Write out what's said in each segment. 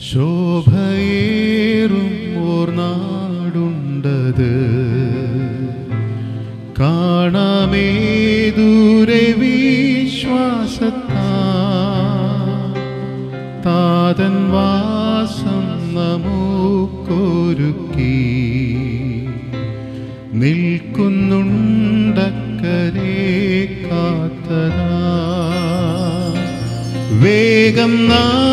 ശോഭയേറും ഓർനാടുണ്ടത് കാണാമേ ദൂരെ വിശ്വാസത്താ. താതൻ വാസം നമുക്കൊരുക്കി. നിൽക്കുന്നുണ്ടക്കരെ കാത്തതാ. വേഗം നാം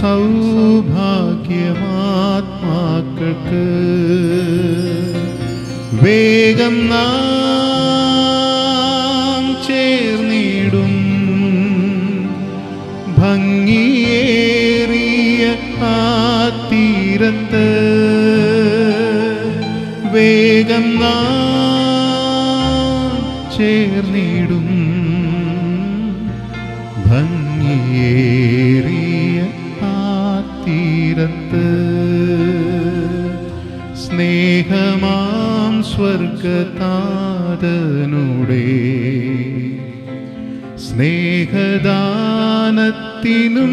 നിത്യം സ്വർഗതാതനുടെ സ്നേഹദാനത്തിനും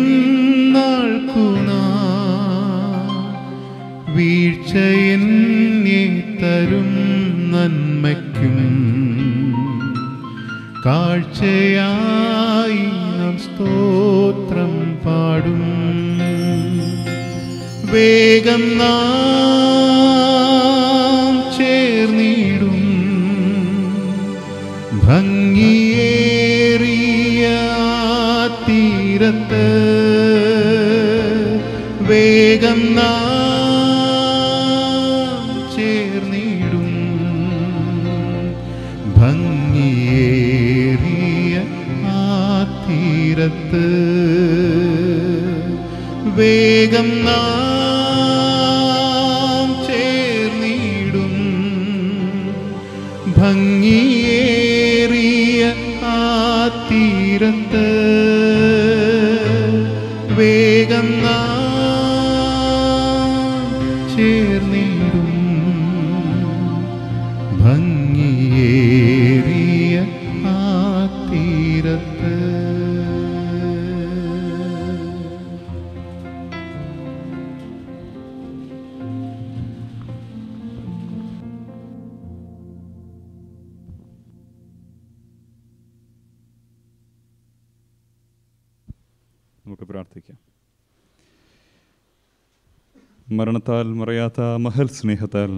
മഹൽ സ്നേഹത്താൽ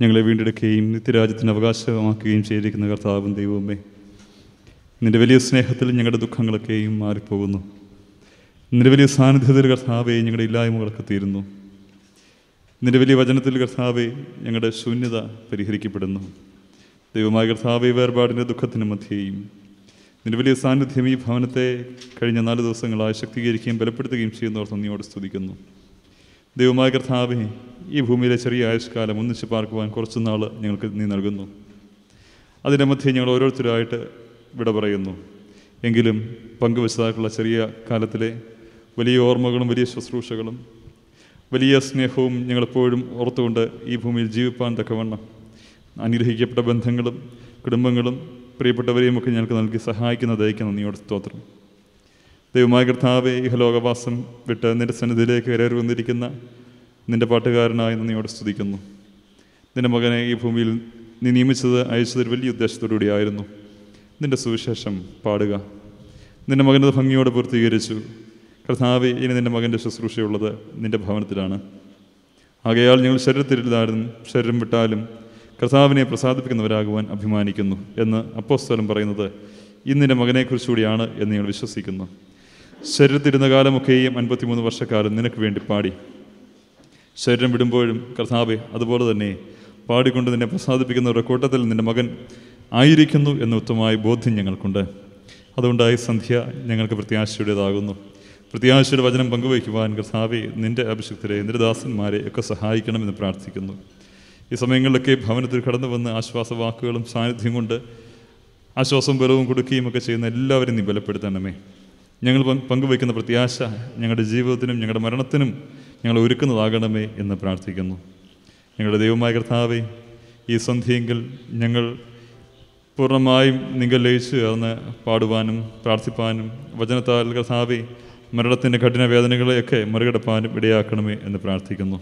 ഞങ്ങളെ വീണ്ടെടുക്കുകയും നിത്യരാജ്യത്തിന് അവകാശമാക്കുകയും ചെയ്തിരിക്കുന്ന കർത്താവും ദൈവമേ നിന്റെ വലിയ സ്നേഹത്തിൽ ഞങ്ങളുടെ ദുഃഖങ്ങളൊക്കെയും മാറിപ്പോകുന്നു. നിന്റെ വലിയ സാന്നിധ്യത്തിൽ കർത്താവെ ഞങ്ങളുടെ ഇല്ലായ്മകളൊക്കെ തീരുന്നു നിന്റെ വലിയ വചനത്തിൽ കർത്താവെ ഞങ്ങളുടെ ശൂന്യത പരിഹരിക്കപ്പെടുന്നു. ദൈവമായ കർത്താവെ വേർപാടിന്റെ ദുഃഖത്തിന് മധ്യേയും നിന്റെ വലിയ സാന്നിധ്യം ഈ ഭവനത്തെ കഴിഞ്ഞ നാല് ദിവസങ്ങളായി ശക്തീകരിക്കുകയും ബലപ്പെടുത്തുകയും ചെയ്യുന്നവർ നന്ദിയോട് സ്തുതിക്കുന്നു. ദൈവമായ കർത്താവെ ഈ ഭൂമിയിലെ ചെറിയ ആയുഷ്കാലം ഒന്നിച്ച് പാർക്കുവാൻ കുറച്ച് നാൾ ഞങ്ങൾക്ക് നീ നൽകുന്നു. അതിന്റെ മധ്യേ ഞങ്ങൾ ഓരോരുത്തരായിട്ട് വിട പറയുന്നു. എങ്കിലും പങ്കുവച്ചതായിട്ടുള്ള ചെറിയ കാലത്തിലെ വലിയ ഓർമ്മകളും വലിയ ശുശ്രൂഷകളും വലിയ സ്നേഹവും ഞങ്ങളെപ്പോഴും ഓർത്തുകൊണ്ട് ഈ ഭൂമിയിൽ ജീവിപ്പാൻ തക്കവണ്ണം അനുഗ്രഹിക്കപ്പെട്ട ബന്ധങ്ങളും കുടുംബങ്ങളും പ്രിയപ്പെട്ടവരെയും ഒക്കെ ഞങ്ങൾക്ക് നൽകി സഹായിക്കുന്ന ദയക്കുന്ന നീയോട് സ്തോത്രം. ദൈവമായ കർത്താവെ ഇഹലോകവാസം വിട്ട് നിന്റെ സന്നിധിയിലേക്ക് കയറി വന്നിരിക്കുന്ന നിന്റെ പാട്ടുകാരനായി നിന്നോട് സ്തുതിക്കുന്നു. നിന്റെ മകനെ ഈ ഭൂമിയിൽ നീ നിയമിച്ചത് അയച്ചതൊരു വലിയ ഉദ്ദേശത്തോടുകൂടിയായിരുന്നു നിന്റെ സുവിശേഷം പാടുക. നിന്റെ മകനത് ഭംഗിയോടെ പൂർത്തീകരിച്ചു. കർത്താവ് ഇനി നിന്റെ മകന്റെ ശുശ്രൂഷയുള്ളത് നിന്റെ ഭവനത്തിലാണ്. ആകയാൽ ഞങ്ങൾ ശരീരത്തിരുന്നാലും ശരീരം വിട്ടാലും കർത്താവിനെ പ്രസാദിപ്പിക്കുന്നവരാകുവാൻ അഭിമാനിക്കുന്നു എന്ന് അപ്പോസ്തലം പറയുന്നത് ഇന്നിന്റെ മകനെക്കുറിച്ചുകൂടിയാണ് എന്ന് ഞങ്ങൾ വിശ്വസിക്കുന്നു. ശരീരത്തിരുന്ന കാലമൊക്കെയും അൻപത്തിമൂന്ന് വർഷക്കാലം നിനക്ക് വേണ്ടി പാടി. ശരീരം വിടുമ്പോഴും കർത്താവെ അതുപോലെ തന്നെ പാടിക്കൊണ്ട് നിന്നെ പ്രസാദിപ്പിക്കുന്നവരുടെ കൂട്ടത്തിൽ നിന്റെ മകൻ ആയിരിക്കുന്നു എന്ന ഉത്തമമായ ബോധ്യം ഞങ്ങൾക്കുണ്ട്. അതുകൊണ്ടായി സന്ധ്യ ഞങ്ങൾക്ക് പ്രത്യാശയുടേതാകുന്നു. പ്രത്യാശയുടെ വചനം പങ്കുവയ്ക്കുവാൻ കർത്താവെ നിന്റെ അഭിഷിക്തരെ നിന്റെ ദാസന്മാരെ ഒക്കെ സഹായിക്കണമെന്ന് പ്രാർത്ഥിക്കുന്നു. ഈ സമയങ്ങളിലൊക്കെ ഭവനത്തിൽ കടന്നു വന്ന് ആശ്വാസവാക്കുകളും സാന്നിധ്യം കൊണ്ട് ആശ്വാസം ബലവും കൊടുക്കുകയും ഒക്കെ ചെയ്യുന്ന എല്ലാവരും നീ ബലപ്പെടുത്തണമേ. ഞങ്ങൾ പങ്ക് പങ്കുവയ്ക്കുന്ന പ്രത്യാശ ഞങ്ങളുടെ ജീവിതത്തിനും ഞങ്ങളുടെ മരണത്തിനും ഞങ്ങൾ ഒരുക്കുന്നതാകണമേ എന്ന് പ്രാർത്ഥിക്കുന്നു. ഞങ്ങളുടെ ദൈവമായ കർത്താവേ ഈ സന്ധ്യയെങ്കിൽ ഞങ്ങൾ പൂർണമായും നിങ്ങൾ ലയിച്ചു ചേർന്ന് പാടുവാനും പ്രാർത്ഥിപ്പാനും വചനത്താൽ കർത്താവെ മരണത്തിന്റെ കഠിന വേദനകളെയൊക്കെ മറികടപ്പാനും ഇടയാക്കണമേ എന്ന് പ്രാർത്ഥിക്കുന്നു.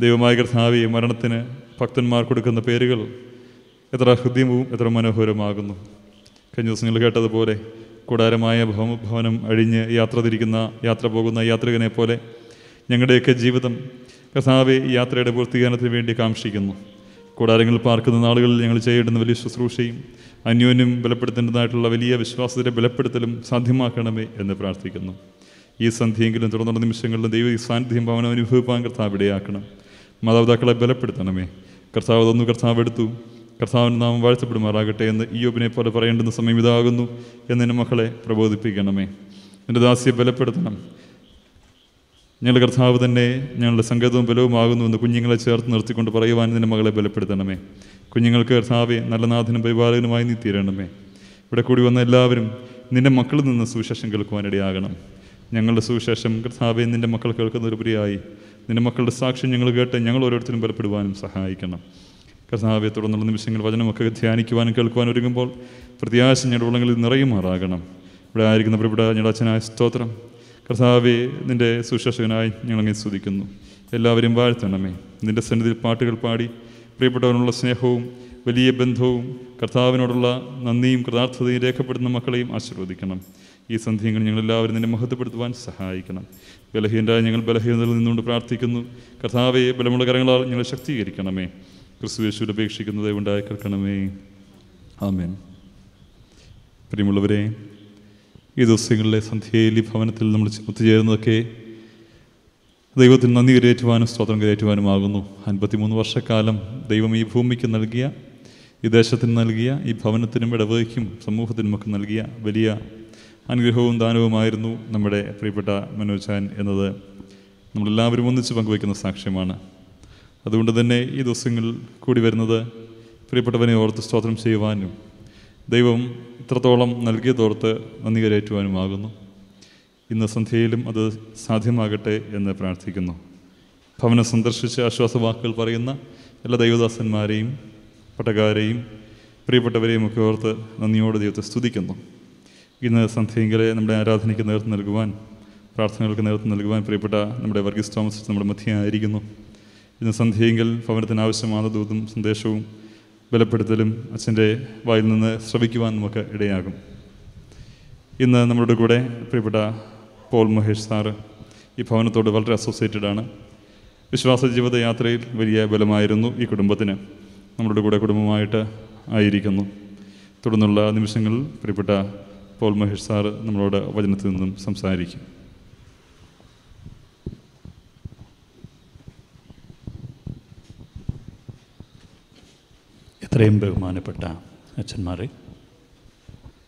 ദൈവമായ കർത്താവെ മരണത്തിന് ഭക്തന്മാർ കൊടുക്കുന്ന പേരുകൾ എത്ര ഹൃദ്യവും എത്ര മനോഹരമാകുന്നു. കഴിഞ്ഞ ദിവസങ്ങൾ കേട്ടതുപോലെ കൂടാരമായ ഭവ- ഭവനം അഴിഞ്ഞ് യാത്ര തിരിക്കുന്ന യാത്ര പോകുന്ന യാത്രികനെ പോലെ ഞങ്ങളുടെയൊക്കെ ജീവിതം കഥാവെ ഈ യാത്രയുടെ പൂർത്തീകരണത്തിന് വേണ്ടി കാക്ഷിക്കുന്നു. കൂടാരങ്ങളിൽ പാർക്കുന്ന നാളുകളിൽ ഞങ്ങൾ ചെയ്യേണ്ടുന്ന വലിയ ശുശ്രൂഷയും അന്യോന്യം ബലപ്പെടുത്തേണ്ടതായിട്ടുള്ള വലിയ വിശ്വാസത്തിന്റെ ബലപ്പെടുത്തലും സാധ്യമാക്കണമേ എന്ന് പ്രാർത്ഥിക്കുന്നു. ഈ സന്ധ്യയെങ്കിലും തുടർന്നുള്ള നിമിഷങ്ങളിലും ദൈവ സാന്നിധ്യം ഭവനം അനുഭവിപ്പാൻ കർത്താവ് ഇടയാക്കണം. മാതാപിതാക്കളെ ബലപ്പെടുത്തണമേ. കർത്താവ് തന്നു കർത്താവ് എടുത്തു. കർത്താവിന് നാം വാഴ്ത്തപ്പെടുമാറാകട്ടെ എന്ന് ഈയോബിനെ പോലെ പറയേണ്ടുന്ന സമയം ഇതാകുന്നു എന്നെ മക്കളെ പ്രബോധിപ്പിക്കണമേ. എന്റെ ദാസ്യെ ബലപ്പെടുത്തണം. ഞങ്ങളുടെ കർത്താവ് തന്നെ ഞങ്ങളുടെ സങ്കേതവും ബലവുമാകുന്നു എന്ന് കുഞ്ഞുങ്ങളെ ചേർത്ത് നിർത്തിക്കൊണ്ട് പറയുവാൻ നിന്റെ മകളെ ബലപ്പെടുത്തണമേ. കുഞ്ഞുങ്ങൾക്ക് കർത്താവെ നല്ല നാഥനും പരിപാലകനുമായി നീ തീരണമേ. ഇവിടെ കൂടി വന്ന എല്ലാവരും നിന്റെ മക്കളിൽ നിന്ന് സുവിശേഷം കേൾക്കുവാനിടയാകണം ഞങ്ങളുടെ സുവിശേഷം കർത്താവെ നിന്റെ മക്കൾ കേൾക്കുന്നതിലുപരിയായി. നിന്റെ മക്കളുടെ സാക്ഷ്യം ഞങ്ങൾ കേട്ട് ഞങ്ങൾ ഓരോരുത്തരും ബലപ്പെടുവാനും സഹായിക്കണം. കർത്താവെ തുടർന്നുള്ള നിമിഷങ്ങൾ വചനമൊക്കെ ധ്യാനിക്കുവാനും കേൾക്കുവാനും ഒരുങ്ങുമ്പോൾ പ്രത്യാശ ഞങ്ങളുടെ ഉള്ളങ്ങളിൽ നിറയുമാറാകണം. ഇവിടെ ആയിരിക്കുന്ന പ്രിയപ്പെട്ട ഞങ്ങളുടെ അച്ഛനായ സ്തോത്രം. കർത്താവെ നിന്റെ സുശേഷകനായി ഞങ്ങളങ്ങനെ സ്തുതിക്കുന്നു. എല്ലാവരും വാഴ്ത്തണമേ. നിന്റെ സന്നിധിയിൽ പാട്ടുകൾ പാടി പ്രിയപ്പെട്ടവനുള്ള സ്നേഹവും വലിയ ബന്ധവും കർത്താവിനോടുള്ള നന്ദിയും കൃതാർത്ഥതയും രേഖപ്പെടുന്ന മക്കളെയും ആശീർവദിക്കണം. ഈ സന്ധ്യങ്ങൾ ഞങ്ങളെല്ലാവരും നിന്നെ മഹത്വപ്പെടുത്തുവാൻ സഹായിക്കണം. ബലഹീനരായ ഞങ്ങൾ ബലഹീനതയിൽ നിന്നുകൊണ്ട് പ്രാർത്ഥിക്കുന്നു. കർത്താവെ ബലമുള്ള കരങ്ങളാൽ ഞങ്ങളെ ശക്തീകരിക്കണമേ. ക്രിസ്തു യേശുവിൽ അപേക്ഷിക്കുന്നത് ഉണ്ടായി കേൾക്കണമേ ആമേൻ. പ്രിയമുള്ളവരെ ഈ ദിവസങ്ങളിലെ സന്ധ്യയിൽ ഈ ഭവനത്തിൽ നമ്മൾ ഒത്തുചേരുന്നതൊക്കെ ദൈവത്തിന് നന്ദി കരയേറ്റുവാനും സ്തോത്രം കരയേറ്റുവാനുമാകുന്നു അൻപത്തിമൂന്ന് വർഷക്കാലം ദൈവം ഈ ഭൂമിക്ക് നൽകിയ ഈ ദേശത്തിന് നൽകിയ ഈ ഭവനത്തിനും ഇടവകയ്ക്കും സമൂഹത്തിനുമൊക്കെ നൽകിയ വലിയ അനുഗ്രഹവും ദാനവുമായിരുന്നു നമ്മുടെ പ്രിയപ്പെട്ട മനോജാൻ എന്നത്. നമ്മളെല്ലാവരും ഒന്നിച്ച് പങ്കുവയ്ക്കുന്ന സാക്ഷ്യമാണ്. അതുകൊണ്ട് തന്നെ ഈ ദിവസങ്ങൾ കൂടി വരുന്നത് പ്രിയപ്പെട്ടവനെ ഓർത്ത് സ്തോത്രം ചെയ്യുവാനും ദൈവം ഇത്രത്തോളം നൽകിയതോർത്ത് നന്ദി കരയേറ്റുവാനുമാകുന്നു. ഇന്ന് സന്ധ്യയിലും അത് സാധ്യമാകട്ടെ എന്ന് പ്രാർത്ഥിക്കുന്നു. ഭവനം സന്ദർശിച്ച് ആശ്വാസവാക്കുകൾ പറയുന്ന എല്ലാ ദൈവദാസന്മാരെയും പട്ടകാരെയും പ്രിയപ്പെട്ടവരെയും ഒക്കെ ഓർത്ത് നന്ദിയോടെ ദൈവത്തെ സ്തുതിക്കുന്നു. ഇന്ന് സന്ധ്യയെങ്കിലെ നമ്മുടെ ആരാധനയ്ക്ക് നേതൃത്വം നൽകുവാൻ പ്രാർത്ഥനകൾക്ക് നേതൃത്വം നൽകുവാൻ പ്രിയപ്പെട്ട നമ്മുടെ വർഗീസ് തോമസ് നമ്മുടെ മധ്യയായിരിക്കുന്നു ഇന്ന് സന്ധ്യയെങ്കിൽ ഭവനത്തിന് ആവശ്യമായ ദൂതും സന്ദേശവും ബലപ്പെടുത്തലും അച്ഛന്റെ വായിൽ നിന്ന് ശ്രവിക്കുവാൻ നമുക്ക് ഇടയാകും. ഇന്ന് നമ്മളുടെ കൂടെ പ്രിയപ്പെട്ട പോൾ മഹേഷ് സാറ് ഈ ഭവനത്തോട് വളരെ അസോസിയേറ്റഡ് ആണ്. വിശ്വാസ ജീവിത യാത്രയിൽ വലിയ ബലമായിരുന്നു ഈ കുടുംബത്തിന്. നമ്മളുടെ കൂടെ കുടുംബമായിട്ട് ആയിരിക്കുന്നു. തുടർന്നുള്ള നിമിഷങ്ങളിൽ പ്രിയപ്പെട്ട പോൾ മഹേഷ് സാറ് നമ്മളോട് വചനത്തിൽ നിന്നും സംസാരിക്കും. എത്രയും ബഹുമാനപ്പെട്ട അച്ഛന്മാർ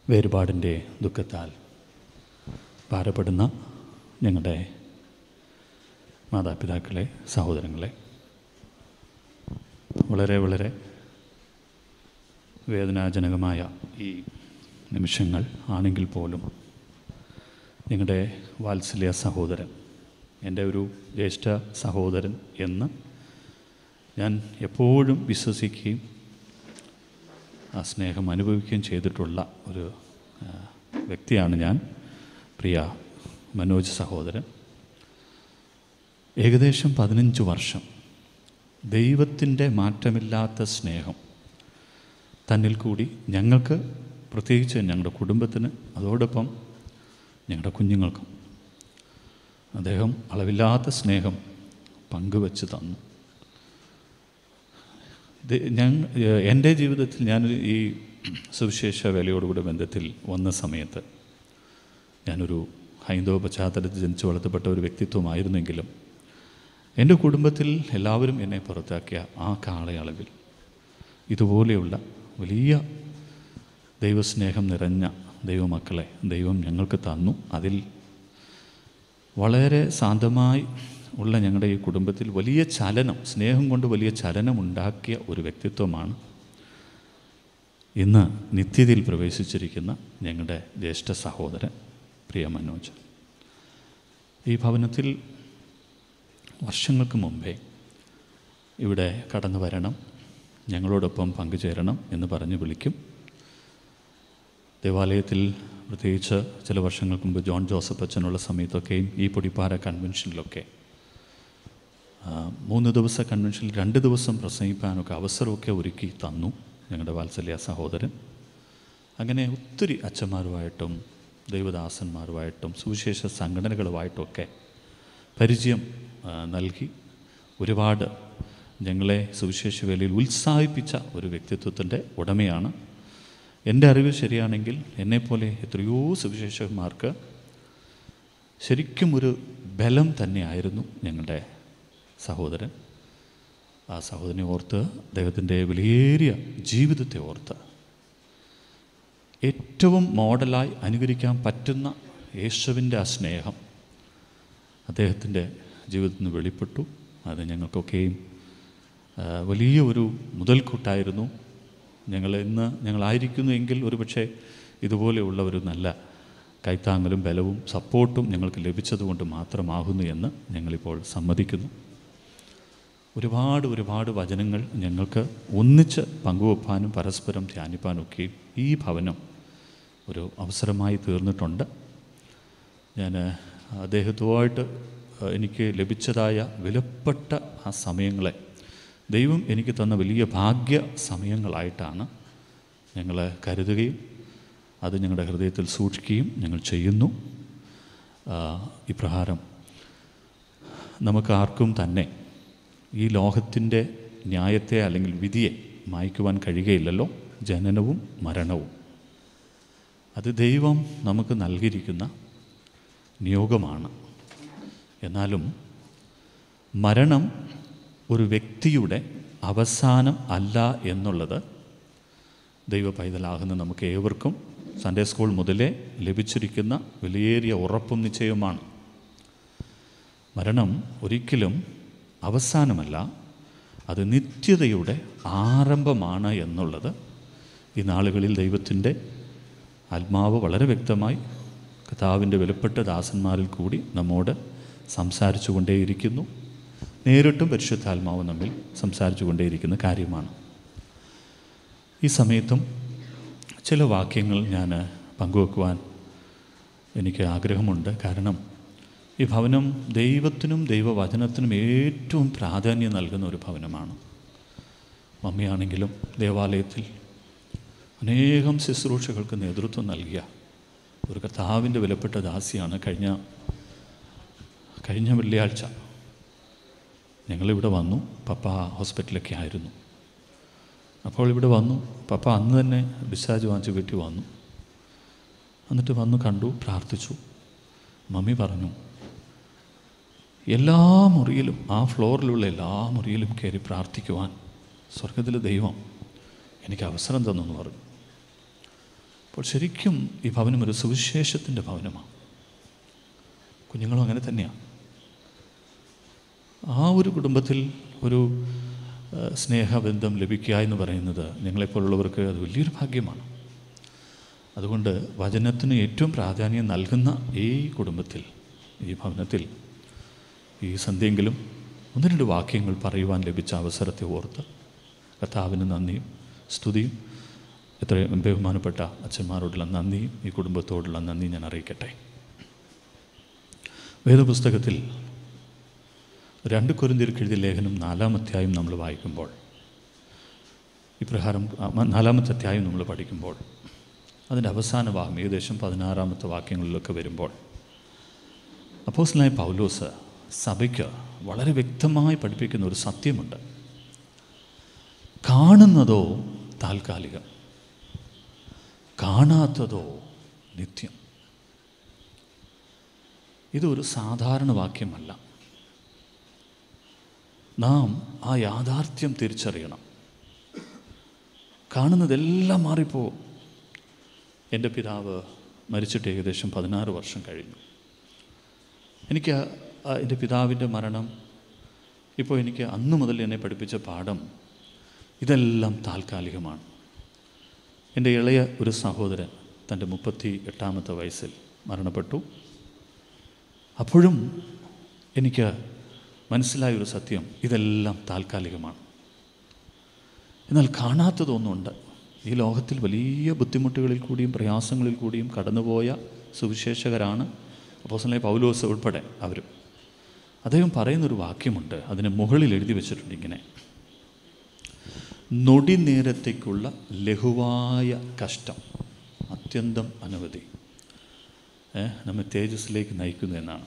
വേരുപാടിന്റെ ദുഃഖത്താൽ ഭാരപ്പെടുന്ന ഞങ്ങളുടെ മാതാപിതാക്കളെ സഹോദരങ്ങളെ വളരെ വളരെ വേദനാജനകമായ ഈ നിമിഷങ്ങൾ ആണെങ്കിൽ പോലും നിങ്ങളുടെ വാത്സല്യ സഹോദരൻ എന്റെ ഒരു ജ്യേഷ്ഠ സഹോദരൻ എന്ന് ഞാൻ എപ്പോഴും വിശ്വസിക്കുകയും ആ സ്നേഹം അനുഭവിക്കുകയും ചെയ്തിട്ടുള്ള ഒരു വ്യക്തിയാണ് ഞാൻ പ്രിയ മനോജ് സഹോദരൻ. ഏകദേശം പതിനഞ്ച് വർഷം ദൈവത്തിന്റെ മാറ്റമില്ലാത്ത സ്നേഹം തന്നിൽ കൂടി ഞങ്ങൾക്ക് പ്രത്യേകിച്ച് ഞങ്ങളുടെ കുടുംബത്തിന് അതോടൊപ്പം ഞങ്ങളുടെ കുഞ്ഞുങ്ങൾക്കും അദ്ദേഹം അളവില്ലാത്ത സ്നേഹം പങ്കുവച്ച് തന്നു. ഞാൻ എന്റെ ജീവിതത്തിൽ ഞാൻ ഈ സുവിശേഷ വേലയോടുകൂടി ബന്ധത്തിൽ വന്ന സമയത്ത് ഞാനൊരു ഹൈന്ദവ പശ്ചാത്തലത്തിൽ ജനിച്ചു വളർത്തപ്പെട്ട ഒരു വ്യക്തിത്വമായിരുന്നെങ്കിലും എന്റെ കുടുംബത്തിൽ എല്ലാവരും എന്നെ പുറത്താക്കിയ ആ കാലയളവിൽ ഇതുപോലെയുള്ള വലിയ ദൈവസ്നേഹം നിറഞ്ഞ ദൈവമക്കളെ ദൈവം ഞങ്ങൾക്ക് തന്നു. അതിൽ വളരെ ശാന്തമായി ഉള്ള ഞങ്ങളുടെ ഈ കുടുംബത്തിൽ വലിയ ചലനം സ്നേഹം കൊണ്ട് വലിയ ചലനം ഉണ്ടാക്കിയ ഒരു വ്യക്തിത്വമാണ് ഇന്ന് നിത്യതയിൽ പ്രവേശിച്ചിരിക്കുന്ന ഞങ്ങളുടെ ജ്യേഷ്ഠ സഹോദരൻ പ്രിയ മനോജ്. ഈ ഭവനത്തിൽ വർഷങ്ങൾക്ക് മുമ്പേ ഇവിടെ കടന്നു വരണം ഞങ്ങളോടൊപ്പം പങ്കുചേരണം എന്ന് പറഞ്ഞ് വിളിക്കും. ദേവാലയത്തിൽ പ്രത്യേകിച്ച് ചില വർഷങ്ങൾക്ക് മുമ്പ് ജോൺ ജോസഫ് അച്ഛനുള്ള സമയത്തൊക്കെയും ഈ പൊടിപ്പാറ കൺവെൻഷനിലൊക്കെ മൂന്ന് ദിവസ കൺവെൻഷനിൽ രണ്ട് ദിവസം പ്രസംഗിക്കാനൊക്കെ അവസരമൊക്കെ ഒരുക്കി തന്നു ഞങ്ങളുടെ വാത്സല്യ സഹോദരൻ. അങ്ങനെ ഒത്തിരി അച്ഛന്മാരുമായിട്ടും ദൈവദാസന്മാരുമായിട്ടും സുവിശേഷ സംഘടനകളുമായിട്ടൊക്കെ പരിചയം നൽകി. ഒരുപാട് ഞങ്ങളെ സുവിശേഷ വേലയിൽ ഉത്സാഹിപ്പിച്ച ഒരു വ്യക്തിത്വത്തിന്റെ ഉടമയാണ്. എന്റെ അറിവ് ശരിയാണെങ്കിൽ എന്നെപ്പോലെ എത്രയോ സുവിശേഷന്മാർക്ക് ശരിക്കും ഒരു ബലം തന്നെയായിരുന്നു ഞങ്ങളുടെ സഹോദരൻ ആ സഹോദരനെ ഓർത്ത് അദ്ദേഹത്തിന്റെ വിലയേറിയ ജീവിതത്തെ ഓർത്ത് ഏറ്റവും മോഡലായി അനുകരിക്കാൻ പറ്റുന്ന യേശുവിന്റെ ആ സ്നേഹം അദ്ദേഹത്തിന്റെ ജീവിതത്തിൽ നിന്ന് വെളിപ്പെട്ടു. അത് ഞങ്ങൾക്കൊക്കെയും വലിയ ഒരു മുതൽക്കൂട്ടായിരുന്നു. ഞങ്ങൾ ഇന്ന് ഞങ്ങളായിരിക്കുന്നു എങ്കിൽ ഒരുപക്ഷെ ഇതുപോലെയുള്ള ഒരു നല്ല കൈത്താങ്ങലും ബലവും സപ്പോർട്ടും ഞങ്ങൾക്ക് ലഭിച്ചതുകൊണ്ട് മാത്രമാകുന്നു എന്ന് ഞങ്ങളിപ്പോൾ സമ്മതിക്കുന്നു. ഒരുപാട് ഒരുപാട് വചനങ്ങൾ ഞങ്ങൾക്ക് ഒന്നിച്ച് പങ്കുവെപ്പാനും പരസ്പരം ധ്യാനിപ്പാനും ഒക്കെ ഈ ഭവനം ഒരു അവസരമായി തീർന്നിട്ടുണ്ട്. ഞാൻ അദ്ദേഹത്തുമായിട്ട് എനിക്ക് ലഭിച്ചതായ വിലപ്പെട്ട ആ സമയങ്ങളെ ദൈവം എനിക്ക് തന്ന വലിയ ഭാഗ്യ സമയങ്ങളായിട്ടാണ് ഞങ്ങൾ കരുതുകയും അത് ഞങ്ങളുടെ ഹൃദയത്തിൽ സൂക്ഷിക്കുകയും ഞങ്ങൾ ചെയ്യുന്നു. ഇപ്രകാരം നമുക്ക് ആർക്കും തന്നെ ഈ ലോകത്തിന്റെ ന്യായത്തെ അല്ലെങ്കിൽ വിധിയെ മായ്ക്കുവാൻ കഴിയുകയില്ലല്ലോ? ജനനവും മരണവും. അത് ദൈവം നമുക്ക് നൽകിയിരിക്കുന്ന നിയോഗമാണ്. എന്നാലും മരണം ഒരു വ്യക്തിയുടെ അവസാനം അല്ല എന്നുള്ളത് ദൈവ പൈതലാകുന്ന നമുക്ക് ഏവർക്കും സൺഡേ സ്കൂൾ മുതലേ ലഭിച്ചിരിക്കുന്ന വിലയേറിയ ഉറപ്പും നിശ്ചയവുമാണ്. മരണം ഒരിക്കലും അവസാനമല്ല അത് നിത്യതയുടെ ആരംഭമാണ് എന്നുള്ളത് ഈ നാളുകളിൽ ദൈവത്തിന്റെ ആത്മാവ് വളരെ വ്യക്തമായി കഥാവിന്റെ വിലപ്പെട്ട ദാസന്മാരിൽ കൂടി നമ്മോട് സംസാരിച്ചു കൊണ്ടേയിരിക്കുന്നു നേരിട്ടും പരിശുദ്ധാത്മാവ് നമ്മിൽ സംസാരിച്ചു കൊണ്ടേയിരിക്കുന്ന കാര്യമാണ്. ഈ സമയത്തും ചില വാക്യങ്ങൾ ഞാൻ പങ്കുവെക്കുവാൻ എനിക്ക് ആഗ്രഹമുണ്ട്. കാരണം ഈ ഭവനം ദൈവത്തിനും ദൈവവചനത്തിനും ഏറ്റവും പ്രാധാന്യം നൽകുന്ന ഒരു ഭവനമാണ്. മമ്മിയാണെങ്കിലും ദേവാലയത്തിൽ അനേകം ശുശ്രൂഷകൾക്ക് നേതൃത്വം നൽകിയ ഒരു കർത്താവിന്റെ വിലപ്പെട്ട ദാസിയാണ് കഴിഞ്ഞ കഴിഞ്ഞ വെള്ളിയാഴ്ച ഞങ്ങളിവിടെ വന്നു പപ്പ ഹോസ്പിറ്റലൊക്കെ ആയിരുന്നു. അപ്പോൾ ഇവിടെ വന്നു പപ്പ അന്ന് തന്നെ ഡിസ്ചാർജ് വാങ്ങിച്ച് വീട്ടിൽ വന്നു. എന്നിട്ട് വന്നു കണ്ടു പ്രാർത്ഥിച്ചു. മമ്മി പറഞ്ഞു എല്ലാ മുറിയിലും ആ ഫ്ലോറിലുള്ള എല്ലാ മുറിയിലും കയറി പ്രാർത്ഥിക്കുവാൻ സ്വർഗത്തിലെ ദൈവം എനിക്ക് അവസരം തന്നു എന്ന് പറഞ്ഞു. അപ്പോൾ ശരിക്കും ഈ ഭവനം ഒരു സുവിശേഷത്തിന്റെ ഭവനമാണ്. കുഞ്ഞുങ്ങളും അങ്ങനെ തന്നെയാണ് ആ ഒരു കുടുംബത്തിൽ ഒരു സ്നേഹബന്ധം ലഭിക്കുക എന്ന് പറയുന്നത് ഞങ്ങളെപ്പോലുള്ളവർക്ക് അത് വലിയൊരു ഭാഗ്യമാണ്. അതുകൊണ്ട് വചനത്തിന് ഏറ്റവും പ്രാധാന്യം നൽകുന്ന ഈ കുടുംബത്തിൽ ഈ ഭവനത്തിൽ ഈ സന്ധ്യയെങ്കിലും ഒന്ന് രണ്ട് വാക്യങ്ങൾ പറയുവാൻ ലഭിച്ച അവസരത്തെ ഓർത്ത് കർത്താവിന് നന്ദിയും സ്തുതിയും എത്രയും ബഹുമാനപ്പെട്ട അച്ഛന്മാരോടുള്ള നന്ദിയും ഈ കുടുംബത്തോടുള്ള നന്ദി ഞാൻ അറിയിക്കട്ടെ. വേദപുസ്തകത്തിൽ രണ്ട് കൊരിന്തിർക്ക് എഴുതിയ ലേഖനം നാലാം അധ്യായം നമ്മൾ വായിക്കുമ്പോൾ ഇപ്രകാരം നാലാമത്തെ അധ്യായം നമ്മൾ പഠിക്കുമ്പോൾ അതിന്റെ അവസാന ഭാഗം ഏകദേശം പതിനാറാമത്തെ വാക്യങ്ങളിലൊക്കെ വരുമ്പോൾ അപ്പോസിലായ പൗലോസ് സഭയ്ക്ക് വളരെ വ്യക്തമായി പഠിപ്പിക്കുന്ന ഒരു സത്യമുണ്ട്. കാണുന്നതോ താൽക്കാലികം. കാണാത്തതോ നിത്യം. ഇതൊരു സാധാരണ വാക്യമല്ല. നാം ആ യാഥാർത്ഥ്യം തിരിച്ചറിയണം. കാണുന്നതെല്ലാം മാറിപ്പോവും. എന്റെ പിതാവ് മരിച്ചിട്ട് ഏകദേശം പതിനാറ് വർഷം കഴിഞ്ഞു. എനിക്ക് എന്റെ പിതാവിന്റെ മരണം ഇപ്പോൾ എനിക്ക് അന്ന് മുതൽ എന്നെ പഠിപ്പിച്ച പാഠം ഇതെല്ലാം താൽക്കാലികമാണ്. എന്റെ ഇളയ ഒരു സഹോദരൻ തന്റെ മുപ്പത്തി എട്ടാമത്തെ വയസ്സിൽ മരണപ്പെട്ടു. അപ്പോഴും എനിക്ക് മനസ്സിലായൊരു സത്യം ഇതെല്ലാം താൽക്കാലികമാണ്. എന്നാൽ കാണാത്തതൊന്നുണ്ട്. ഈ ലോകത്തിൽ വലിയ ബുദ്ധിമുട്ടുകളിൽ കൂടിയും പ്രയാസങ്ങളിൽ കൂടിയും കടന്നുപോയ സുവിശേഷകരാണ് അപ്പോസലെ പൗലോസ് ഉൾപ്പെടെ അവരും. അദ്ദേഹം പറയുന്നൊരു വാക്യമുണ്ട് അതിന് മുകളിൽ എഴുതി വെച്ചിട്ടുണ്ട് ഇങ്ങനെ. നൊടി നേരത്തേക്കുള്ള ലഘുവായ കഷ്ടം അത്യന്തം അനവധി. നമ്മെ തേജസ്സിലേക്ക് നയിക്കുന്നു എന്നാണ്.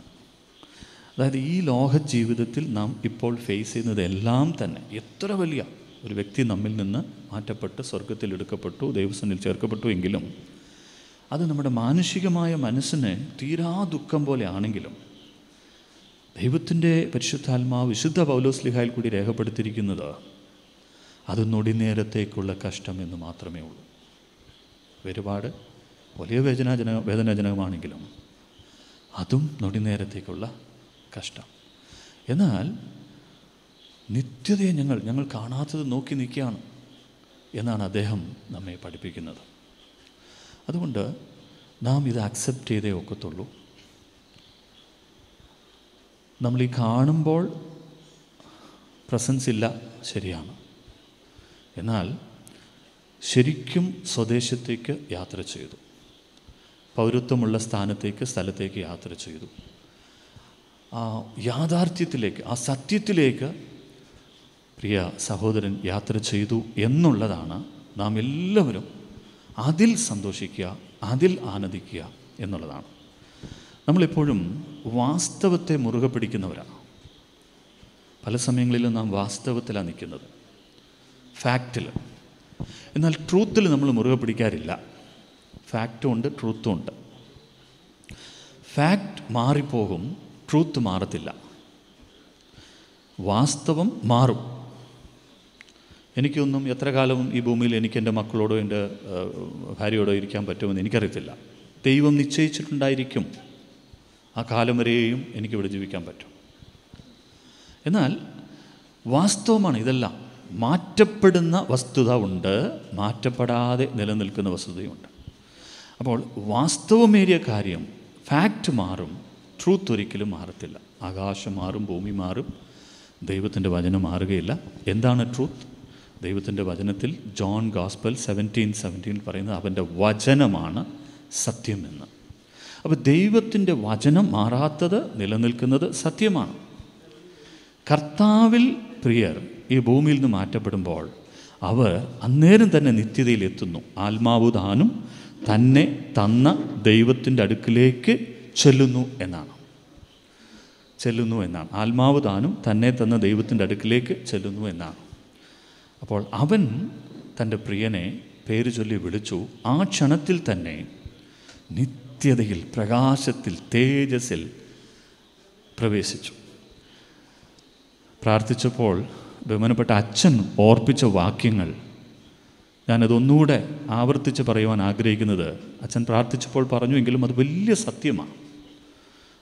അതായത് ഈ ലോഹ ജീവിതത്തിൽ നാം ഇപ്പോൾ ഫേസ് ചെയ്യുന്നത് എല്ലാം തന്നെ എത്ര വലിയ ഒരു വ്യക്തി നമ്മിൽ നിന്ന് മാറ്റപ്പെട്ട് സ്വർഗത്തിൽ എടുക്കപ്പെട്ടു ദൈവസനിൽ ചേർക്കപ്പെട്ടു എങ്കിലും അത് നമ്മുടെ മാനുഷികമായ മനസ്സിന് തീരാ ദുഃഖം പോലെ ആണെങ്കിലും ദൈവത്തിന്റെ പരിശുദ്ധാത്മാവ് വിശുദ്ധ പൗലോസ്ലിഹായിൽ കൂടി രേഖപ്പെടുത്തിയിരിക്കുന്നത് അത് നൊടിനേരത്തേക്കുള്ള കഷ്ടം എന്ന് മാത്രമേ ഉള്ളൂ. ഒരുപാട് വലിയ വേദനാജന വേദനാജനകമാണെങ്കിലും അതും നൊടിനേരത്തേക്കുള്ള കഷ്ടം. എന്നാൽ നിത്യതയെ ഞങ്ങൾ ഞങ്ങൾ കാണാത്തത് നോക്കി നിൽക്കുകയാണ് എന്നാണ് അദ്ദേഹം നമ്മെ പഠിപ്പിക്കുന്നത്. അതുകൊണ്ട് നാം ഇത് അക്സെപ്റ്റ് ചെയ്തേ ഒക്കത്തുള്ളൂ. നമ്മൾ ഈ കാണുമ്പോൾ പ്രസൻസ് ഇല്ല ശരിയാണ്. എന്നാൽ ശരിക്കും സ്വദേശത്തേക്ക് യാത്ര ചെയ്തു. പൗരത്വമുള്ള സ്ഥാനത്തേക്ക് സ്ഥലത്തേക്ക് യാത്ര ചെയ്തു. ആ യാഥാർത്ഥ്യത്തിലേക്ക് ആ സത്യത്തിലേക്ക് പ്രിയ സഹോദരൻ യാത്ര ചെയ്തു എന്നുള്ളതാണ് നാം എല്ലാവരും അതിൽ സന്തോഷിക്കുക അതിൽ ആനന്ദിക്കുക എന്നുള്ളതാണ്. നമ്മളെപ്പോഴും വാസ്തവത്തെ മുറുകെ പിടിക്കുന്നവരാണ്. പല സമയങ്ങളിലും നാം വാസ്തവത്തിലാണ് നിൽക്കുന്നത്. ഫാക്റ്റിൽ എന്നാൽ ട്രൂത്തിൽ നമ്മൾ മുറുകെ പിടിക്കാറില്ല. ഫാക്റ്റും ഉണ്ട് ട്രൂത്തും ഉണ്ട് ഫാക്റ്റ് മാറിപ്പോകും ട്രൂത്ത് മാറത്തില്ല. വാസ്തവം മാറും. എനിക്കൊന്നും എത്ര കാലവും ഈ ഭൂമിയിൽ എനിക്ക് എന്റെ മക്കളോടോ എന്റെ ഭാര്യയോടോ ഇരിക്കാൻ പറ്റുമെന്ന് എനിക്കറിയത്തില്ല. ദൈവം നിശ്ചയിച്ചിട്ടുണ്ടായിരിക്കും. ആ കാലം വരെയും എനിക്കിവിടെ ജീവിക്കാൻ പറ്റും. എന്നാൽ വാസ്തവമാണ് ഇതെല്ലാം. മാറ്റപ്പെടുന്ന വസ്തുത ഉണ്ട് മാറ്റപ്പെടാതെ നിലനിൽക്കുന്ന വസ്തുതയുണ്ട് അപ്പോൾ വാസ്തവമേറിയ കാര്യം ഫാക്റ്റ് മാറും ട്രൂത്ത് ഒരിക്കലും മാറത്തില്ല. ആകാശം മാറും ഭൂമി മാറും ദൈവത്തിന്റെ വചനം മാറുകയില്ല. എന്താണ് ട്രൂത്ത്? ദൈവത്തിന്റെ വചനത്തിൽ ജോൺ ഗോസ്പൽ സെവന്റീൻ സെവന്റീൻ പറയുന്നത് അവന്റെ വചനമാണ് സത്യമെന്ന്. അപ്പോൾ ദൈവത്തിന്റെ വചനം മാറാത്തത് നിലനിൽക്കുന്നത് സത്യമാണ്. കർത്താവിൽ പ്രിയർ ഈ ഭൂമിയിൽ നിന്ന് മാറ്റപ്പെടുമ്പോൾ അവർ അന്നേരം തന്നെ നിത്യതയിൽ എത്തുന്നു. ആത്മാവ് താനും തന്നെ തന്ന ദൈവത്തിന്റെ അടുക്കിലേക്ക് ചെല്ലുന്നു എന്നാണ്. ചെല്ലുന്നു എന്നാണ്. ആത്മാവ് താനും തന്നെ തന്ന ദൈവത്തിന്റെ അടുക്കിലേക്ക് ചെല്ലുന്നു എന്നാണ്. അപ്പോൾ അവൻ തന്റെ പ്രിയനെ പേര് ചൊല്ലി വിളിച്ചു ആ ക്ഷണത്തിൽ തന്നെ നിത്യതയിൽ പ്രകാശത്തിൽ തേജസ്സിൽ പ്രവേശിച്ചു. പ്രാർത്ഥിച്ചപ്പോൾ ബഹുമാനപ്പെട്ട അച്ഛൻ ഓർപ്പിച്ച വാക്യങ്ങൾ ഞാനതൊന്നുകൂടെ ആവർത്തിച്ച് പറയുവാൻ ആഗ്രഹിക്കുന്നത് അച്ഛൻ പ്രാർത്ഥിച്ചപ്പോൾ പറഞ്ഞുവെങ്കിലും അത് വലിയ സത്യമാണ്.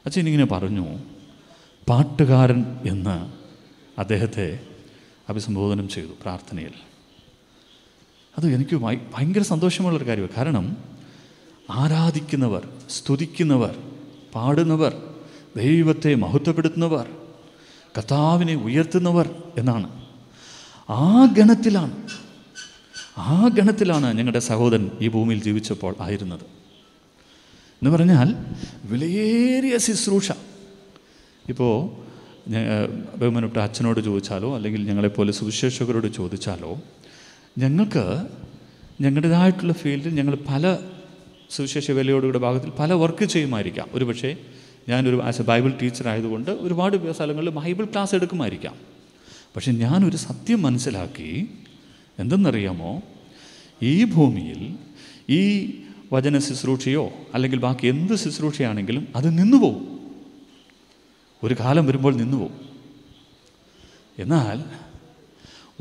അച്ഛൻ ഇങ്ങനെ പറഞ്ഞു പാട്ടുകാരൻ എന്ന് അദ്ദേഹത്തെ അഭിസംബോധനം ചെയ്തു പ്രാർത്ഥനയിൽ. അത് എനിക്ക് ഭയ- ഭയങ്കര സന്തോഷമുള്ളൊരു കാര്യമാണ്. കാരണം ആരാധിക്കുന്നവർ സ്തുതിക്കുന്നവർ പാടുന്നവർ ദൈവത്തെ മഹത്വപ്പെടുത്തുന്നവർ കർത്താവിനെ ഉയർത്തുന്നവർ എന്നാണ്. ആ ഗണത്തിലാണ് ആ ഗണത്തിലാണ് ഞങ്ങളുടെ സഹോദരൻ ഈ ഭൂമിയിൽ ജീവിച്ചപ്പോൾ ആയിരുന്നത്. എന്ന് പറഞ്ഞാൽ വിലയേറിയ ശുശ്രൂഷ. ഇപ്പോൾ ബഹുമാനപ്പെട്ട അച്ഛനോട് ചോദിച്ചാലോ അല്ലെങ്കിൽ ഞങ്ങളെപ്പോലെ സുവിശേഷകരോട് ചോദിച്ചാലോ ഞങ്ങൾക്ക് ഞങ്ങളുടേതായിട്ടുള്ള ഫീൽഡിൽ ഞങ്ങൾ പല സുവിശേഷ വിലയോടുകൂടെ ഭാഗത്തിൽ പല വർക്ക് ചെയ്യുമായിരിക്കാം. ഒരു പക്ഷേ ഞാനൊരു ആസ് എ ബൈബിൾ ടീച്ചർ ആയതുകൊണ്ട് ഒരുപാട് സ്ഥലങ്ങളിൽ ബൈബിൾ ക്ലാസ് എടുക്കുമായിരിക്കാം. പക്ഷെ ഞാനൊരു സത്യം മനസ്സിലാക്കി എന്തെന്നറിയാമോ? ഈ ഭൂമിയിൽ ഈ വചന ശുശ്രൂഷയോ അല്ലെങ്കിൽ ബാക്കി എന്ത് ശുശ്രൂഷയാണെങ്കിലും അത് നിന്നുപോകും ഒരു കാലം വരുമ്പോൾ നിന്നുപോകും എന്നാൽ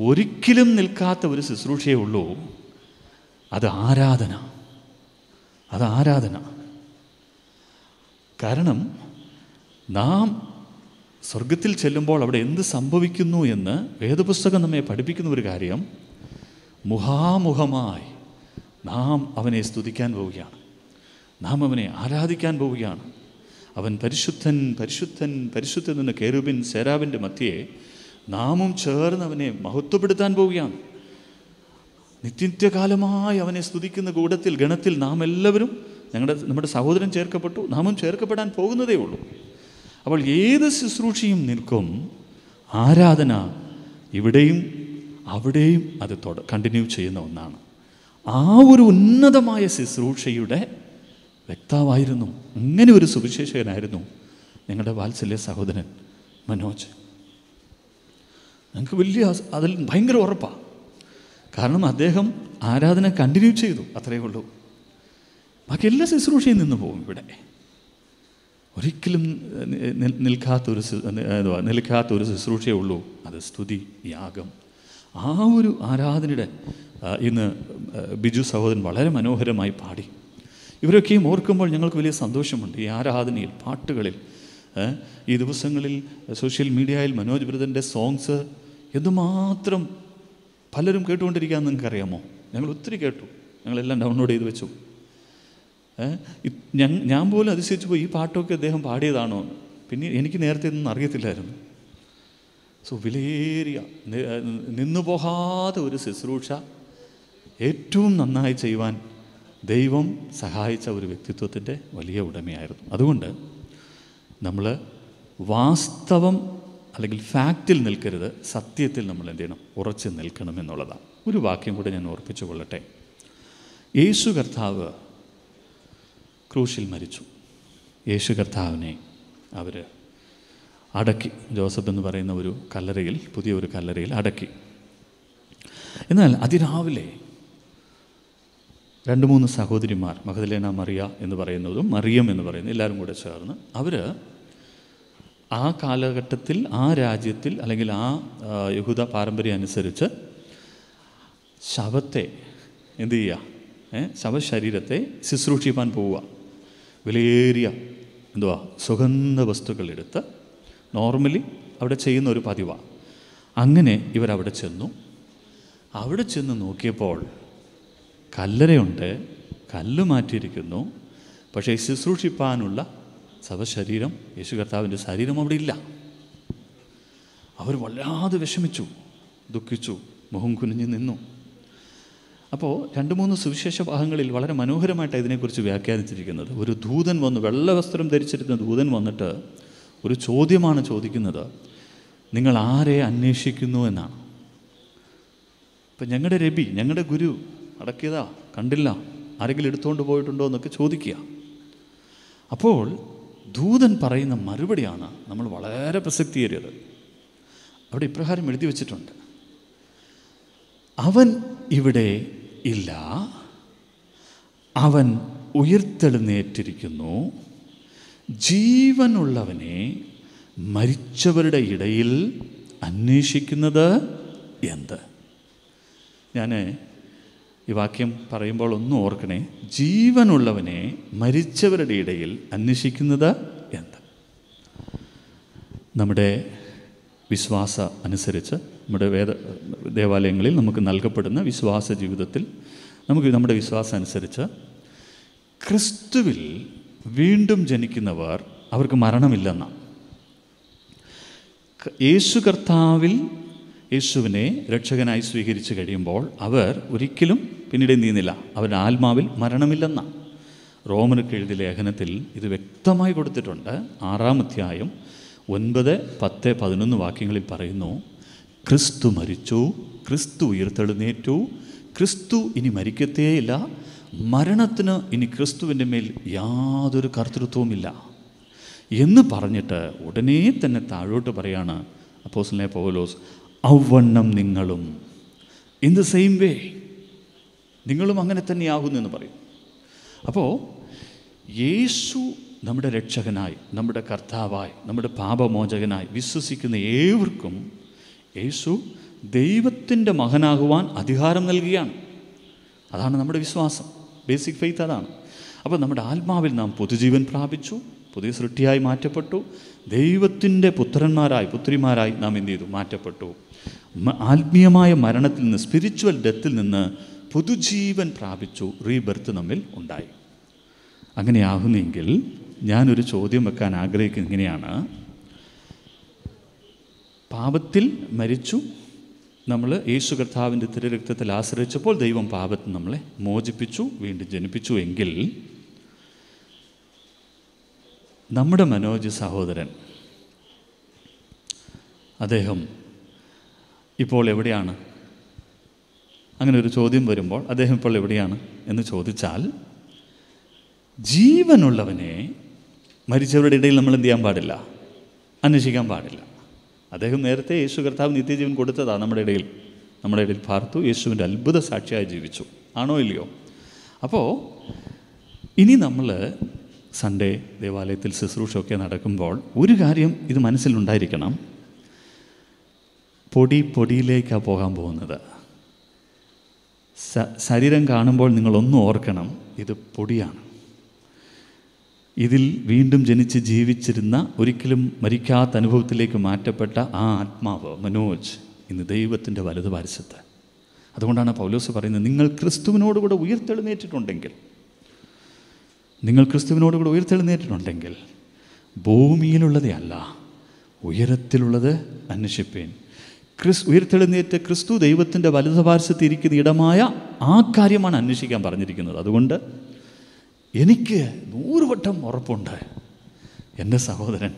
ഒരിക്കലും നിൽക്കാത്ത ഒരു ശുശ്രൂഷയേ ഉള്ളൂ. അത് ആരാധന. അത് ആരാധന. കാരണം നാം സ്വർഗത്തിൽ ചെല്ലുമ്പോൾ അവിടെ എന്ത് സംഭവിക്കുന്നു എന്ന് വേദപുസ്തകം നമ്മെ പഠിപ്പിക്കുന്ന ഒരു കാര്യം മുഹാമുഖമായി നാം അവനെ സ്തുതിക്കാൻ പോവുകയാണ്. നാം അവനെ ആരാധിക്കാൻ പോവുകയാണ്. അവൻ പരിശുദ്ധൻ പരിശുദ്ധൻ പരിശുദ്ധൻ എന്ന കേരുബിൻ സേരാബിന്റെ മധ്യയെ നാമും ചേർന്ന് അവനെ മഹത്വപ്പെടുത്താൻ പോവുകയാണ്. നിത്യകാലമായി അവനെ സ്തുതിക്കുന്ന കൂടത്തിൽ ഗണത്തിൽ നാം എല്ലാവരും ഞങ്ങളുടെ നമ്മുടെ സഹോദരൻ ചേർക്കപ്പെട്ടു നാമും ചേർക്കപ്പെടാൻ പോകുന്നതേ ഉള്ളൂ. അപ്പോൾ ഏത് ശുശ്രൂഷയും നിൽക്കും ആരാധന ഇവിടെയും അവിടെയും അത് തുട കണ്ടിന്യൂ ചെയ്യുന്ന ഒന്നാണ്. ആ ഒരു ഉന്നതമായ ശുശ്രൂഷയുടെ വ്യക്താവായിരുന്നു അങ്ങനെ ഒരു സുവിശേഷകനായിരുന്നു ഞങ്ങളുടെ വാത്സല്യ സഹോദരൻ മനോജ്. ഞങ്ങൾക്ക് വലിയ അതിൽ ഭയങ്കര ഉറപ്പാണ് കാരണം അദ്ദേഹം ആരാധന കണ്ടിന്യൂ ചെയ്തു അത്രയേ ഉള്ളൂ. ബാക്കി എല്ലാ ശുശ്രൂഷയും നിന്ന് പോകും ഇവിടെ. ഒരിക്കലും നിൽക്കാത്തൊരു എന്തുവാ, നിൽക്കാത്തൊരു ശുശ്രൂഷയേ ഉള്ളൂ. അത് സ്തുതി യാഗം. ആ ഒരു ആരാധനയുടെ ഇന്ന് ബിജു സഹോദരൻ വളരെ മനോഹരമായി പാടി. ഇവരൊക്കെയും ഓർക്കുമ്പോൾ ഞങ്ങൾക്ക് വലിയ സന്തോഷമുണ്ട്. ഈ ആരാധനയിൽ പാട്ടുകളിൽ ഈ ദിവസങ്ങളിൽ സോഷ്യൽ മീഡിയയിൽ മനോജ് ബ്രദറിന്റെ സോങ്സ് എന്തുമാത്രം പലരും കേട്ടുകൊണ്ടിരിക്കുകയെന്ന് നിങ്ങൾക്കറിയാമോ? ഞങ്ങൾ ഒത്തിരി കേട്ടു. ഞങ്ങളെല്ലാം ഡൗൺലോഡ് ചെയ്ത് വെച്ചു. ഞാൻ ഞാൻ പോലും അതിശയിച്ചു പോയി ഈ പാട്ടൊക്കെ അദ്ദേഹം പാടിയതാണോ? പിന്നെ എനിക്ക് നേരത്തെ ഒന്നും അറിയത്തില്ലായിരുന്നു. സോ വിലയേറിയ നിന്നു പോകാതെ ഒരു ശുശ്രൂഷ ഏറ്റവും നന്നായി ചെയ്യുവാൻ ദൈവം സഹായിച്ച ഒരു വ്യക്തിത്വത്തിന്റെ വലിയ ഉടമയായിരുന്നു. അതുകൊണ്ട് നമ്മൾ വാസ്തവം അല്ലെങ്കിൽ ഫാക്റ്റിൽ നിൽക്കരുത്. സത്യത്തിൽ നമ്മൾ എന്ത് ചെയ്യണം? ഉറച്ചു നിൽക്കണം എന്നുള്ളതാണ്. ഒരു വാക്യം കൂടെ ഞാൻ ഓർപ്പിച്ചു കൊള്ളട്ടെ. യേശു കർത്താവ് ക്രൂശിൽ മരിച്ചു. യേശു കർത്താവിനെ അവർ അടക്കി. ജോസഫ് എന്ന് പറയുന്ന ഒരു കല്ലറയിൽ പുതിയ ഒരു കല്ലറയിൽ അടക്കി. എന്നാൽ അതിരാവിലെ രണ്ട് മൂന്ന് സഹോദരിമാർ മഹദലേന മറിയ എന്ന് പറയുന്നതും മറിയം എന്ന് പറയുന്നത് എല്ലാവരും കൂടെ ചേർന്ന് അവർ ആ കാലഘട്ടത്തിൽ ആ രാജ്യത്തിൽ അല്ലെങ്കിൽ ആ യഹൂദ പാരമ്പര്യം അനുസരിച്ച് ശവത്തെ എന്ത് ചെയ്യുക? ശവശരീരത്തെ ശുശ്രൂഷിപ്പാൻ പോവുക. വിലയേറിയ എന്തുവാ? സുഗന്ധ വസ്തുക്കളെടുത്ത് നോർമലി അവിടെ ചെയ്യുന്ന ഒരു പതിവാണ് അങ്ങനെ ഇവരവിടെ ചെന്നു. അവിടെ ചെന്ന് നോക്കിയപ്പോൾ കല്ലറയുണ്ട് കല്ല് മാറ്റിയിരിക്കുന്നു. പക്ഷേ ശുശ്രൂഷിപ്പാനുള്ള ശവശരീരം യേശു കർത്താവിന്റെ ശരീരം അവിടെ ഇല്ല. അവർ വല്ലാതെ വിഷമിച്ചു ദുഃഖിച്ചു മുഖം കുനിഞ്ഞു നിന്നു. അപ്പോൾ രണ്ട് മൂന്ന് സുവിശേഷ ഭാഗങ്ങളിൽ വളരെ മനോഹരമായിട്ട് ഇതിനെക്കുറിച്ച് വ്യാഖ്യാനിച്ചിരിക്കുന്നത്. ഒരു ദൂതൻ വന്നു വെള്ള വസ്ത്രം ധരിച്ചിരുന്ന ദൂതൻ വന്നിട്ട് ഒരു ചോദ്യമാണ് ചോദിക്കുന്നത്. നിങ്ങൾ ആരെ അന്വേഷിക്കുന്നു എന്നാണ്? ഇപ്പം ഞങ്ങളുടെ രബി ഞങ്ങളുടെ ഗുരു അടക്കിയതാ കണ്ടില്ല ആരെങ്കിലും എടുത്തുകൊണ്ട് പോയിട്ടുണ്ടോ എന്നൊക്കെ ചോദിക്കുക. അപ്പോൾ ദൂതൻ പറയുന്ന മറുപടിയാണ് നമ്മൾ വളരെ പ്രസക്തിയേറിയത്. അവിടെ ഇപ്രകാരം എഴുതി വച്ചിട്ടുണ്ട്. അവൻ ഇവിടെ ഇല്ല. അവൻ ഉയർത്തെഴുന്നേറ്റിരിക്കുന്നു. ജീവനുള്ളവനെ മരിച്ചവരുടെ ഇടയിൽ അന്വേഷിക്കുന്നത് എന്ത്? ഞാൻ ഈ വാക്യം പറയുമ്പോൾ ഒന്നും ഓർക്കണേ. ജീവനുള്ളവനെ മരിച്ചവരുടെ ഇടയിൽ അന്വേഷിക്കുന്നത് എന്ത്? നമ്മുടെ വിശ്വാസ അനുസരിച്ച് നമ്മുടെ വേദ ദേവാലയങ്ങളിൽ നമുക്ക് നൽകപ്പെടുന്ന വിശ്വാസ ജീവിതത്തിൽ നമുക്ക് നമ്മുടെ വിശ്വാസം അനുസരിച്ച് ക്രിസ്തുവിൽ വീണ്ടും ജനിക്കുന്നവർ അവർക്ക് മരണമില്ലെന്നാണ്. യേശു കർത്താവിൽ യേശുവിനെ രക്ഷകനായി സ്വീകരിച്ചു കഴിയുമ്പോൾ അവർ ഒരിക്കലും പിന്നീട് നീന്നില്ല അവരുടെ ആത്മാവിൽ മരണമില്ലെന്നാണ് റോമനക്ക് എഴുതിയ ലേഖനത്തിൽ ഇത് വ്യക്തമായി കൊടുത്തിട്ടുണ്ട്. ആറാം അധ്യായം ഒൻപത് പത്ത് പതിനൊന്ന് വാക്യങ്ങളിൽ പറയുന്നു ക്രിസ്തു മരിച്ചു ക്രിസ്തു ഉയർത്തെഴുന്നേറ്റു ക്രിസ്തു ഇനി മരിക്കത്തേയില്ല മരണത്തിന് ഇനി ക്രിസ്തുവിന്റെ മേൽ യാതൊരു കർത്തൃത്വവുമില്ല. എന്ന് പറഞ്ഞിട്ട് ഉടനെ തന്നെ താഴോട്ട് പറയാണ് അപ്പോസ്തലനായ പൗലോസ് ഔവണ്ണം നിങ്ങളും. ഇൻ ദ സെയിം വേ നിങ്ങളും അങ്ങനെ തന്നെയാകുന്നു എന്ന് പറയും. അപ്പോൾ യേശു നമ്മുടെ രക്ഷകനായി നമ്മുടെ കർത്താവായി നമ്മുടെ പാപമോചകനായി വിശ്വസിക്കുന്ന ഏവർക്കും യേശു ദൈവത്തിന്റെ മകനാകുവാൻ അധികാരം നൽകുകയാണ്. അതാണ് നമ്മുടെ വിശ്വാസം. ബേസിക് ഫെയ്ത്ത് അതാണ്. അപ്പോൾ നമ്മുടെ ആത്മാവിൽ നാം പുതുജീവൻ പ്രാപിച്ചു പുതിയ സൃഷ്ടിയായി മാറ്റപ്പെട്ടു ദൈവത്തിന്റെ പുത്രന്മാരായി പുത്രിമാരായി നാം എന്ത് ചെയ്തു? മാറ്റപ്പെട്ടു. ആത്മീയമായ മരണത്തിൽ നിന്ന് സ്പിരിച്വൽ ഡെത്തിൽ നിന്ന് പുതുജീവൻ പ്രാപിച്ചു റീബർത്ത് നമ്മിൽ ഉണ്ടായി. അങ്ങനെയാകുന്നെങ്കിൽ ഞാനൊരു ചോദ്യം വെക്കാൻ ആഗ്രഹിക്കുന്നത് ഇങ്ങനെയാണ്. പാപത്തിൽ മരിച്ചു നമ്മൾ യേശു കർത്താവിന്റെ തിരുരക്തത്തിൽ ആശ്രയിച്ചപ്പോൾ ദൈവം പാപത്തിൽ നമ്മളെ മോചിപ്പിച്ചു വീണ്ടും ജനിപ്പിച്ചു എങ്കിൽ നമ്മുടെ മനോജ് സഹോദരൻ അദ്ദേഹം ഇപ്പോൾ എവിടെയാണ്? അങ്ങനെ ഒരു ചോദ്യം വരുമ്പോൾ അദ്ദേഹം ഇപ്പോൾ എവിടെയാണ് എന്ന് ചോദിച്ചാൽ ജീവനുള്ളവനെ മരിച്ചവരുടെ ഇടയിൽ നമ്മൾ എന്ത് ചെയ്യാൻ പാടില്ല? അന്വേഷിക്കാൻ പാടില്ല. അദ്ദേഹം നേരത്തെ യേശു കർത്താവ് നിത്യജീവൻ കൊടുത്തതാണ് നമ്മുടെ ഇടയിൽ. നമ്മുടെ ഇടയിൽ പാർത്തു യേശുവിന്റെ അത്ഭുത സാക്ഷിയായി ജീവിച്ചു. ആണോ ഇല്ലയോ? അപ്പോൾ ഇനി നമ്മൾ സൺഡേ ദേവാലയത്തിൽ ശുശ്രൂഷയൊക്കെ നടക്കുമ്പോൾ ഒരു കാര്യം ഇത് മനസ്സിലുണ്ടായിരിക്കണം. പൊടി പൊടിയിലേക്കാണ് പോകാൻ പോകുന്നത്. ശരീരം കാണുമ്പോൾ നിങ്ങളൊന്നും ഓർക്കണം ഇത് പൊടിയാണ്. ഇതിൽ വീണ്ടും ജനിച്ച് ജീവിച്ചിരുന്ന ഒരിക്കലും മരിക്കാത്ത അനുഭവത്തിലേക്ക് മാറ്റപ്പെട്ട ആ ആത്മാവ് മനോജ് ഇന്ന് ദൈവത്തിന്റെ വലതു പാരിശത്ത്. അതുകൊണ്ടാണ് പൗലോസ് പറയുന്നത് നിങ്ങൾ ക്രിസ്തുവിനോടുകൂടെ ഉയർത്തെഴുന്നേറ്റിട്ടുണ്ടെങ്കിൽ നിങ്ങൾ ക്രിസ്തുവിനോടുകൂടെ ഉയർത്തെഴുന്നേറ്റിട്ടുണ്ടെങ്കിൽ ഭൂമിയിലുള്ളതേ അല്ല ഉയരത്തിലുള്ളത് അന്വേഷിപ്പേൻ. ക്രിസ് ഉയർത്തെഴുന്നേറ്റ് ക്രിസ്തു ദൈവത്തിന്റെ വലതുപാർശ്വത്തിരിക്കുന്ന ഇടമായ ആ കാര്യമാണ് അന്വേഷിക്കാൻ പറഞ്ഞിരിക്കുന്നത്. അതുകൊണ്ട് എനിക്ക് നൂറുവട്ടം ഉറപ്പുണ്ട്. എന്റെ സഹോദരൻ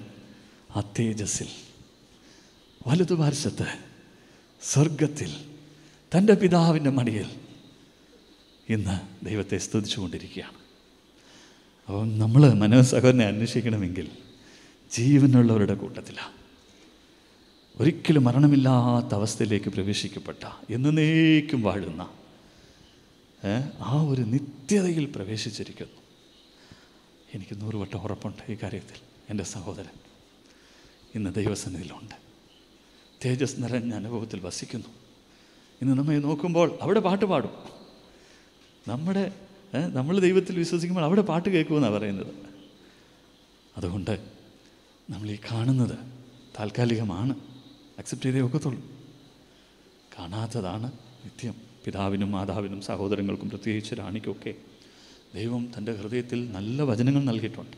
ആ തേജസ്സിൽ വലതുപാർശ്വത്ത് സ്വർഗത്തിൽ തന്റെ പിതാവിന്റെ മടിയിൽ ഇന്ന് ദൈവത്തെ സ്തുതിച്ചുകൊണ്ടിരിക്കുകയാണ്. അപ്പം നമ്മൾ മനോസഹോദരനെ അന്വേഷിക്കണമെങ്കിൽ ജീവനുള്ളവരുടെ കൂട്ടത്തിലാണ്. ഒരിക്കലും മരണമില്ലാത്ത അവസ്ഥയിലേക്ക് പ്രവേശിക്കപ്പെട്ട എന്നേക്കും വാഴുന്ന ആ ഒരു നിത്യതയിൽ പ്രവേശിച്ചിരിക്കുന്നു. എനിക്ക് നൂറുവട്ടം ഉറപ്പുണ്ട് ഈ കാര്യത്തിൽ എന്റെ സഹോദരൻ. ഇന്ന് ദൈവസന്നിധിയിലുണ്ട്. തേജസ് നിറഞ്ഞ അനുഭവത്തിൽ വസിക്കുന്നു. ഇന്ന് നമ്മെ നോക്കുമ്പോൾ അവിടെ പാട്ട് പാടും. നമ്മുടെ നമ്മൾ ദൈവത്തിൽ വിശ്വസിക്കുമ്പോൾ അവിടെ പാട്ട് കേൾക്കുമെന്നാണ് പറയുന്നത്. അതുകൊണ്ട് നമ്മൾ ഈ കാണുന്നത് താൽക്കാലികമാണ്. അക്സെപ്റ്റ് ചെയ്തേ ഒക്കത്തുള്ളൂ. കാണാത്തതാണ് നിത്യം. പിതാവിനും മാതാവിനും സഹോദരങ്ങൾക്കും പ്രത്യേകിച്ച് റാണിക്കൊക്കെ ദൈവം തന്റെ ഹൃദയത്തിൽ നല്ല വചനങ്ങൾ നൽകിയിട്ടുണ്ട്.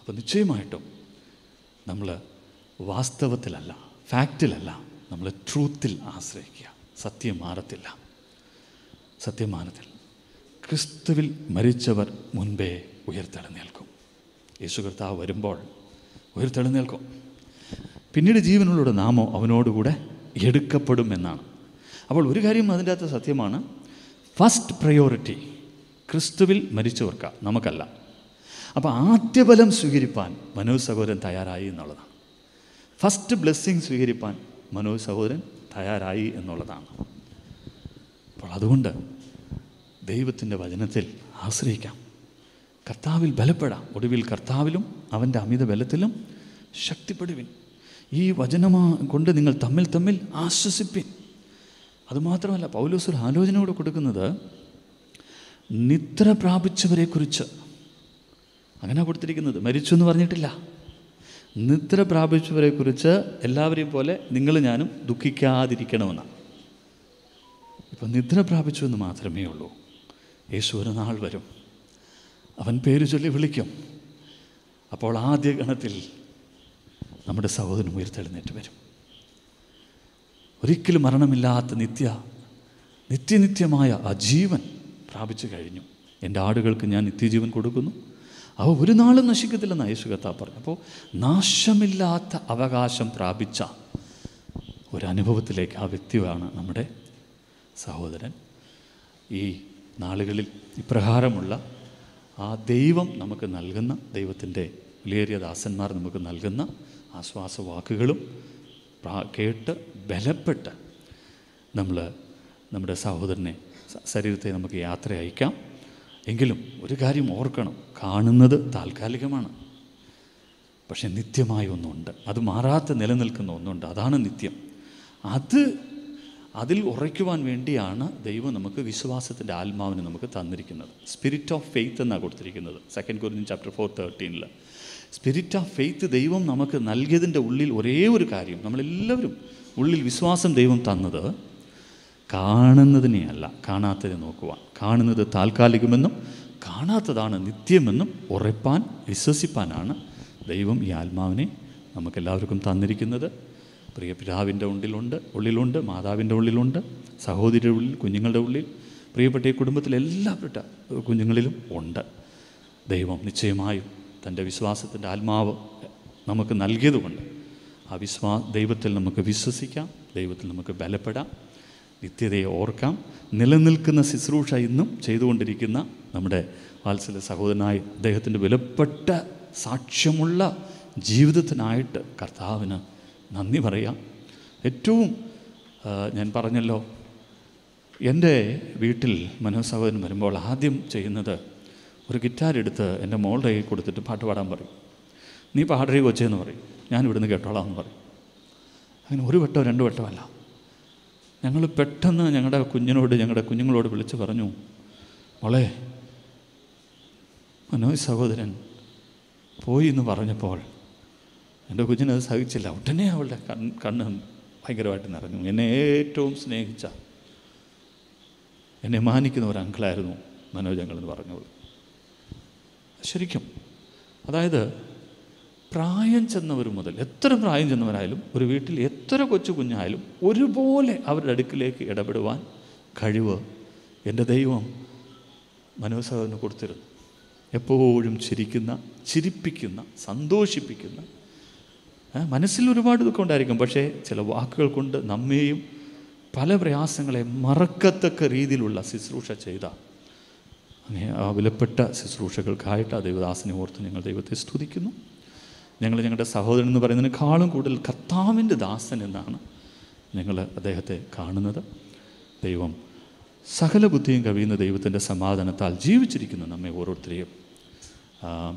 അപ്പോൾ നിശ്ചയമായിട്ടും നമ്മൾ വാസ്തവത്തിലല്ല ഫാക്റ്റിലല്ല നമ്മൾ ട്രൂത്തിൽ ആശ്രയിക്കുക. സത്യം മാറത്തില്ല. സത്യം മാറത്തില്ല. ക്രിസ്തുവിൽ മരിച്ചവർ മുൻപേ ഉയർത്തെഴുന്നേൽക്കും. യേശു കർത്താവ് വരുമ്പോൾ ഉയർത്തെഴുന്നേൽക്കും. പിന്നീട് ജീവനുള്ളവരുടെ നാമോ അവനോടുകൂടെ എടുക്കപ്പെടും എന്നാണ്. അപ്പോൾ ഒരു കാര്യം അതിന്റെ അകത്ത് സത്യമാണ്. ഫസ്റ്റ് പ്രയോറിറ്റി ക്രിസ്തുവിൽ മരിച്ചവർക്ക നമുക്കല്ല. അപ്പോൾ ആദ്യബലം സ്വീകരിപ്പാൻ മനോജ് സഹോദരൻ തയ്യാറായി എന്നുള്ളതാണ്. ഫസ്റ്റ് ബ്ലെസ്സിങ് സ്വീകരിപ്പാൻ മനോജ് സഹോദരൻ തയ്യാറായി എന്നുള്ളതാണ്. അപ്പോൾ അതുകൊണ്ട് ദൈവത്തിന്റെ വചനത്തിൽ ആശ്രയിക്കാം. കർത്താവിൽ ബലപ്പെടാം. ഒടുവിൽ കർത്താവിലും അവന്റെ അമിത ബലത്തിലും ശക്തിപ്പെടുവിൻ. ഈ വചനമാ കൊണ്ട് നിങ്ങൾ തമ്മിൽ തമ്മിൽ ആശ്വസിപ്പിൻ. അതുമാത്രമല്ല പൗലോസ് ഒരു ആലോചന കൂടെ കൊടുക്കുന്നത് നിദ്ര പ്രാപിച്ചവരെക്കുറിച്ച് അങ്ങനെ കൊടുത്തിരിക്കുന്നത് മരിച്ചു എന്ന് പറഞ്ഞിട്ടില്ല. നിദ്ര പ്രാപിച്ചവരെക്കുറിച്ച് എല്ലാവരെയും പോലെ നിങ്ങൾ ഞാനും ദുഃഖിക്കാതിരിക്കണമെന്നാണ് ഇപ്പം നിദ്ര പ്രാപിച്ചു എന്ന് മാത്രമേ ഉള്ളൂ. യേശു ഒരു നാൾ വരും. അവൻ പേര് ചൊല്ലി വിളിക്കും. അപ്പോൾ ആദ്യ ഗണത്തിൽ നമ്മുടെ സഹോദരൻ ഉയർത്തെഴുന്നേറ്റ് വരും. ഒരിക്കലും മരണമില്ലാത്ത നിത്യ നിത്യനിത്യമായ ആ ജീവൻ പ്രാപിച്ചു കഴിഞ്ഞു. എന്റെ ആടുകൾക്ക് ഞാൻ നിത്യജീവൻ കൊടുക്കുന്നു. അവ ഒരു നാളും നശിക്കത്തില്ലെന്ന് യേശു കർത്താവ് പറഞ്ഞു. അപ്പോൾ നാശമില്ലാത്ത അവകാശം പ്രാപിച്ച ഒരനുഭവത്തിലേക്ക് ആ വ്യക്തിയാണ് നമ്മുടെ സഹോദരൻ. ഈ നാളുകളിൽ ഇപ്രകാരമുള്ള ആ ദൈവം നമുക്ക് നൽകുന്ന ദൈവത്തിന്റെ വിലയേറിയ ദാസന്മാർ നമുക്ക് നൽകുന്ന ആശ്വാസവാക്കുകളും പ്രാ- കേട്ട് ബലപ്പെട്ട് നമ്മൾ നമ്മുടെ സഹോദരനെ ശരീരത്തെ നമുക്ക് യാത്ര അയക്കാം. എങ്കിലും ഒരു കാര്യം ഓർക്കണം കാണുന്നത് താൽക്കാലികമാണ്. പക്ഷെ നിത്യമായ ഒന്നുണ്ട്. അത് മാറാത്ത നിലനിൽക്കുന്ന ഒന്നുണ്ട്. അതാണ് നിത്യം. അത് അതിൽ ഉറയ്ക്കുവാൻ വേണ്ടിയാണ് ദൈവം നമുക്ക് വിശ്വാസത്തിന്റെ ആത്മാവിനെ നമുക്ക് തന്നിരിക്കുന്നത്. സ്പിരിറ്റ് ഓഫ് ഫെയ്ത്ത് എന്നാണ് കൊടുത്തിരിക്കുന്നത്. സെക്കൻഡ് കൊറിയൻ ചാപ്റ്റർ ഫോർ തേർട്ടീനിൽ സ്പിരിറ്റ് ഓഫ് ഫെയ്ത്ത് ദൈവം നമുക്ക് നൽകിയതിന്റെ ഉള്ളിൽ ഒരേ ഒരു കാര്യം. നമ്മളെല്ലാവരും ഉള്ളിൽ വിശ്വാസം ദൈവം തന്നത് കാണുന്നതിനെയല്ല കാണാത്തതിനെ നോക്കുവാൻ. കാണുന്നത് താൽക്കാലികമെന്നും കാണാത്തതാണ് നിത്യമെന്നും ഉറപ്പാൻ വിശ്വസിപ്പാനാണ് ദൈവം ഈ ആത്മാവിനെ നമുക്കെല്ലാവർക്കും തന്നിരിക്കുന്നത്. പ്രിയ പിതാവിന്റെ ഉള്ളിലുണ്ട് ഉള്ളിലുണ്ട് മാതാവിന്റെ ഉള്ളിലുണ്ട് സഹോദരിയുടെ ഉള്ളിൽ കുഞ്ഞുങ്ങളുടെ ഉള്ളിൽ പ്രിയപ്പെട്ട ഈ കുടുംബത്തിലെ എല്ലാപ്പെട്ട കുഞ്ഞുങ്ങളിലും ഉണ്ട്. ദൈവം നിശ്ചയമായും തന്റെ വിശ്വാസത്തിന്റെ ആത്മാവ് നമുക്ക് നൽകിയതുകൊണ്ട് ആ വിശ്വാ ദൈവത്തിൽ നമുക്ക് വിശ്വസിക്കാം ദൈവത്തിൽ നമുക്ക് ബലപ്പെടാം നിത്യതയെ ഓർക്കാം. നിലനിൽക്കുന്ന ശുശ്രൂഷ ഇന്നും ചെയ്തുകൊണ്ടിരിക്കുന്ന നമ്മുടെ വാത്സല്യ സഹോദരനായി അദ്ദേഹത്തിന്റെ വിലപ്പെട്ട സാക്ഷ്യമുള്ള ജീവിതത്തിനായിട്ട് കർത്താവിന് നന്ദി പറയാം. ഏറ്റവും ഞാൻ പറഞ്ഞല്ലോ എന്റെ വീട്ടിൽ മനോസഹോദരൻ വരുമ്പോൾ ആദ്യം ചെയ്യുന്നത് ഒരു ഗിറ്റാർ എടുത്ത് എന്റെ മോളുടെ കയ്യിൽ കൊടുത്തിട്ട് പാട്ട് പാടാൻ പറയും. നീ പാടറി കൊച്ചെന്ന് പറയും. ഞാൻ ഇവിടുന്ന് കേട്ടോളാം എന്ന് പറയും. അങ്ങനെ ഒരു വട്ടോ രണ്ട് വട്ടമല്ല. ഞങ്ങൾ പെട്ടെന്ന് ഞങ്ങളുടെ കുഞ്ഞിനോട് ഞങ്ങളുടെ കുഞ്ഞുങ്ങളോട് വിളിച്ച് പറഞ്ഞു മോളെ മനോജ് സഹോദരൻ പോയി എന്ന് പറഞ്ഞപ്പോൾ എന്റെ കുഞ്ഞിനത് സഹിച്ചില്ല. ഉടനെ അവളുടെ കണ്ണ് ഭയങ്കരമായിട്ട് നിറഞ്ഞു. എന്നെ ഏറ്റവും സ്നേഹിച്ച എന്നെ മാനിക്കുന്ന ഒരു അങ്കിളായിരുന്നു മനോജ് അങ്കിൾ എന്ന് ശരിക്കും. അതായത് പ്രായം ചെന്നവർ മുതൽ എത്ര പ്രായം ചെന്നവരായാലും ഒരു വീട്ടിൽ എത്ര കൊച്ചു കുഞ്ഞായാലും ഒരുപോലെ അവരുടെ അടുക്കിലേക്ക് ഇടപെടുവാൻ കഴിവ് എന്റെ ദൈവം മനോസഹന് കൊടുത്തിരുന്നു. എപ്പോഴും ചിരിക്കുന്ന ചിരിപ്പിക്കുന്ന സന്തോഷിപ്പിക്കുന്ന മനസ്സിൽ ഒരുപാട് ദുഃഖം ഉണ്ടായിരിക്കും. പക്ഷേ ചില വാക്കുകൾ കൊണ്ട് നമ്മെയും പല പ്രയാസങ്ങളെ മറക്കത്തക്ക രീതിയിലുള്ള ശുശ്രൂഷ ചെയ്ത അങ്ങനെ ആ വിലപ്പെട്ട ശുശ്രൂഷകൾക്കായിട്ട് ആ ദൈവദാസനെ ഓർത്ത് ഞങ്ങൾ ദൈവത്തെ സ്തുതിക്കുന്നു. ഞങ്ങൾ ഞങ്ങളുടെ സഹോദരൻ എന്ന് പറയുന്നതിനേക്കാളും കൂടുതൽ കർത്താവിന്റെ ദാസൻ എന്നാണ് ഞങ്ങൾ അദ്ദേഹത്തെ കാണുന്നത്. ദൈവം സകല ബുദ്ധിയും കവിയുന്ന ദൈവത്തിന്റെ സമാധാനത്താൽ ജീവിച്ചിരിക്കുന്ന നമ്മെ ഓരോരുത്തരെയും.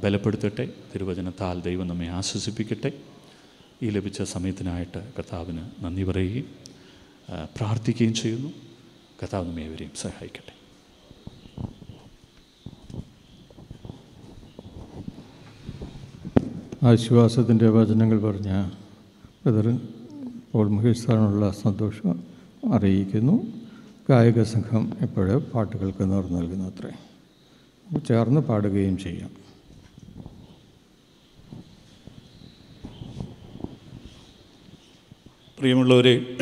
ബലപ്പെടുത്തട്ടെ തിരുവചനത്താൽ ദൈവം നമ്മെ ആശ്വസിപ്പിക്കട്ടെ. ഈ ലഭിച്ച സമയത്തിനായിട്ട് കർത്താവിന് നന്ദി പറയുകയും പ്രാർത്ഥിക്കുകയും ചെയ്യുന്നു. കർത്താവ് നമ്മെ അവരെയും സഹായിക്കട്ടെ. ആശ്വാസത്തിന്റെ വചനങ്ങൾ പറഞ്ഞ ബ്രദർ പോൾ മഹേഷ് സാറിനുള്ള സന്തോഷം അറിയിക്കുന്നു. ഗായക സംഘം ഇപ്പോൾ പാട്ടുകൾക്ക് നേർന്നു നൽകുന്നു അത്രേ. ചേർന്ന് പാടുകയും ചെയ്യാം. പ്രിയമുള്ളവരെ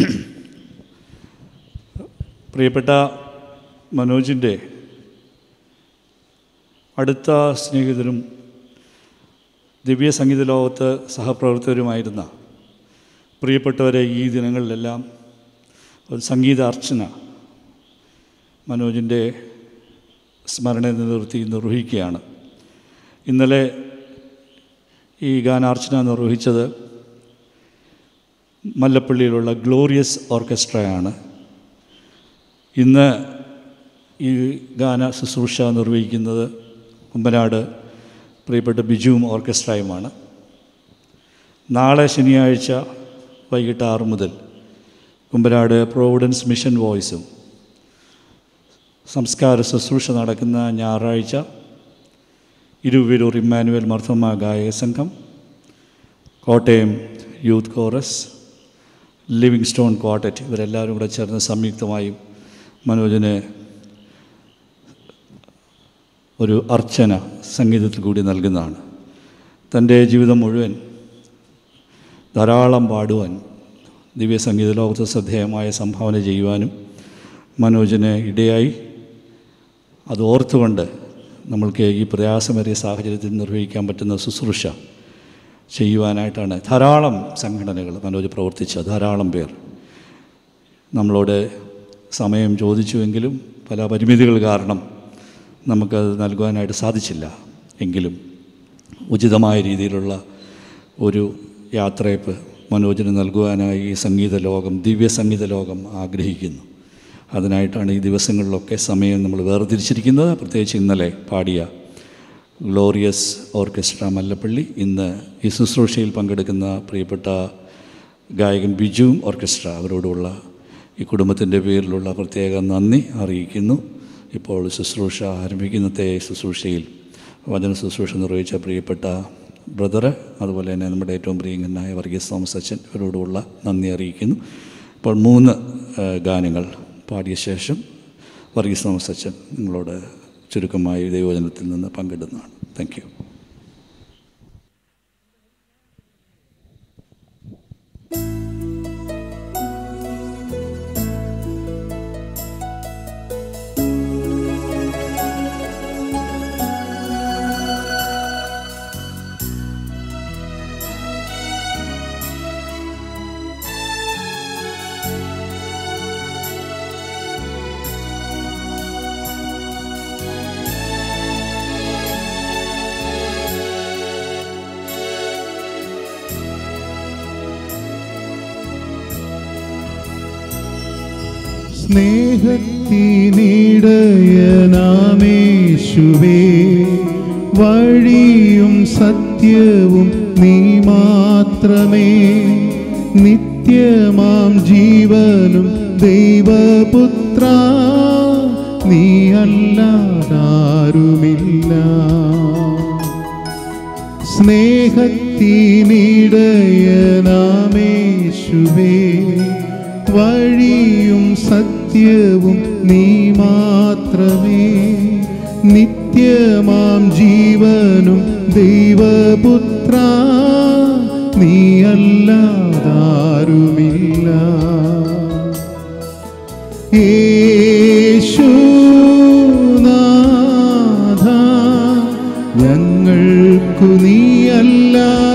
പ്രിയപ്പെട്ട മനോജിന്റെ അടുത്ത സ്നേഹിതരും ദിവ്യ സംഗീത ലോകത്ത് സഹപ്രവർത്തകരുമായിരുന്ന പ്രിയപ്പെട്ടവരെ ഈ ദിനങ്ങളിലെല്ലാം ഒരു സംഗീത അർച്ചന മനോജിന്റെ സ്മരണ നിലനിർത്തി നിർവഹിക്കുകയാണ്. ഇന്നലെ ഈ ഗാനാർച്ചന നിർവഹിച്ചത് മല്ലപ്പള്ളിയിലുള്ള ഗ്ലോറിയസ് ഓർക്കസ്ട്രയാണ്. ഇന്ന് ഈ ഗാന ശുശ്രൂഷ നിർവഹിക്കുന്നത് കുമ്പനാട് പ്രിയപ്പെട്ട ബിജുവും ഓർക്കസ്ട്രയുമാണ്. നാളെ ശനിയാഴ്ച വൈകിട്ട് ആറ് മുതൽ കുമ്പനാട് പ്രോവിഡൻസ് മിഷൻ വോയിസും സംസ്കാര ശുശ്രൂഷ നടക്കുന്ന ഞായറാഴ്ച ഇരുവരൂർ ഇമ്മാനുവൽ മർത്തമ ഗായക സംഘം Kottayam youth chorus living stone quartet ഇവരെല്ലാവരും കൂടെ ചേർന്ന് സംയുക്തമായും മനോജിന് ഒരു അർച്ചന സംഗീതത്തിൽ കൂടി നൽകുന്നതാണ്. തന്റെ ജീവിതം മുഴുവൻ ധാരാളം പാടുവാൻ ദിവ്യ സംഗീത ലോകത്ത് ശ്രദ്ധേയമായ സംഭാവന ചെയ്യുവാനും മനോജിന് ഇടയായി. അത് ഓർത്തുകൊണ്ട് നമ്മൾക്ക് ഈ പ്രയാസമേറിയ സാഹചര്യത്തിൽ നിർവഹിക്കാൻ പറ്റുന്ന ശുശ്രൂഷ ചെയ്യുവാനായിട്ടാണ് ധാരാളം സംഘടനകൾ മനോജ് പ്രവർത്തിച്ച ധാരാളം പേർ. നമ്മളോട് സമയം ചോദിച്ചുവെങ്കിലും പല പരിമിതികൾ കാരണം നമുക്കത് നൽകുവാനായിട്ട് സാധിച്ചില്ല. എങ്കിലും ഉചിതമായ രീതിയിലുള്ള ഒരു യാത്രയപ്പ് മനോജിന് നൽകുവാനായി ഈ സംഗീത ലോകം ദിവ്യ സംഗീത ലോകം ആഗ്രഹിക്കുന്നു. അതിനായിട്ടാണ് ഈ ദിവസങ്ങളിലൊക്കെ സമയം നമ്മൾ വേർതിരിച്ചിരിക്കുന്നത്. പ്രത്യേകിച്ച് ഇന്നലെ പാടിയ ഗ്ലോറിയസ് ഓർക്കസ്ട്ര മല്ലപ്പള്ളി ഇന്ന് ഈ ശുശ്രൂഷയിൽ പങ്കെടുക്കുന്ന പ്രിയപ്പെട്ട ഗായകൻ ബിജുവും ഓർക്കസ്ട്ര അവരോടുള്ള ഈ കുടുംബത്തിന്റെ പേരിലുള്ള പ്രത്യേക നന്ദി അറിയിക്കുന്നു. ഇപ്പോൾ ശുശ്രൂഷ ആരംഭിക്കുന്നത്തെ ശുശ്രൂഷയിൽ വചന ശുശ്രൂഷ നിർവഹിച്ച പ്രിയപ്പെട്ട ബ്രദറ് അതുപോലെ തന്നെ നമ്മുടെ ഏറ്റവും പ്രിയങ്കനായ വർഗീസ് തോമസ് അച്ഛൻ ഇവരോടുള്ള നന്ദി അറിയിക്കുന്നു. ഇപ്പോൾ മൂന്ന് ഗാനങ്ങൾ പാടിയ ശേഷം വർഗീസ് തോമസ് അച്ഛൻ നിങ്ങളോട് ചുരുക്കമായി ദൈവവചനത്തിൽ നിന്ന് പങ്കിടുന്നതാണ്. താങ്ക് സ്നേഹത്തിനിടയനാമേശുവേ വഴിയും സത്യവും നീ മാത്രമേ. നിത്യമാം ജീവനും ദൈവപുത്ര നീ അല്ലാതാരുമില്ല. സ്നേഹത്തിനിടയനാമേശുവേ വഴിയും സത്യവും നീ മാത്രമേ. നിത്യമാം ജീവനും ദൈവപുത്ര. നീ അല്ലാതാരുമില്ല. യേശുനാഥ ഞങ്ങൾക്കു നീയല്ലാതാരുമില്ല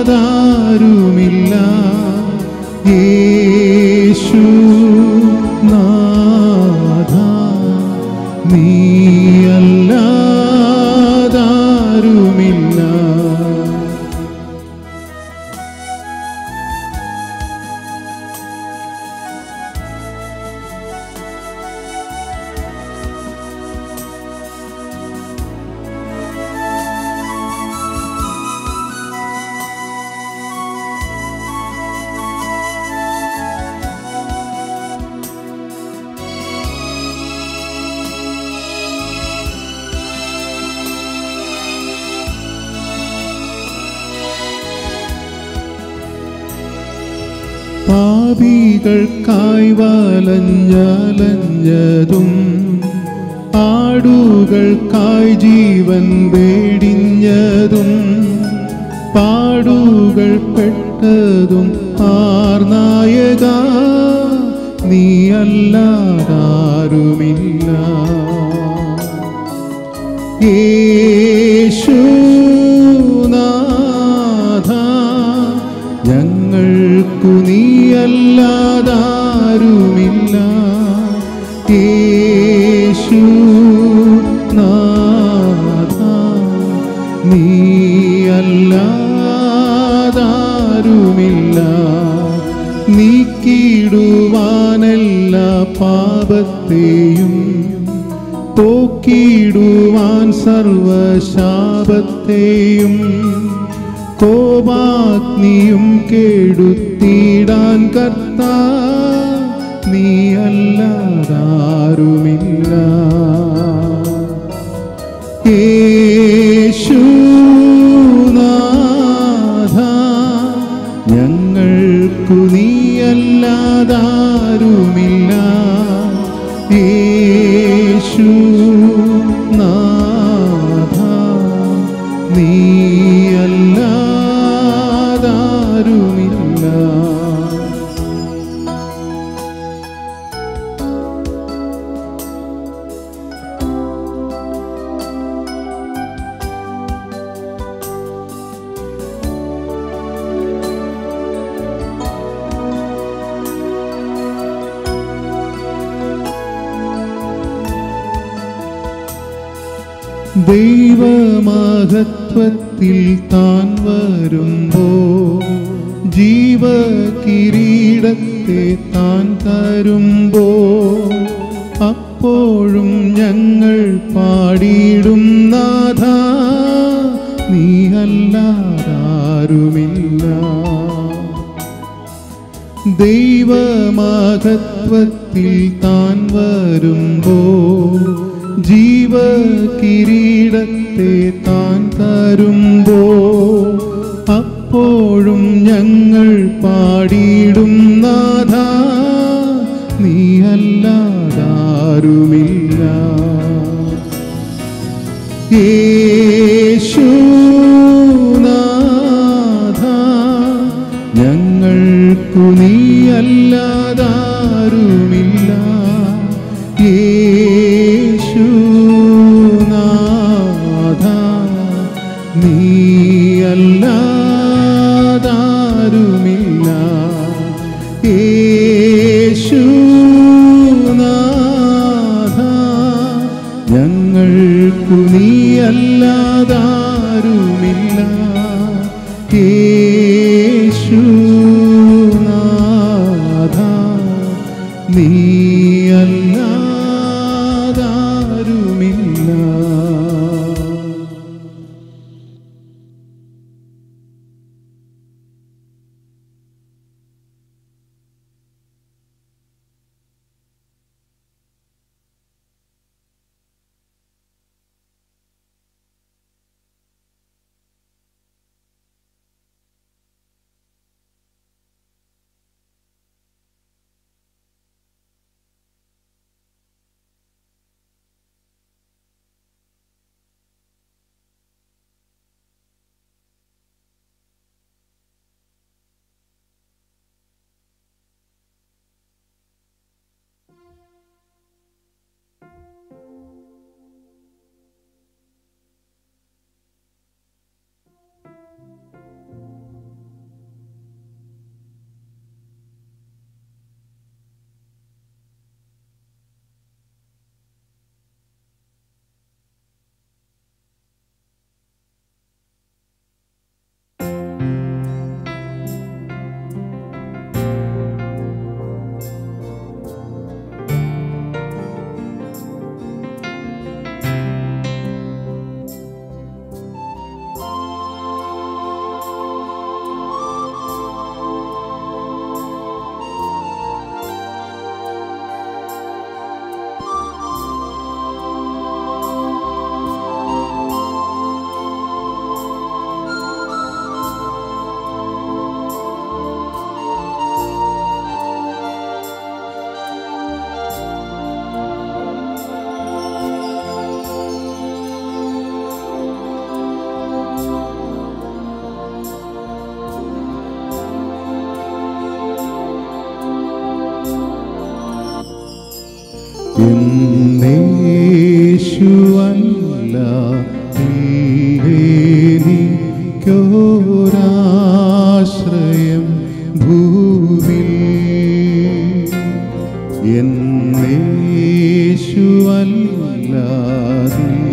എന്നേശുവല്ലാതില്ലേക്കൊരാശ്രയം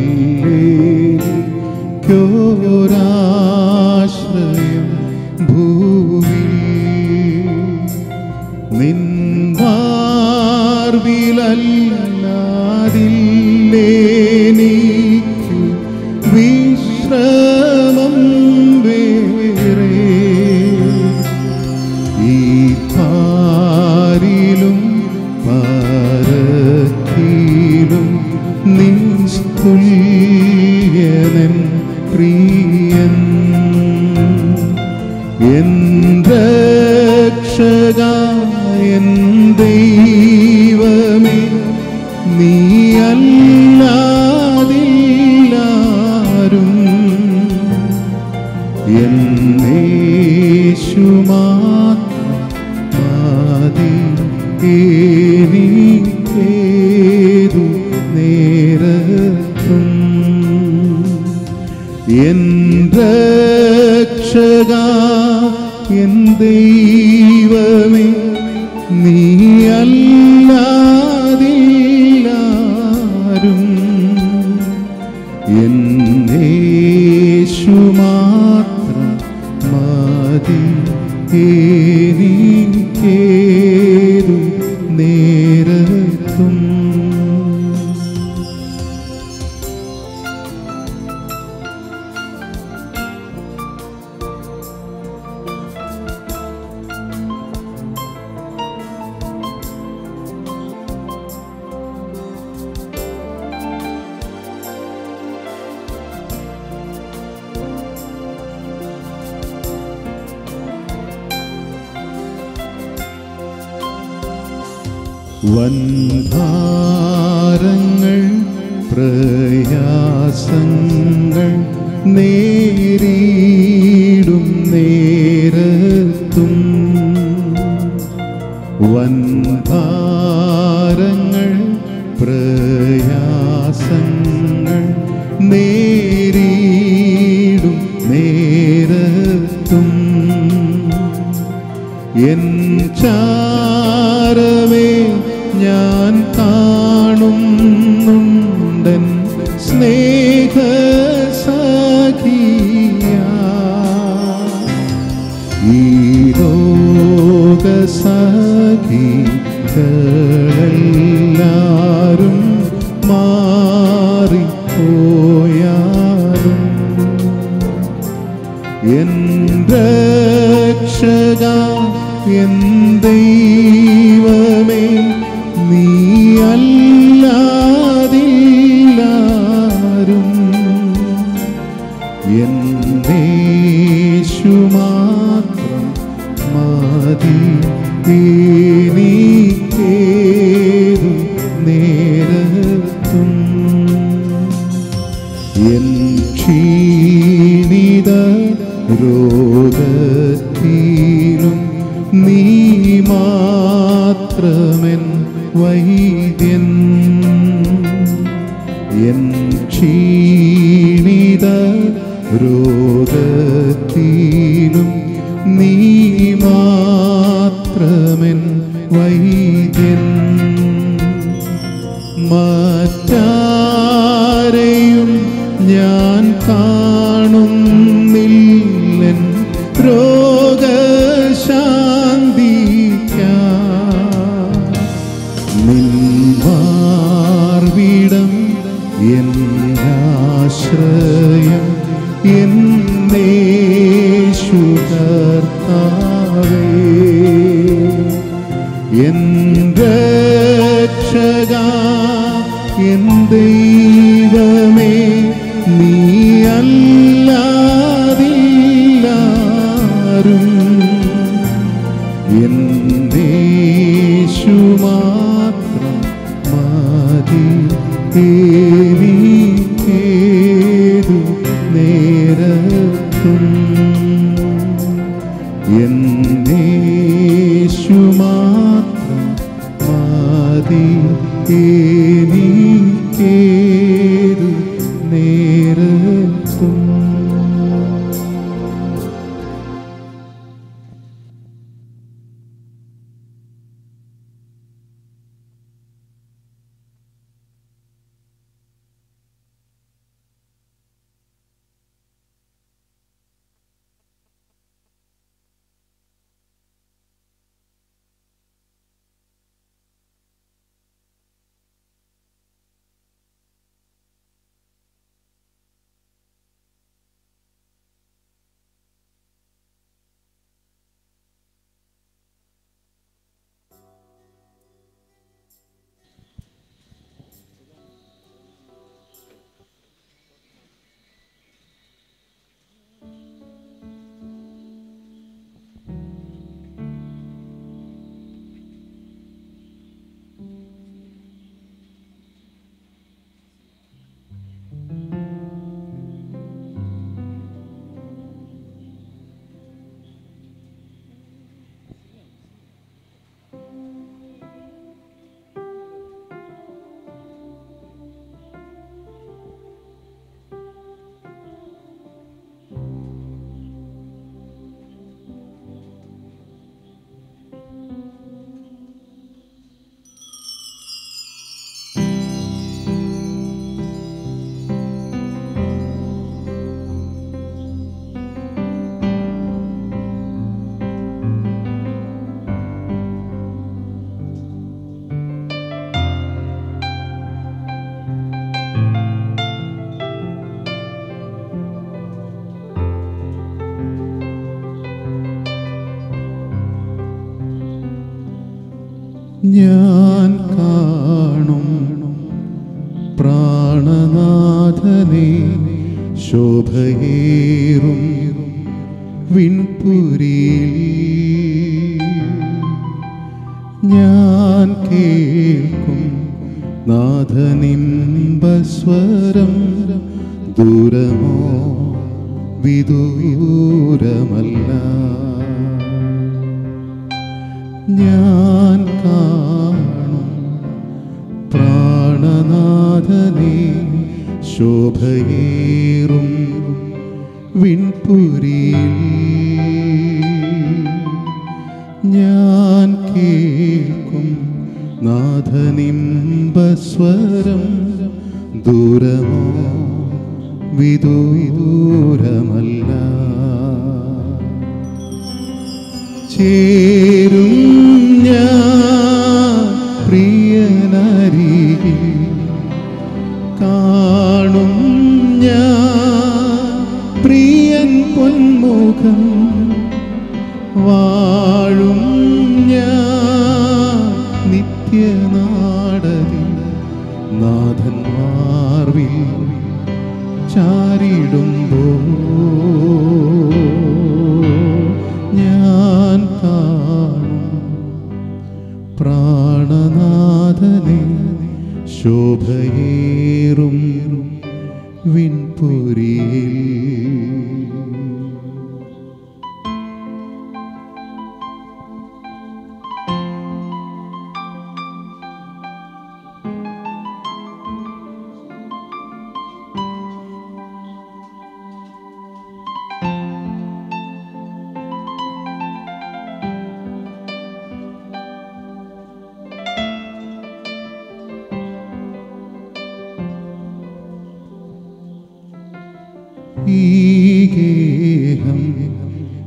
ഈ ഗേഹം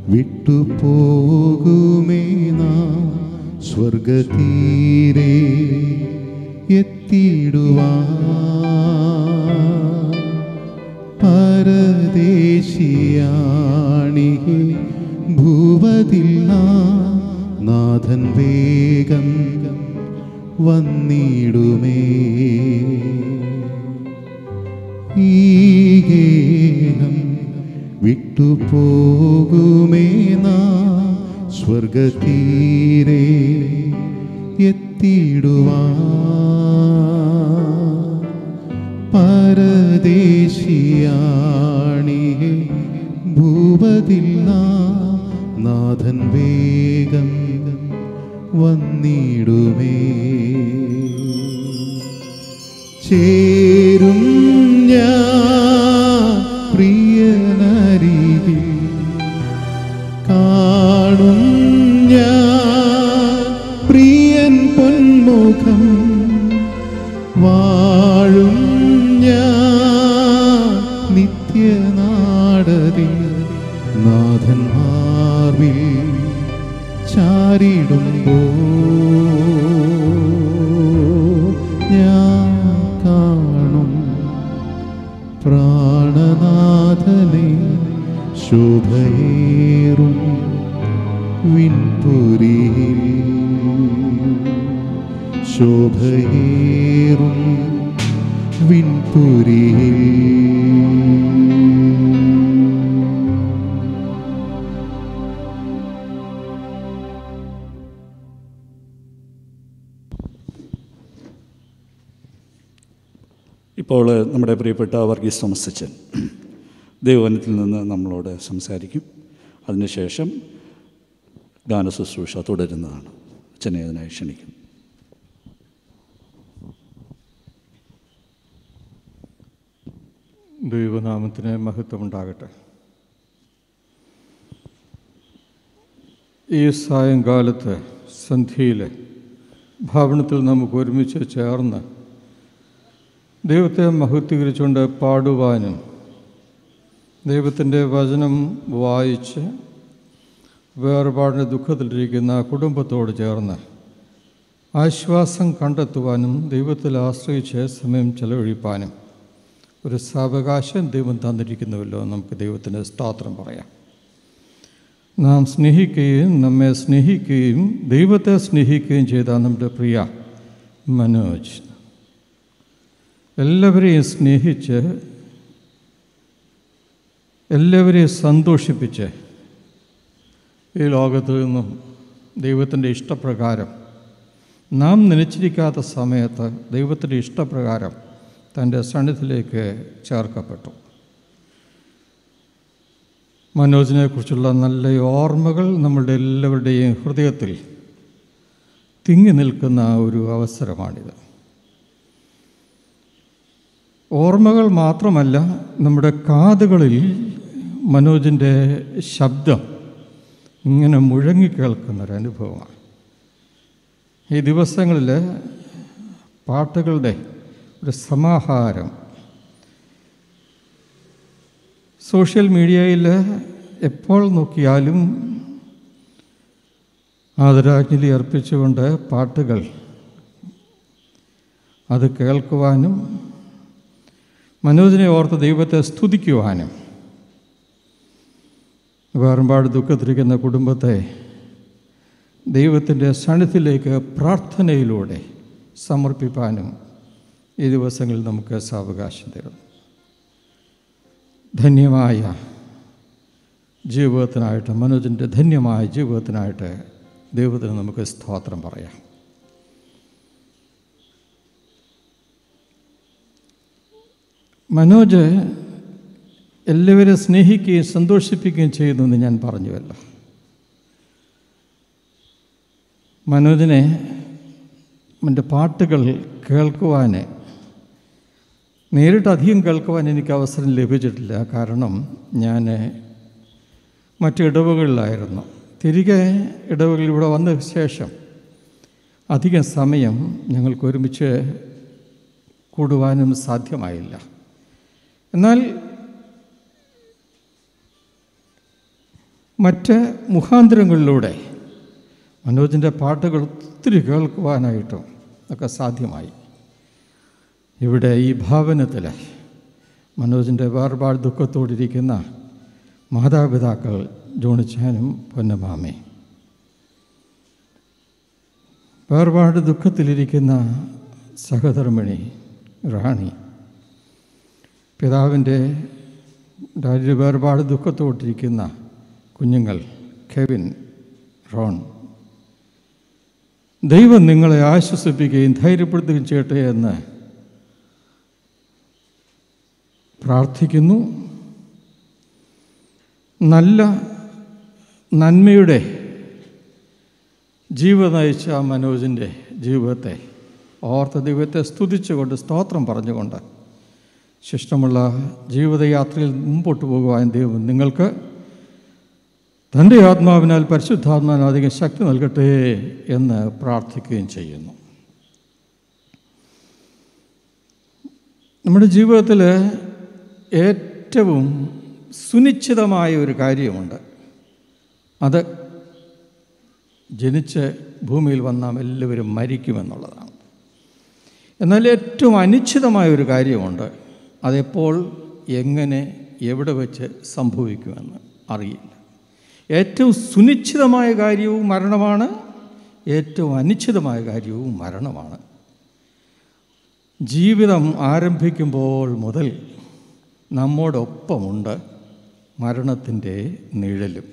വിട്ടുപോകുമേ നാം. സ്വർഗതീരെ എത്തിയിടുവാ പരദേശിയാണിഹേ ഭൂവതിൽ നാം. നാഥൻ വേഗം വന്നിടുമേ സ്വർഗതീരെ വർഗീസ് തോമസ് അച്ഛൻ ദൈവവനത്തിൽ നിന്ന് നമ്മളോട് സംസാരിക്കും. അതിനുശേഷം ഗാന ശുശ്രൂഷ തുടരുന്നതാണ്. അച്ഛനെ അതിനായി ക്ഷണിക്കും. ദൈവനാമത്തിന് മഹത്വമുണ്ടാകട്ടെ. ഈ സായങ്കാലത്ത് സന്ധ്യയിലെ ഭവനത്തിൽ നമുക്ക് ഒരുമിച്ച് ചേർന്ന് ദൈവത്തെ മഹത്വീകരിച്ചുകൊണ്ട് പാടുവാനും ദൈവത്തിന്റെ വചനം വായിച്ച് വേർപാടിന്റെ ദുഃഖത്തിലിരിക്കുന്ന കുടുംബത്തോട് ചേർന്ന് ആശ്വാസം കണ്ടെത്തുവാനും ദൈവത്തിൽ ആശ്രയിച്ച് സമയം ചെലവഴിപ്പാനും ഒരു സാവകാശം ദൈവം തന്നിരിക്കുന്നുവല്ലോ നമുക്ക് ദൈവത്തിന്റെ സ്തോത്രം പറയാം. നാം സ്നേഹിക്കുകയും നമ്മെ സ്നേഹിക്കുകയും ദൈവത്തെ സ്നേഹിക്കുകയും ചെയ്ത നമ്മുടെ പ്രിയ മനോജ് എല്ലാവരെയും സ്നേഹിച്ച് എല്ലാവരെയും സന്തോഷിപ്പിച്ച് ഈ ലോകത്ത് നിന്നും ദൈവത്തിന്റെ ഇഷ്ടപ്രകാരം നാം നനച്ചിരിക്കാത്ത സമയത്ത് ദൈവത്തിന്റെ ഇഷ്ടപ്രകാരം തന്റെ സന്നിധിയിലേക്ക് ചേർക്കപ്പെട്ടു. മനോജിനെക്കുറിച്ചുള്ള നല്ല ഓർമ്മകൾ നമ്മളുടെ എല്ലാവരുടെയും ഹൃദയത്തിൽ തിങ്ങി നിൽക്കുന്ന ഒരു അവസരമാണിത്. ഓർമ്മകൾ മാത്രമല്ല നമ്മുടെ കാതുകളിൽ മനോജിന്റെ ശബ്ദം ഇങ്ങനെ മുഴങ്ങി മുഴങ്ങിക്കേൾക്കുന്നൊരനുഭവമാണ് ഈ ദിവസങ്ങളിൽ പാട്ടുകളുടെ ഒരു സമാഹാരം സോഷ്യൽ മീഡിയയിൽ എപ്പോൾ നോക്കിയാലും ആദരാജ്ഞലി അർപ്പിച്ചുകൊണ്ട് പാട്ടുകൾ അത് കേൾക്കുവാനും മനോജിനെ ഓർത്ത് ദൈവത്തെ സ്തുതിക്കുവാനും. വേറെമ്പാട് ദുഃഖത്തിരിക്കുന്ന കുടുംബത്തെ ദൈവത്തിന്റെ സന്നിധിയിലേക്ക് പ്രാർത്ഥനയിലൂടെ സമർപ്പിക്കാനും ഈ ദിവസങ്ങളിൽ നമുക്ക് സാവകാശം തരും. ധന്യമായ ജീവിതത്തിനായിട്ട് മനോജിന്റെ ധന്യമായ ജീവിതത്തിനായിട്ട് ദൈവത്തിന് നമുക്ക് സ്തോത്രം പറയാം. മനോജ് എല്ലാവരും സ്നേഹിക്കുകയും സന്തോഷിപ്പിക്കുകയും ചെയ്യുന്നു എന്ന് ഞാൻ പറഞ്ഞുവല്ലോ. മനോജിനെ എന്റെ പാട്ടുകൾ കേൾക്കുവാൻ നേരിട്ട് അധികം കേൾക്കുവാൻ എനിക്ക് അവസരം ലഭിച്ചിട്ടില്ല. കാരണം ഞാൻ മറ്റു ഇടവുകളിലായിരുന്നു. തിരികെ ഇടവുകളിൽ ഇവിടെ വന്ന ശേഷം അധികം സമയം ഞങ്ങൾക്ക് ഒരുമിച്ച് കൂടുവാനും സാധ്യമായില്ല. എന്നാൽ മറ്റ് മുഖാന്തരങ്ങളിലൂടെ മനോജിന്റെ പാട്ടുകൾ ഒത്തിരി കേൾക്കുവാനായിട്ടും ഒക്കെ സാധ്യമായി. ഇവിടെ ഈ ഭാവനത്തിൽ മനോജിന്റെ വേർപാട് ദുഃഖത്തോടിരിക്കുന്ന മാതാപിതാക്കൾ ജോണിച്ചാനും പൊന്നമാമേ വേർപാട് ദുഃഖത്തിലിരിക്കുന്ന സഹധർമ്മിണി റാണി. പിതാവിന്റെ രാജ്യ വേർപാട് ദുഃഖത്തോട്ടിരിക്കുന്ന കുഞ്ഞുങ്ങൾ കെവിൻ റോൺ. ദൈവം നിങ്ങളെ ആശ്വസിപ്പിക്കുകയും ധൈര്യപ്പെടുത്തുകയും ചെയ്യട്ടെ എന്ന് പ്രാർത്ഥിക്കുന്നു. നല്ല നന്മയുടെ ജീവിതം നയിച്ച മനോജിന്റെ ജീവിതത്തെ ഓർത്ത ദൈവത്തെ സ്തുതിച്ചുകൊണ്ട് സ്തോത്രം പറഞ്ഞുകൊണ്ട് ശിഷ്ടമുള്ള ജീവിതയാത്രയിൽ മുമ്പോട്ട് പോകുവാൻ ദൈവം നിങ്ങൾക്ക് തന്റെ ആത്മാവിനാൽ പരിശുദ്ധാത്മാവിനാൽ അധികം ശക്തി നൽകട്ടെ എന്ന് പ്രാർത്ഥിക്കുകയും ചെയ്യുന്നു. നമ്മുടെ ജീവിതത്തിൽ ഏറ്റവും സുനിശ്ചിതമായ ഒരു കാര്യമുണ്ട്. അത് ജനിച്ച് ഭൂമിയിൽ വന്നാൽ എല്ലാവരും മരിക്കുമെന്നുള്ളതാണ്. എന്നാൽ ഏറ്റവും അനിശ്ചിതമായ ഒരു കാര്യമുണ്ട്. അതെപ്പോൾ എങ്ങനെ എവിടെ വെച്ച് സംഭവിക്കുമെന്ന് അറിയില്ല. ഏറ്റവും സുനിശ്ചിതമായ കാര്യവും മരണമാണ് ഏറ്റവും അനിശ്ചിതമായ കാര്യവും മരണമാണ്. ജീവിതം ആരംഭിക്കുമ്പോൾ മുതൽ നമ്മോടൊപ്പമുണ്ട് മരണത്തിന്റെ നിഴലും.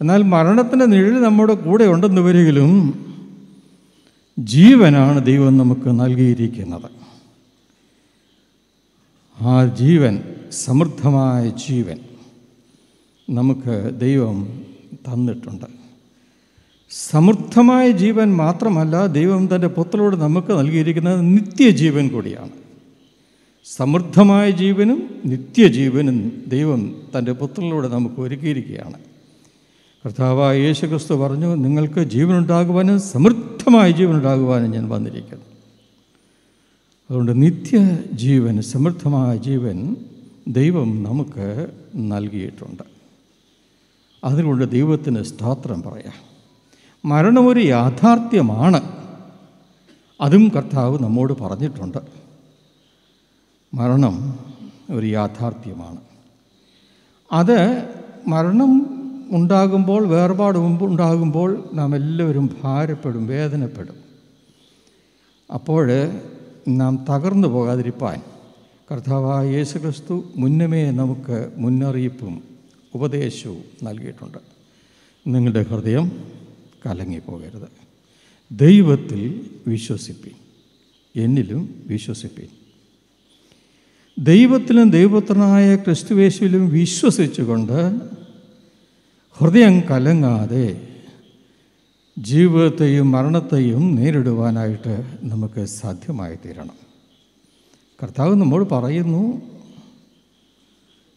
എന്നാൽ മരണത്തിന്റെ നിഴൽ നമ്മുടെ കൂടെ ഉണ്ടെന്ന് വരികിലും ജീവനാണ് ദൈവം നമുക്ക് നൽകിയിരിക്കുന്നത്. ആ ജീവൻ സമൃദ്ധമായ ജീവൻ നമുക്ക് ദൈവം തന്നിട്ടുണ്ട്. സമൃദ്ധമായ ജീവൻ മാത്രമല്ല ദൈവം തന്റെ പുത്രനോട് നമുക്ക് നൽകിയിരിക്കുന്നത് നിത്യജീവൻ കൂടിയാണ്. സമൃദ്ധമായ ജീവനും നിത്യജീവനും ദൈവം തന്റെ പുത്രനിലൂടെ നമുക്ക് ഒരുക്കിയിരിക്കുകയാണ്. കർത്താവായ യേശുക്രിസ്തു പറഞ്ഞു നിങ്ങൾക്ക് ജീവനുണ്ടാകുവാനും സമൃദ്ധമായ ജീവനുണ്ടാകുവാനും ഞാൻ വന്നിരിക്കുന്നു. അതുകൊണ്ട് നിത്യ ജീവൻ സമൃദ്ധമായ ജീവൻ ദൈവം നമുക്ക് നൽകിയിട്ടുണ്ട്. അതിനുകൊണ്ട് ദൈവത്തിന് സ്തോത്രം പറയാം. മരണമൊരു യാഥാർത്ഥ്യമാണ്. അതും കർത്താവ് നമ്മോട് പറഞ്ഞിട്ടുണ്ട്. മരണം ഒരു യാഥാർത്ഥ്യമാണ്. അത് മരണം ഉണ്ടാകുമ്പോൾ വേർപാട് ഉണ്ടാകുമ്പോൾ നാം എല്ലാവരും ഭാരപ്പെടും വേദനപ്പെടും. അപ്പോൾ നാം തകർന്നു പോകാതിരിപ്പാൻ കർത്താവായ യേശു ക്രിസ്തു മുന്നമേ നമുക്ക് മുന്നറിയിപ്പും ഉപദേശവും നൽകിയിട്ടുണ്ട്. നിങ്ങളുടെ ഹൃദയം കലങ്ങിപ്പോകരുത്. ദൈവത്തിൽ വിശ്വസിപ്പിൻ. എന്നിലും വിശ്വസിപ്പിൻ. ദൈവത്തിലും ദൈവപുത്രനായ ക്രിസ്തുവേശുവിലും വിശ്വസിച്ചുകൊണ്ട് ഹൃദയം കലങ്ങാതെ ജീവിതത്തെയും മരണത്തെയും നേരിടുവാനായിട്ട് നമുക്ക് സാധ്യമായി തീരണം. കർത്താവ് നമ്മോട് പറയുന്നു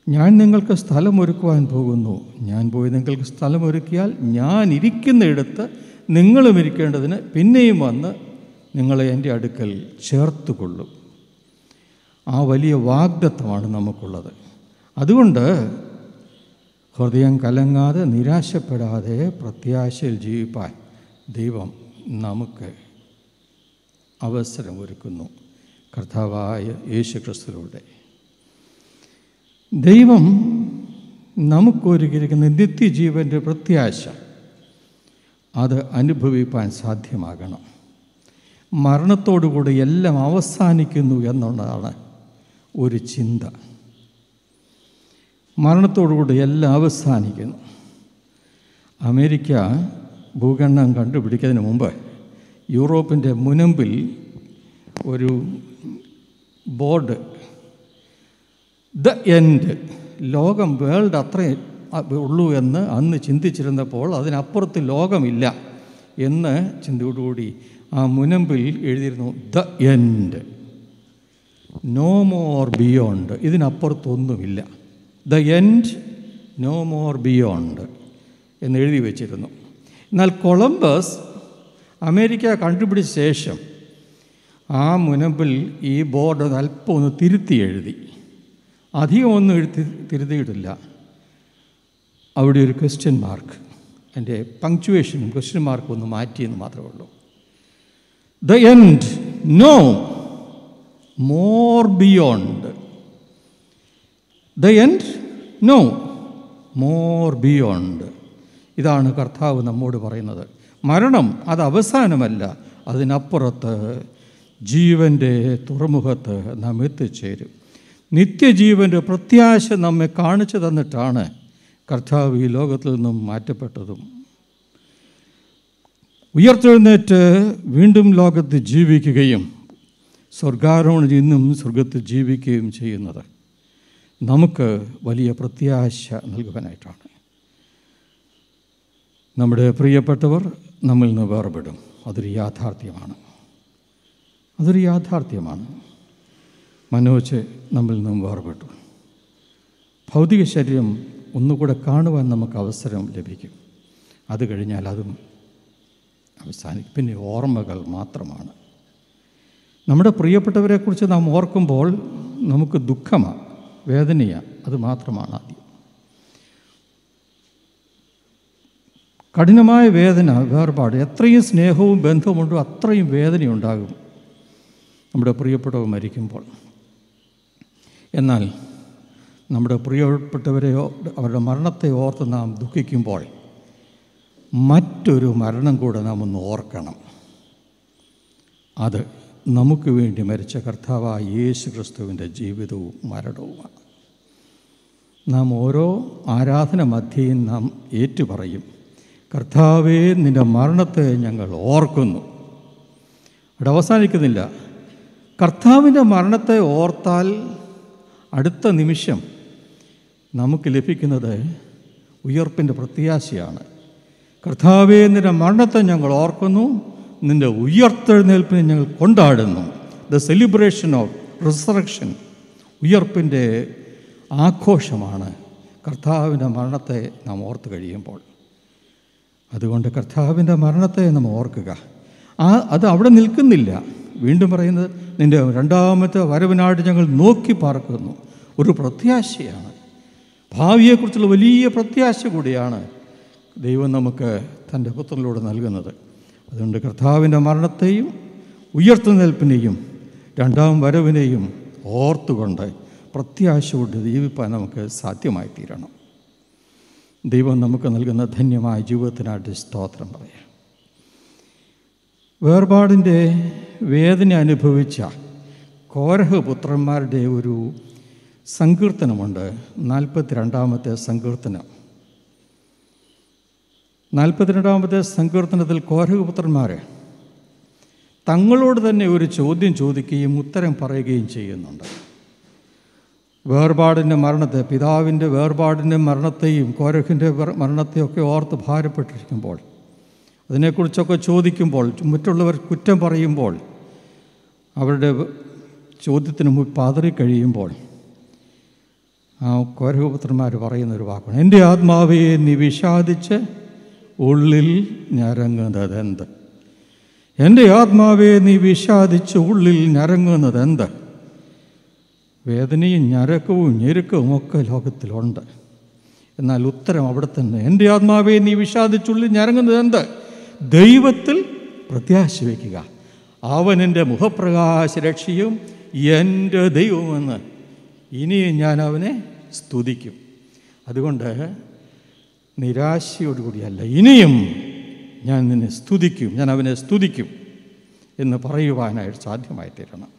ഞാൻ നിങ്ങൾക്ക് സ്ഥലമൊരുക്കുവാൻ പോകുന്നു. ഞാൻ പോയി നിങ്ങൾക്ക് സ്ഥലമൊരുക്കിയാൽ ഞാൻ ഇരിക്കുന്നിടത്ത് നിങ്ങളും ഇരിക്കേണ്ടതിന് പിന്നെയും വന്ന് നിങ്ങളെ എന്റെ അടുക്കൽ ചേർത്തുകൊള്ളും. ആ വലിയ വാഗ്ദത്വമാണ് നമുക്കുള്ളത്. അതുകൊണ്ട് ഹൃദയം കലങ്ങാതെ നിരാശപ്പെടാതെ പ്രത്യാശയിൽ ജീവിപ്പാൻ ദൈവം നമുക്ക് അവസരം ഒരുക്കുന്നു. കർത്താവായ യേശു ക്രിസ്തുവിലൂടെ. ദൈവം നമുക്കൊരുക്കിയിരിക്കുന്ന നിത്യജീവന്റെ പ്രത്യാശ അത് അനുഭവിപ്പാൻ സാധ്യമാകണം. മരണത്തോടുകൂടി എല്ലാം അവസാനിക്കുന്നു എന്നുള്ളതാണ് ഒരു ചിന്ത. മരണത്തോടുകൂടി എല്ലാം അവസാനിക്കുന്നു. അമേരിക്ക ഭൂഖണ്ഡം കണ്ടുപിടിക്കുന്നതിന് മുമ്പ് യൂറോപ്പിന്റെ മുനമ്പിൽ ഒരു ബോർഡ്. The end. ലോകം വേൾഡ് അത്രയും ഉള്ളൂ എന്ന് അന്ന് ചിന്തിച്ചിരുന്നപ്പോൾ അതിനപ്പുറത്ത് ലോകമില്ല എന്ന് ചിന്തയോടുകൂടി ആ മുനമ്പിൽ എഴുതിയിരുന്നു the end. No more beyond. ഇതിനപ്പുറത്തൊന്നുമില്ല. The end no more beyond എന്ന് എഴുതി വച്ചിരുന്നു. എന്നാൽ കൊളംബസ് അമേരിക്ക കണ്ടുപിടിച്ച ശേഷം ആ മുനമ്പിൽ ഈ ബോർഡ് ഒന്ന് അല്പം ഒന്ന് തിരുത്തി എഴുതി. അധികം ഒന്നും എഴുതി തിരുത്തിയിട്ടില്ല. അവിടെ ഒരു ക്വസ്റ്റ്യൻ മാർക്ക് എന്റെ പങ്ക്ച്വേഷനും ക്വസ്റ്റ്യൻ മാർക്കും ഒന്ന് മാറ്റിയെന്ന് മാത്രമേ ഉള്ളൂ. The end no more beyond the end no more beyond ഇതാണ് കർത്താവ് നമ്മോട് പറയുന്നത്. മരണം അത് അവസാനമല്ല അതിനപ്പുറത്ത് ജീവന്റെ തുറമുഖത്ത് നാം എത്തിച്ചേരും. നിത്യജീവന്റെ പ്രത്യാശ നമ്മെ കാണിച്ചു തന്നിട്ടാണ് കർത്താവ് ഈ ലോകത്തിൽ നിന്നും മാറ്റപ്പെട്ടതും. ഉയർത്തെഴുന്നേറ്റ് വീണ്ടും ലോകത്ത് ജീവിക്കുകയും സ്വർഗാരോഹണം ഇന്നും സ്വർഗത്തിൽ ജീവിക്കുകയും ചെയ്യുന്നത് നമുക്ക് വലിയ പ്രത്യാശ നൽകുവാനായിട്ടാണ്. നമ്മുടെ പ്രിയപ്പെട്ടവർ നമ്മിൽ നിന്ന് വേർപെടും. അതൊരു യാഥാർത്ഥ്യമാണ്. അതൊരു യാഥാർത്ഥ്യമാണ്. മനോജ് നമ്മിൽ നിന്നും വേർപെട്ടു. ഭൗതിക ശരീരം ഒന്നുകൂടെ കാണുവാൻ നമുക്ക് അവസരം ലഭിക്കും. അത് കഴിഞ്ഞാൽ അതും അവസാനിക്കും. പിന്നെ ഓർമ്മകൾ മാത്രമാണ്. നമ്മുടെ പ്രിയപ്പെട്ടവരെക്കുറിച്ച് നാം ഓർക്കുമ്പോൾ നമുക്ക് ദുഃഖമാണ് വേദനയാണ് അത് മാത്രമാണ് കഠിനമായ വേദന വേർപാട് എത്രയും സ്നേഹവും ബന്ധവുമുണ്ടോ അത്രയും വേദനയുണ്ടാകും നമ്മുടെ പ്രിയപ്പെട്ടവ മരിക്കുമ്പോൾ. എന്നാൽ നമ്മുടെ പ്രിയപ്പെട്ടവരെ അവരുടെ മരണത്തെ ഓർത്ത് നാം ദുഃഖിക്കുമ്പോൾ മറ്റൊരു മരണം കൂടെ നാം ഒന്ന് ഓർക്കണം. അത് നമുക്ക് വേണ്ടി മരിച്ച കർത്താവായ യേശു ക്രിസ്തുവിന്റെ ജീവിതവും മരണവുമാണ്. നാം ഓരോ ആരാധന മധ്യയും നാം ഏറ്റുപറയും. കർത്താവേ നിന്റെ മരണത്തെ ഞങ്ങൾ ഓർക്കുന്നു. അവിടെ അവസാനിക്കുന്നില്ല. കർത്താവിന്റെ മരണത്തെ ഓർത്താൽ അടുത്ത നിമിഷം നമുക്ക് ലഭിക്കുന്നത് ഉയർപ്പിന്റെ പ്രത്യാശയാണ്. കർത്താവേ നിന്റെ മരണത്തെ ഞങ്ങൾ ഓർക്കുന്നു. നിന്റെ ഉയർത്തെഴുന്നേൽപ്പിനെ ഞങ്ങൾ കൊണ്ടാടുന്നു. ദ സെലിബ്രേഷൻ ഓഫ് റിസറക്ഷൻ ഉയർപ്പിന്റെ ആഘോഷമാണ് കർത്താവിന്റെ മരണത്തെ നാം ഓർത്ത് കഴിയുമ്പോൾ. അതുകൊണ്ട് കർത്താവിന്റെ മരണത്തെ നാം ഓർക്കുക. ആ അത് അവിടെ നിൽക്കുന്നില്ല. വീണ്ടും പറയുന്നത് നിന്റെ രണ്ടാമത്തെ വരവിനായിട്ട് ഞങ്ങൾ നോക്കി പാർക്കുന്നു. ഒരു പ്രത്യാശയാണ്. ഭാവിയെക്കുറിച്ചുള്ള വലിയ പ്രത്യാശ കൂടിയാണ് ദൈവം നമുക്ക് തന്റെ പുത്രനിലൂടെ നൽകുന്നത്. അതുകൊണ്ട് കർത്താവിന്റെ മരണത്തെയും ഉയർത്തുനിൽപ്പിനെയും രണ്ടാം വരവിനെയും ഓർത്തുകൊണ്ട് പ്രത്യാശ കൊണ്ട് ജീവിപ്പാൻ നമുക്ക് സാധ്യമായി തീരണം ദൈവം നമുക്ക് നൽകുന്ന ധന്യമായ ജീവിതത്തിനായിട്ട് സ്തോത്രം പറയാം. വേർപാടിന്റെ വേദന അനുഭവിച്ച കോരഹ പുത്രന്മാരുടെ ഒരു സങ്കീർത്തനമുണ്ട്. നാൽപ്പത്തിരണ്ടാമത്തെ സങ്കീർത്തനം. നാൽപ്പത്തിരണ്ടാമത്തെ സങ്കീർത്തനത്തിൽ കോരഹപുത്രന്മാർ തങ്ങളോട് തന്നെ ഒരു ചോദ്യം ചോദിക്കുകയും ഉത്തരം പറയുകയും ചെയ്യുന്നുണ്ട്. വേർപാടിന്റെ മരണത്തെ പിതാവിന്റെ വേർപാടിന്റെ മരണത്തെയും കോരഹിന്റെ മരണത്തെയൊക്കെ ഓർത്ത് ഭാരപ്പെട്ടിരിക്കുമ്പോൾ അതിനെക്കുറിച്ചൊക്കെ ചോദിക്കുമ്പോൾ മറ്റുള്ളവർ കുറ്റം പറയുമ്പോൾ അവരുടെ ചോദ്യത്തിന് മുമ്പ് പതറിക്കഴിയുമ്പോൾ ആ കോരഹപുത്രന്മാർ പറയുന്നൊരു വാക്കാണ്. എന്റെ ആത്മാവയെ നീ വിഷാദിച്ച് ഉള്ളിൽ ഞരങ്ങുന്നതെന്ത്? എന്റെ ആത്മാവയെ നീ വിഷാദിച്ച് ഉള്ളിൽ ഞരങ്ങുന്നതെന്ത്? വേദനയും ഞരക്കവും ഞെരുക്കവും ഒക്കെ ലോകത്തിലുണ്ട്. എന്നാൽ ഉത്തരം അവിടെ തന്നെ എന്റെ ആത്മാവെ നീ വിഷാദിച്ചുള്ളിൽ ഞരങ്ങുന്നത് എന്ത് ദൈവത്തിൽ പ്രത്യാശ വയ്ക്കുക. അവൻ എന്റെ മുഖപ്രകാശ രക്ഷയും എന്റെ ദൈവമെന്ന് ഇനിയും ഞാൻ അവനെ സ്തുതിക്കും. അതുകൊണ്ട് നിരാശയോടുകൂടിയല്ല ഇനിയും ഞാൻ നിന്നെ സ്തുതിക്കും ഞാൻ അവനെ സ്തുതിക്കും എന്ന് പറയുവാനായിട്ട് സാധ്യമായി തീരണം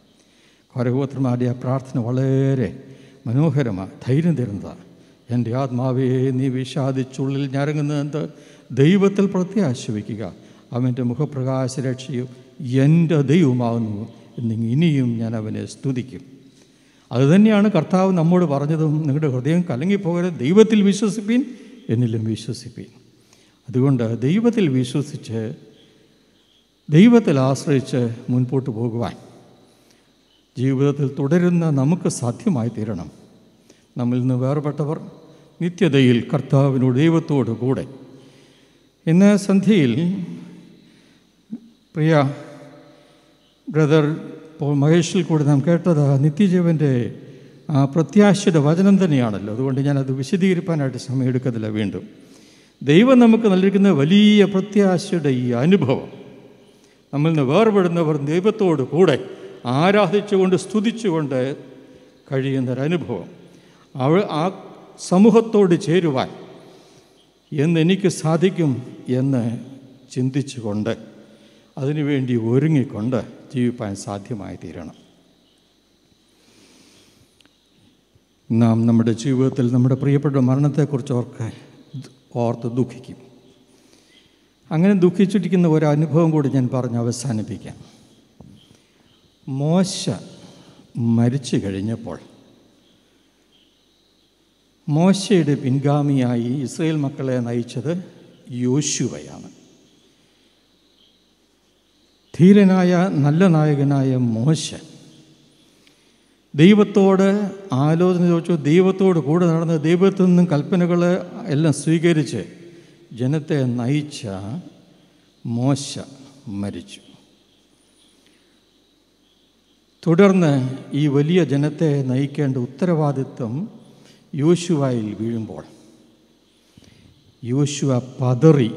കോരഗോത്രന്മാരുടെ ആ പ്രാർത്ഥന വളരെ മനോഹരമാണ് ധൈര്യം തരുന്നതാണ് എന്റെ ആത്മാവേ നീ വിഷാദിച്ചുള്ളിൽ ഞരങ്ങുന്നത് ദൈവത്തിൽ പ്രത്യാശ വയ്ക്കുക അവന്റെ മുഖപ്രകാശ രക്ഷയും എന്റെ ദൈവമാകുന്നു എന്നിങ്ങ് ഇനിയും ഞാൻ അവനെ സ്തുതിക്കും. അതുതന്നെയാണ് കർത്താവ് നമ്മോട് പറഞ്ഞതും നിങ്ങളുടെ ഹൃദയം കലങ്ങിപ്പോകരുത് ദൈവത്തിൽ വിശ്വസിപ്പീൻ എന്നിലും വിശ്വസിപ്പീൻ. അതുകൊണ്ട് ദൈവത്തിൽ വിശ്വസിച്ച് ദൈവത്തിൽ ആശ്രയിച്ച് മുൻപോട്ട് പോകുവാൻ ജീവിതത്തിൽ തുടരുന്ന നമുക്ക് സാധ്യമായി തീരണം. നമ്മിൽ നിന്ന് വേർപെട്ടവർ നിത്യതയിൽ കർത്താവിനോട് ദൈവത്തോട് കൂടെ. ഇന്ന് സന്ധ്യയിൽ പ്രിയ ബ്രദർ മഹേഷിൽ കൂടി നാം കേട്ടത് നിത്യജീവന്റെ ആ പ്രത്യാശയുടെ വചനം തന്നെയാണല്ലോ. അതുകൊണ്ട് ഞാനത് വിശദീകരിക്കാനായിട്ട് സമയമെടുക്കത്തില്ല വീണ്ടും. ദൈവം നമുക്ക് നൽകിക്കുന്ന വലിയ പ്രത്യാശയുടെ ഈ അനുഭവം. നമ്മിൽ നിന്ന് വേർപെടുന്നവർ ദൈവത്തോട് കൂടെ ആരാധിച്ചുകൊണ്ട് സ്തുതിച്ചുകൊണ്ട് കഴിയുന്നൊരനുഭവം അവൾ ആ സമൂഹത്തോട് ചേരുവാൻ എന്നെനിക്ക് സാധിക്കും എന്ന് ചിന്തിച്ചുകൊണ്ട് അതിനുവേണ്ടി ഒരുങ്ങിക്കൊണ്ട് ജീവിപ്പാൻ സാധ്യമായി തീരണം. നാം നമ്മുടെ ജീവിതത്തിൽ നമ്മുടെ പ്രിയപ്പെട്ട മരണത്തെക്കുറിച്ച് ഓർക്ക് ഓർത്ത് ദുഃഖിക്കും. അങ്ങനെ ദുഃഖിച്ചിരിക്കുന്ന ഒരു അനുഭവം കൂടി ഞാൻ പറഞ്ഞ് അവസാനിപ്പിക്കാം. മോശ മരിച്ചു കഴിഞ്ഞപ്പോൾ മോശയുടെ പിൻഗാമിയായി ഇസ്രയേൽ മക്കളെ നയിച്ചത് യോശുവയാണ്. ധീരനായ നല്ല നായകനായ മോശ ദൈവത്തോട് ആലോചന ചോദിച്ചു. ദൈവത്തോട് കൂടെ നടന്ന് ദൈവത്തിൽ നിന്നും കൽപ്പനകൾ എല്ലാം സ്വീകരിച്ച് ജനത്തെ നയിച്ച മോശ മരിച്ചു. തുടർന്ന് ഈ വലിയ ജനത്തെ നയിക്കേണ്ട ഉത്തരവാദിത്വം യോശുവായിൽ വീഴുമ്പോൾ. യോശുവ പതറി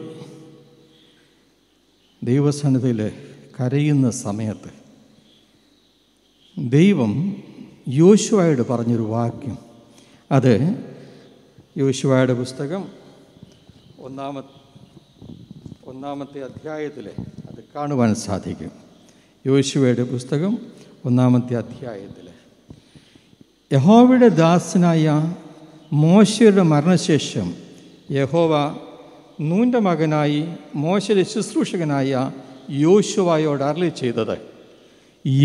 ദൈവസന്നിധിയിൽ കരയുന്ന സമയത്ത് ദൈവം യോശുവായോട് പറഞ്ഞൊരു വാക്യം. അത് യോശുവായുടെ പുസ്തകം ഒന്നാമ ഒന്നാമത്തെ അധ്യായത്തിൽ അത് കാണുവാൻ സാധിക്കും. യോശുവയുടെ പുസ്തകം ഒന്നാമത്തെ അധ്യായത്തിൽ യഹോവയുടെ ദാസനായ മോശയുടെ മരണശേഷം യഹോവ നൂന്റെ മകനായി മോശയുടെ ശുശ്രൂഷകനായ യോശുവായോട് അരളി ചെയ്തത്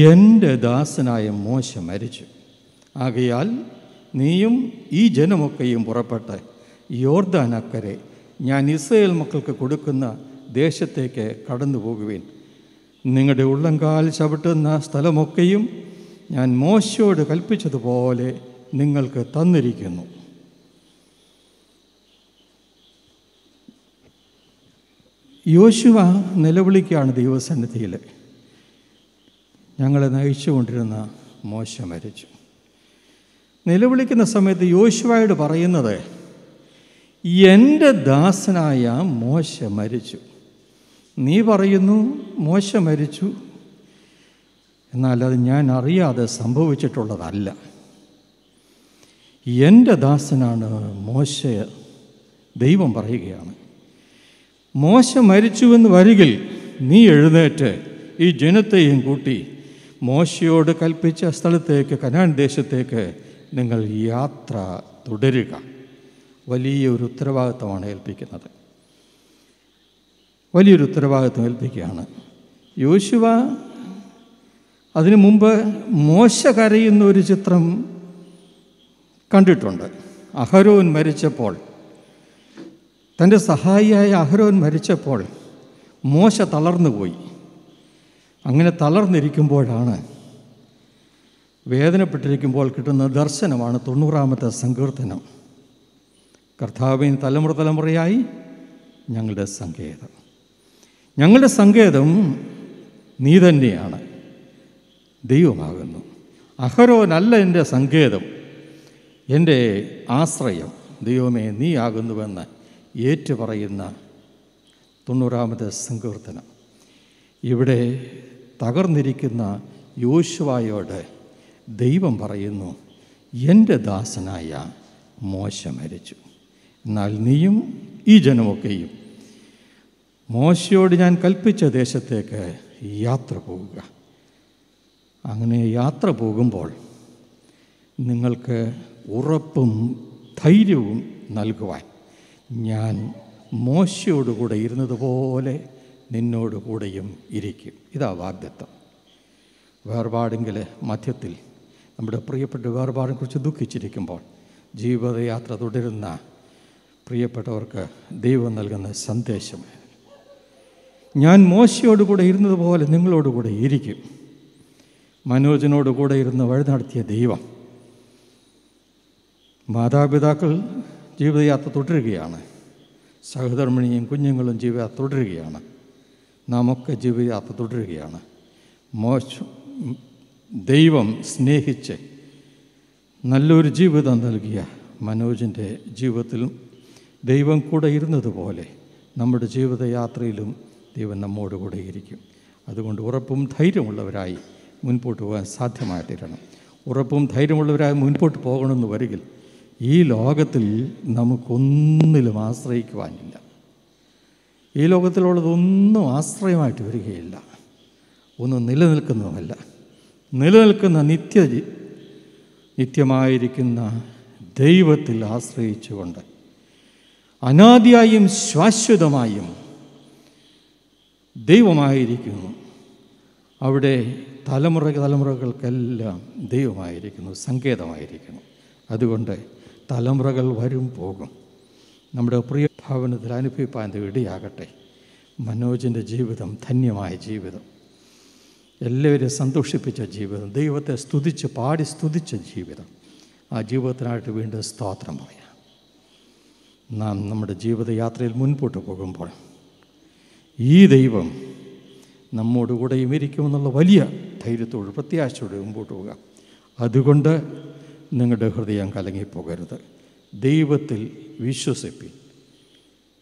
എന്റെ ദാസനായ മോശ മരിച്ചു. ആകയാൽ നീയും ഈ ജനമൊക്കെയും പുറപ്പെട്ട് യോർദാനക്കരെ ഞാൻ ഇസ്രയേൽ മക്കൾക്ക് കൊടുക്കുന്ന ദേശത്തേക്ക് കടന്നു പോകുവേൻ നിങ്ങളുടെ ഉള്ളങ്കാൽ ചവിട്ടുന്ന സ്ഥലമൊക്കെയും ഞാൻ മോശയോട് കൽപ്പിച്ചതുപോലെ നിങ്ങൾക്ക് തന്നിരിക്കുന്നു. യോശുവ നിലവിളിക്കുകയാണ് ദൈവസന്നിധിയിൽ ഞങ്ങളെ നയിച്ചുകൊണ്ടിരുന്ന മോശ മരിച്ചു. നിലവിളിക്കുന്ന സമയത്ത് യോശുവയോട് പറയുന്നത് എന്റെ ദാസനായ മോശ മരിച്ചു. നീ പറയുന്നു മോശ മരിച്ചു. എന്നാൽ അത് ഞാൻ അറിയാതെ സംഭവിച്ചിട്ടുള്ളതല്ല. എന്റെ ദാസനാണ് മോശ ദൈവം പറയുകയാണ്. മോശ മരിച്ചുവെന്ന് വരികിൽ നീ എഴുന്നേറ്റ് ഈ ജനത്തെയും കൂട്ടി മോശയോട് കൽപ്പിച്ച സ്ഥലത്തേക്ക് കനാൻ ദേശത്തേക്ക് നിങ്ങൾ യാത്ര തുടരുക. വലിയൊരു ഉത്തരവാദിത്തമാണ് ഏൽപ്പിക്കുന്നത്. വലിയൊരു ഉത്തരവാദിത്വം ഏൽപ്പിക്കുകയാണ്. യോശുവ അതിനു മുമ്പ് മോശ കരയുന്ന ഒരു ചിത്രം കണ്ടിട്ടുണ്ട്. അഹരോൻ മരിച്ചപ്പോൾ. തന്റെ സഹായിയായ അഹരോൻ മരിച്ചപ്പോൾ മോശ തളർന്നുപോയി അങ്ങനെ തളർന്നിരിക്കുമ്പോഴാണ് വേദനപ്പെട്ടിരിക്കുമ്പോൾ കിട്ടുന്ന ദർശനമാണ് തൊണ്ണൂറാമത്തെ സങ്കീർത്തനം. കർത്താവിന് തലമുറ തലമുറയായി ഞങ്ങളുടെ സങ്കേതം. ഞങ്ങളുടെ സങ്കേതം നീ തന്നെയാണ്. ദൈവമാകുന്നു. അഹരോനല്ല എന്റെ സങ്കേതം എന്റെ ആശ്രയം. ദൈവമേ നീ ആകുന്നുവെന്ന് ഏറ്റുപറയുന്ന തൊണ്ണൂറാമത് സങ്കീർത്തനം. ഇവിടെ തകർന്നിരിക്കുന്ന യോശുവായോട് ദൈവം പറയുന്നു എന്റെ ദാസനായ മോശ മരിച്ചു. എന്നാൽ നീയും ഈ ജനമൊക്കെയും മോശയോട് ഞാൻ കൽപ്പിച്ച ദേശത്തേക്ക് യാത്ര പോവുക അങ്ങനെ യാത്ര പോകുമ്പോൾ നിങ്ങൾക്ക് ഉറപ്പും ധൈര്യവും നൽകുവാൻ ഞാൻ മോശയോടുകൂടെ ഇരുന്നതുപോലെ നിന്നോട് കൂടെയും ഇരിക്കും. ഇതാ വാഗ്ദത്വം വേർപാടെങ്കിൽ മധ്യത്തിൽ നമ്മുടെ പ്രിയപ്പെട്ട വേർപാടിനെക്കുറിച്ച് ദുഃഖിച്ചിരിക്കുമ്പോൾ ജീവിതയാത്ര തുടരുന്ന പ്രിയപ്പെട്ടവർക്ക് ദൈവം നൽകുന്ന സന്ദേശം ഞാൻ മോശയോടുകൂടെ ഇരുന്നതുപോലെ നിങ്ങളോടുകൂടെ ഇരിക്കും. മനോജിനോട് കൂടെ ഇരുന്ന് വഴി നടത്തിയ ദൈവം മാതാപിതാക്കൾ ജീവിതയാത്ര തുടരുകയാണ്. സഹധർമ്മിണിയും കുഞ്ഞുങ്ങളും ജീവിതയാത്ര തുടരുകയാണ്. നാമൊക്കെ ജീവിതയാത്ര തുടരുകയാണ്. മോശ ദൈവം സ്നേഹിച്ച് നല്ലൊരു ജീവിതം നൽകിയ മനോജിന്റെ ജീവിതത്തിലും ദൈവം കൂടെ ഇരുന്നതുപോലെ നമ്മുടെ ജീവിതയാത്രയിലും ദൈവം നമ്മോട് കൂടെ ഇരിക്കും. അതുകൊണ്ട് ഉറപ്പും ധൈര്യമുള്ളവരായി മുൻപോട്ട് പോകാൻ സാധ്യമായിത്തീരണം. ഉറപ്പും ധൈര്യമുള്ളവരായി മുൻപോട്ട് പോകണമെന്ന് വരികിൽ ഈ ലോകത്തിൽ നമുക്കൊന്നിലും ആശ്രയിക്കുവാനില്ല. ഈ ലോകത്തിലുള്ളതൊന്നും ആശ്രയമായിട്ട് വരികയില്ല. ഒന്നും നിലനിൽക്കുന്നതുമല്ല. നിലനിൽക്കുന്ന നിത്യ നിത്യമായിരിക്കുന്ന ദൈവത്തിൽ ആശ്രയിച്ചുകൊണ്ട് അനാദിയായും ശാശ്വതമായും ദൈവമായിരിക്കുന്നു. അവിടെ തലമുറ തലമുറകൾക്കെല്ലാം ദൈവമായിരിക്കുന്നു സങ്കേതമായിരിക്കുന്നു. അതുകൊണ്ട് തലമുറകൾ വരും പോകും. നമ്മുടെ പ്രിയ ഭവനത്തിൽ അനുഭവിപ്പാൻ ഇടയാകട്ടെ മനോജിന്റെ ജീവിതം ധന്യമായ ജീവിതം. എല്ലാവരെയും സന്തോഷിപ്പിച്ച ജീവിതം ദൈവത്തെ സ്തുതിച്ച് പാടി സ്തുതിച്ച ജീവിതം. ആ ജീവിതത്തിനായിട്ട് വീണ്ടും സ്തോത്രം പറയാം നാം നമ്മുടെ ജീവിതയാത്രയിൽ മുൻപോട്ട് പോകുമ്പോൾ ഈ ദൈവം നമ്മോട് കൂടെയും ഇരിക്കുമെന്നുള്ള വലിയ ധൈര്യത്തോട് പ്രത്യാശയോടെ മുമ്പോട്ട് പോകാം അതുകൊണ്ട് നിങ്ങളുടെ ഹൃദയം കലങ്ങിപ്പോകരുത്. ദൈവത്തിൽ വിശ്വസിപ്പിൻ.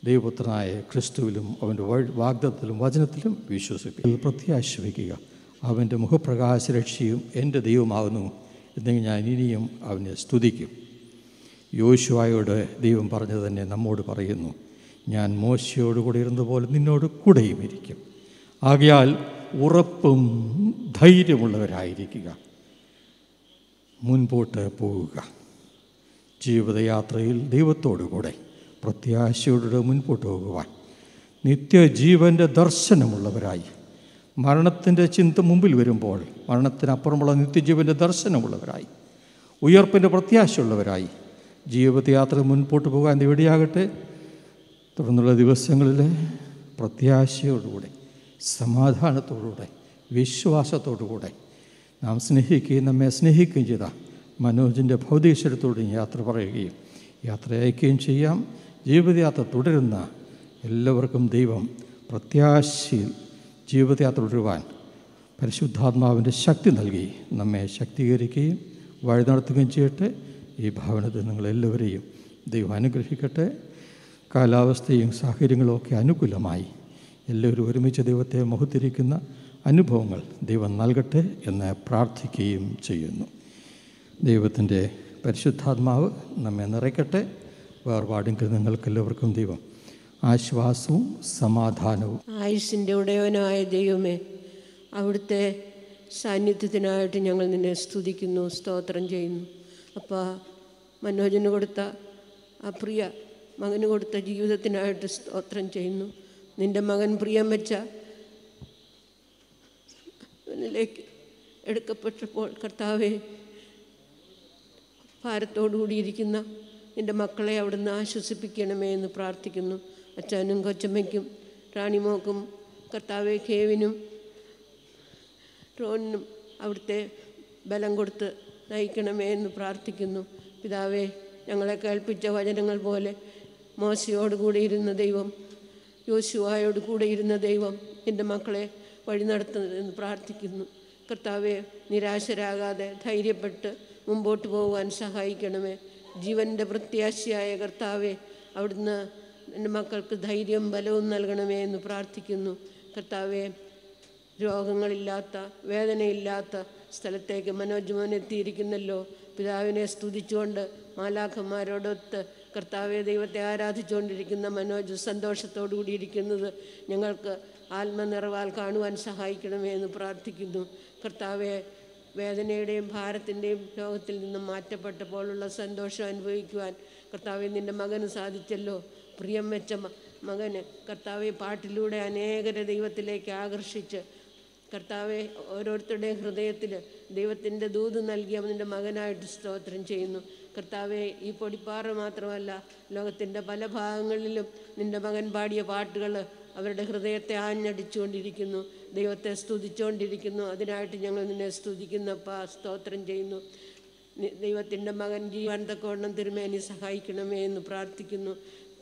ദൈവപുത്രനായ ക്രിസ്തുവിലും അവന്റെ വാഗ്ദത്തിലും വചനത്തിലും വിശ്വസിപ്പിൻ. പ്രത്യാശ വയ്ക്കുക. അവന്റെ മുഖപ്രകാശ രക്ഷയും എന്റെ ദൈവമാകുന്നു എന്നെങ്കിൽ ഞാൻ ഇനിയും അവനെ സ്തുതിക്കും. യോശുവായോട് ദൈവം പറഞ്ഞത് തന്നെ നമ്മോട് പറയുന്നു. ഞാൻ മോശയോടുകൂടെ ഇരുന്ന പോലെ നിന്നോട് കൂടെയും ഇരിക്കും. ആകയാൽ ഉറപ്പും ധൈര്യമുള്ളവരായിരിക്കുക. മുൻപോട്ട് പോവുക. ജീവിതയാത്രയിൽ ദൈവത്തോടു കൂടെ പ്രത്യാശയോടുകൂടെ മുൻപോട്ട് പോകുവാൻ. നിത്യജീവന്റെ ദർശനമുള്ളവരായി. മരണത്തിന്റെ ചിന്ത മുമ്പിൽ വരുമ്പോൾ മരണത്തിനപ്പുറമുള്ള നിത്യജീവന്റെ ദർശനമുള്ളവരായി. ഉയർപ്പിന്റെ പ്രത്യാശയുള്ളവരായി. ജീവിതയാത്ര മുൻപോട്ട് പോകാൻ ഇവിടെയാകട്ടെ തുടർന്നുള്ള ദിവസങ്ങളിലെ പ്രത്യാശയോടുകൂടെ സമാധാനത്തോടുകൂടെ വിശ്വാസത്തോടുകൂടെ നാം സ്നേഹിക്കുകയും നമ്മെ സ്നേഹിക്കുകയും ചെയ്ത മനോജിന്റെ ഭൗതികശരത്തോടും യാത്ര പറയുകയും യാത്ര അയക്കുകയും ചെയ്യാം. ജീവിതയാത്ര തുടരുന്ന എല്ലാവർക്കും ദൈവം പ്രത്യാശയിൽ ജീവിതയാത്ര തുടരുവാൻ പരിശുദ്ധാത്മാവിന്റെ ശക്തി നൽകി നമ്മെ ശക്തീകരിക്കുകയും വഴി നടത്തുകയും ചെയ്യട്ടെ. ഈ ഭവനത്തിൽ നിങ്ങളെല്ലാവരെയും ദൈവം അനുഗ്രഹിക്കട്ടെ. കാലാവസ്ഥയും സാഹചര്യങ്ങളും ഒക്കെ അനുകൂലമായി. എല്ലാവരും ഒരുമിച്ച് ദൈവത്തെ മുഖത്തിരിക്കുന്ന അനുഭവങ്ങൾ ദൈവം നൽകട്ടെ എന്ന് പ്രാർത്ഥിക്കുകയും ചെയ്യുന്നു. ദൈവത്തിന്റെ പരിശുദ്ധാത്മാവ് നമ്മെ നിറയ്ക്കട്ടെ. വേർപാടെങ്കിൽ നിങ്ങൾക്കെല്ലാവർക്കും ദൈവം ആശ്വാസവും സമാധാനവും. ആയുസിന്റെ ഉടയവനായ ദൈവമേ അവിടുത്തെ സാന്നിധ്യത്തിനായിട്ട് ഞങ്ങൾ നിന്നെ സ്തുതിക്കുന്നു സ്തോത്രം ചെയ്യുന്നു. അപ്പോൾ മനോജന് കൊടുത്ത ആ പ്രിയ മകന് കൊടുത്ത ജീവിതത്തിനായിട്ട് സ്തോത്രം ചെയ്യുന്നു. നിന്റെ മകൻ പ്രിയം വെച്ച ിലേക്ക് എടുക്കപ്പെട്ടപ്പോൾ കർത്താവെ ഭാരത്തോടുകൂടിയിരിക്കുന്ന നിന്റെ മക്കളെ അവിടുന്ന് ആശ്വസിപ്പിക്കണമേ എന്ന് പ്രാർത്ഥിക്കുന്നു. അച്ഛനും കൊച്ചമ്മയ്ക്കും റാണിമോക്കും കർത്താവെ കേവിനും റോണിനും അവിടുത്തെ ബലം കൊടുത്ത് നയിക്കണമേ എന്ന് പ്രാർത്ഥിക്കുന്നു. പിതാവേ ഞങ്ങളെ കേൾപ്പിച്ച വചനങ്ങൾ പോലെ മോശയോട് കൂടെ ഇരുന്ന ദൈവം യോശുവായോട് കൂടെ ഇരുന്ന ദൈവം എന്റെ മക്കളെ വഴി നടത്തുന്നതെന്ന് പ്രാർത്ഥിക്കുന്നു. കർത്താവെ നിരാശരാകാതെ ധൈര്യപ്പെട്ട് മുമ്പോട്ട് പോകുവാൻ സഹായിക്കണമേ. ജീവന്റെ പ്രത്യാശയായ കർത്താവെ അവിടുന്ന് എന്റെ മക്കൾക്ക് ധൈര്യം ബലവും നൽകണമേ എന്ന് പ്രാർത്ഥിക്കുന്നു. കർത്താവെ രോഗങ്ങളില്ലാത്ത വേദനയില്ലാത്ത സ്ഥലത്തേക്ക് മനോജ്മോൻ എത്തിയിരിക്കുന്നല്ലോ. പിതാവിനെ സ്തുതിച്ചുകൊണ്ട് മാലാഖന്മാരോടൊത്ത് കർത്താവെ ദൈവത്തെ ആരാധിച്ചുകൊണ്ടിരിക്കുന്ന മനോജ് സന്തോഷത്തോടു കൂടിയിരിക്കുന്നത് ഞങ്ങൾക്ക് ആത്മനിറവാൽ കാണുവാൻ സഹായിക്കണമേ എന്ന് പ്രാർത്ഥിക്കുന്നു. കർത്താവെ വേദനയുടെയും ഭാരത്തിന്റെയും രോഗത്തിൽ നിന്നും മാറ്റപ്പെട്ടപ്പോഴുള്ള സന്തോഷം അനുഭവിക്കുവാൻ കർത്താവെ നിന്റെ മകന് സാധിച്ചല്ലോ. പ്രിയം വെച്ച മകന് കർത്താവെ പാട്ടിലൂടെ അനേകരെ ദൈവത്തിലേക്ക് ആകർഷിച്ച് കർത്താവെ ഓരോരുത്തരുടെയും ഹൃദയത്തിൽ ദൈവത്തിന്റെ ദൂത് നൽകി അവന്റെ മകനായിട്ട് സ്തോത്രം ചെയ്യുന്നു. കർത്താവെ ഈ പൊടിപ്പാറ മാത്രമല്ല ലോകത്തിന്റെ പല ഭാഗങ്ങളിലും നിന്റെ മകൻ പാടിയ പാട്ടുകൾ അവരുടെ ഹൃദയത്തെ ആഞ്ഞടിച്ചുകൊണ്ടിരിക്കുന്നു. ദൈവത്തെ സ്തുതിച്ചുകൊണ്ടിരിക്കുന്നു അതിനായിട്ട് ഞങ്ങൾ നിന്നെ സ്തുതിക്കുന്നപ്പാ സ്തോത്രം ചെയ്യുന്നു. ദൈവത്തിന്റെ മകൻ ജീവൻ തക്കവണ്ണം തിരുമേനി സഹായിക്കണമേ എന്ന് പ്രാർത്ഥിക്കുന്നു.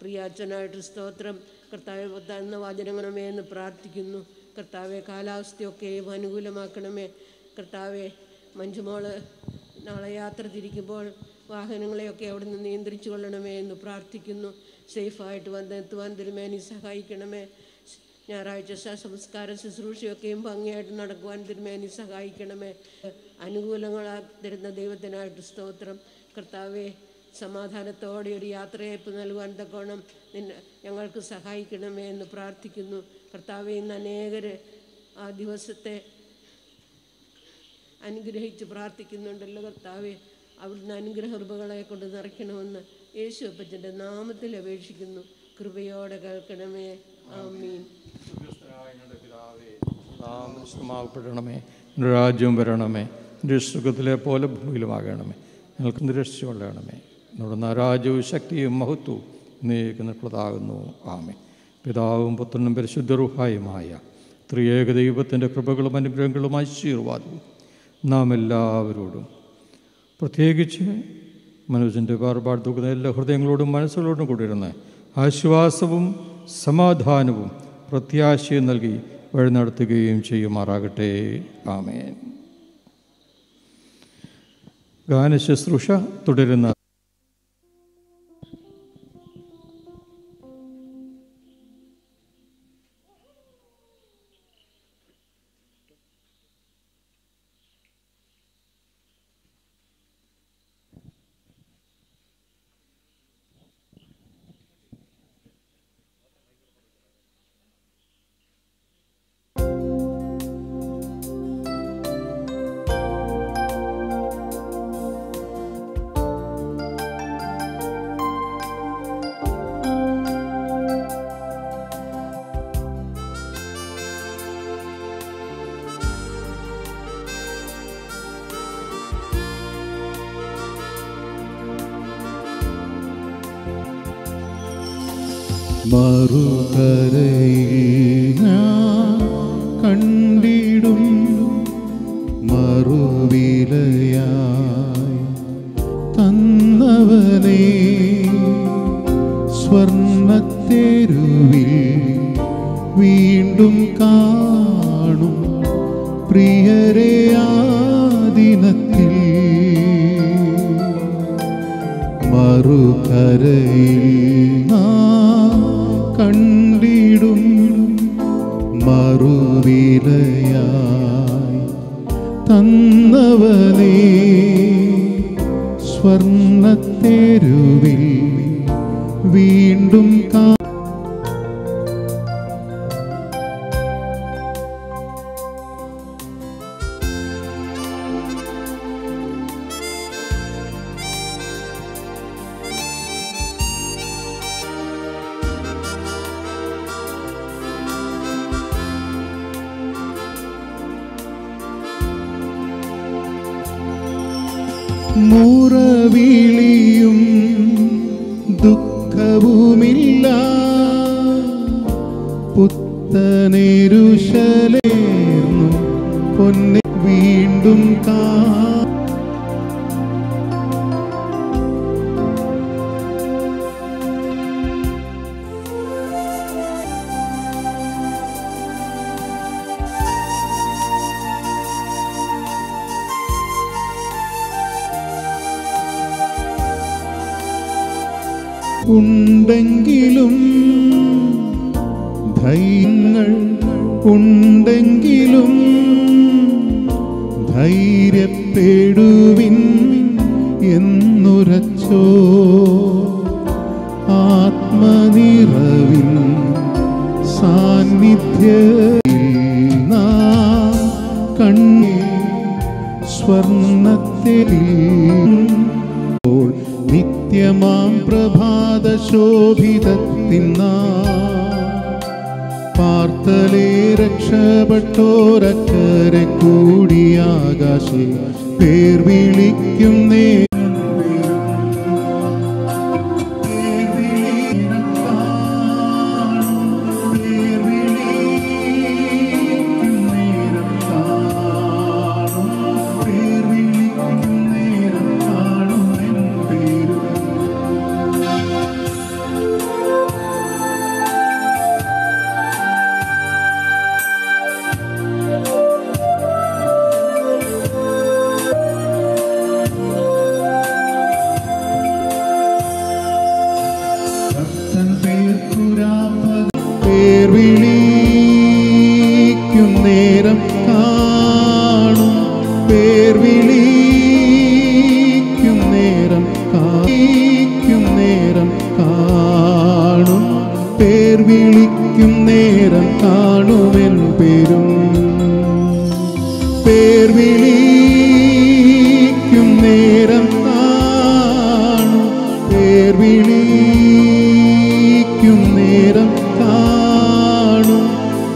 പ്രിയ അച്ഛനായിട്ട് സ്തോത്രം. കർത്താവെ തന്ന വാചനങ്ങണമേ എന്ന് പ്രാർത്ഥിക്കുന്നു. കർത്താവെ കാലാവസ്ഥയൊക്കെയും അനുകൂലമാക്കണമേ. കർത്താവെ മഞ്ജുമോൾ നാളെ യാത്ര തിരിക്കുമ്പോൾ വാഹനങ്ങളെയൊക്കെ നിന്ന് നിയന്ത്രിച്ചു കൊള്ളണമേ എന്ന് പ്രാർത്ഥിക്കുന്നു. സേഫായിട്ട് വന്നെത്തുവാൻ തിരുമേനി സഹായിക്കണമേ. ഞായറാഴ്ച സംസ്കാര ശുശ്രൂഷയൊക്കെയും ഭംഗിയായിട്ട് നടക്കുവാൻ തിരുമേനി സഹായിക്കണമേ. അനുകൂലങ്ങളാ തരുന്ന ദൈവത്തിനായിട്ട് സ്തോത്രം. കർത്താവെ സമാധാനത്തോടെ ഒരു യാത്രയയപ്പ് നൽകുവാൻ തക്കോണം നിന്നെ ഞങ്ങൾക്ക് സഹായിക്കണമേ എന്ന് പ്രാർത്ഥിക്കുന്നു. കർത്താവെ ഇന്ന് അനേകർ ആ ദിവസത്തെ അനുഗ്രഹിച്ച് പ്രാർത്ഥിക്കുന്നുണ്ടല്ലോ കർത്താവെ. അവിടുന്ന് അനുഗ്രഹ കൃപകളെ കൊണ്ട് നിറയ്ക്കണമെന്ന് യേശു അപ്പച്ചന്റെ നാമത്തിൽ അപേക്ഷിക്കുന്നു. കൃപയോടെ കേൾക്കണമേ. ആമീൻ. നാമസ്തമാകപ്പെടണമേ നിന്റെ രാജ്യം വരണമേ. എന്റെ സുഖത്തിലെ പോലെ ഭൂമിയിലുമാകണമേ. ഞങ്ങൾക്ക് നിരക്ഷ കൊള്ളണമേ നമ്മുടെ രാജ്യവും ശക്തിയും മഹത്വവും നീക്ക് നിൽക്കുന്നതാകുന്നു ആമേ പിതാവും പുത്രനും പരിശുദ്ധറുഹായുമായ ത്രിയേക ദൈവത്തിന്റെ കൃപകളും അനുഗ്രഹങ്ങളും ആശീർവാദവും നാം എല്ലാവരോടും പ്രത്യേകിച്ച് മനോജിന്റെ വേർപാട് തൂക്കുന്ന എല്ലാ ഹൃദയങ്ങളോടും മനസ്സുകളോടും കൂടി ഇരുന്ന് ആശ്വാസവും സമാധാനവും പ്രത്യാശയും നൽകി വഴി നടത്തുകയും ചെയ്യുമാറാകട്ടെ. ആമേൻ. ഗാനശുശ്രൂഷ തുടരുന്ന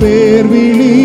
பேர் விழி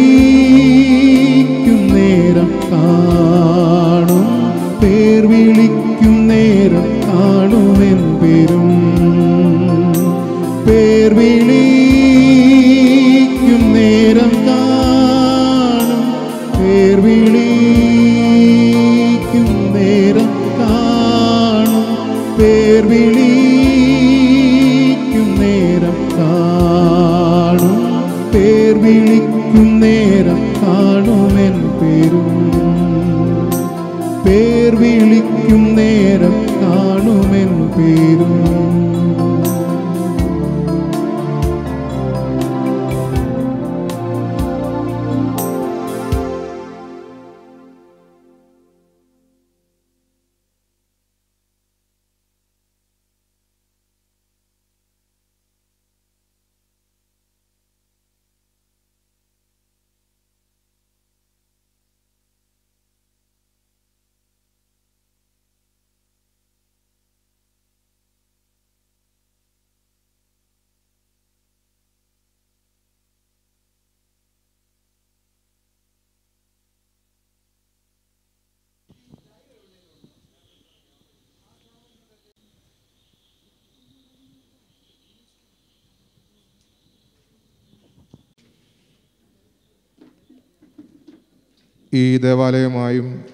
ദേവാലയമായും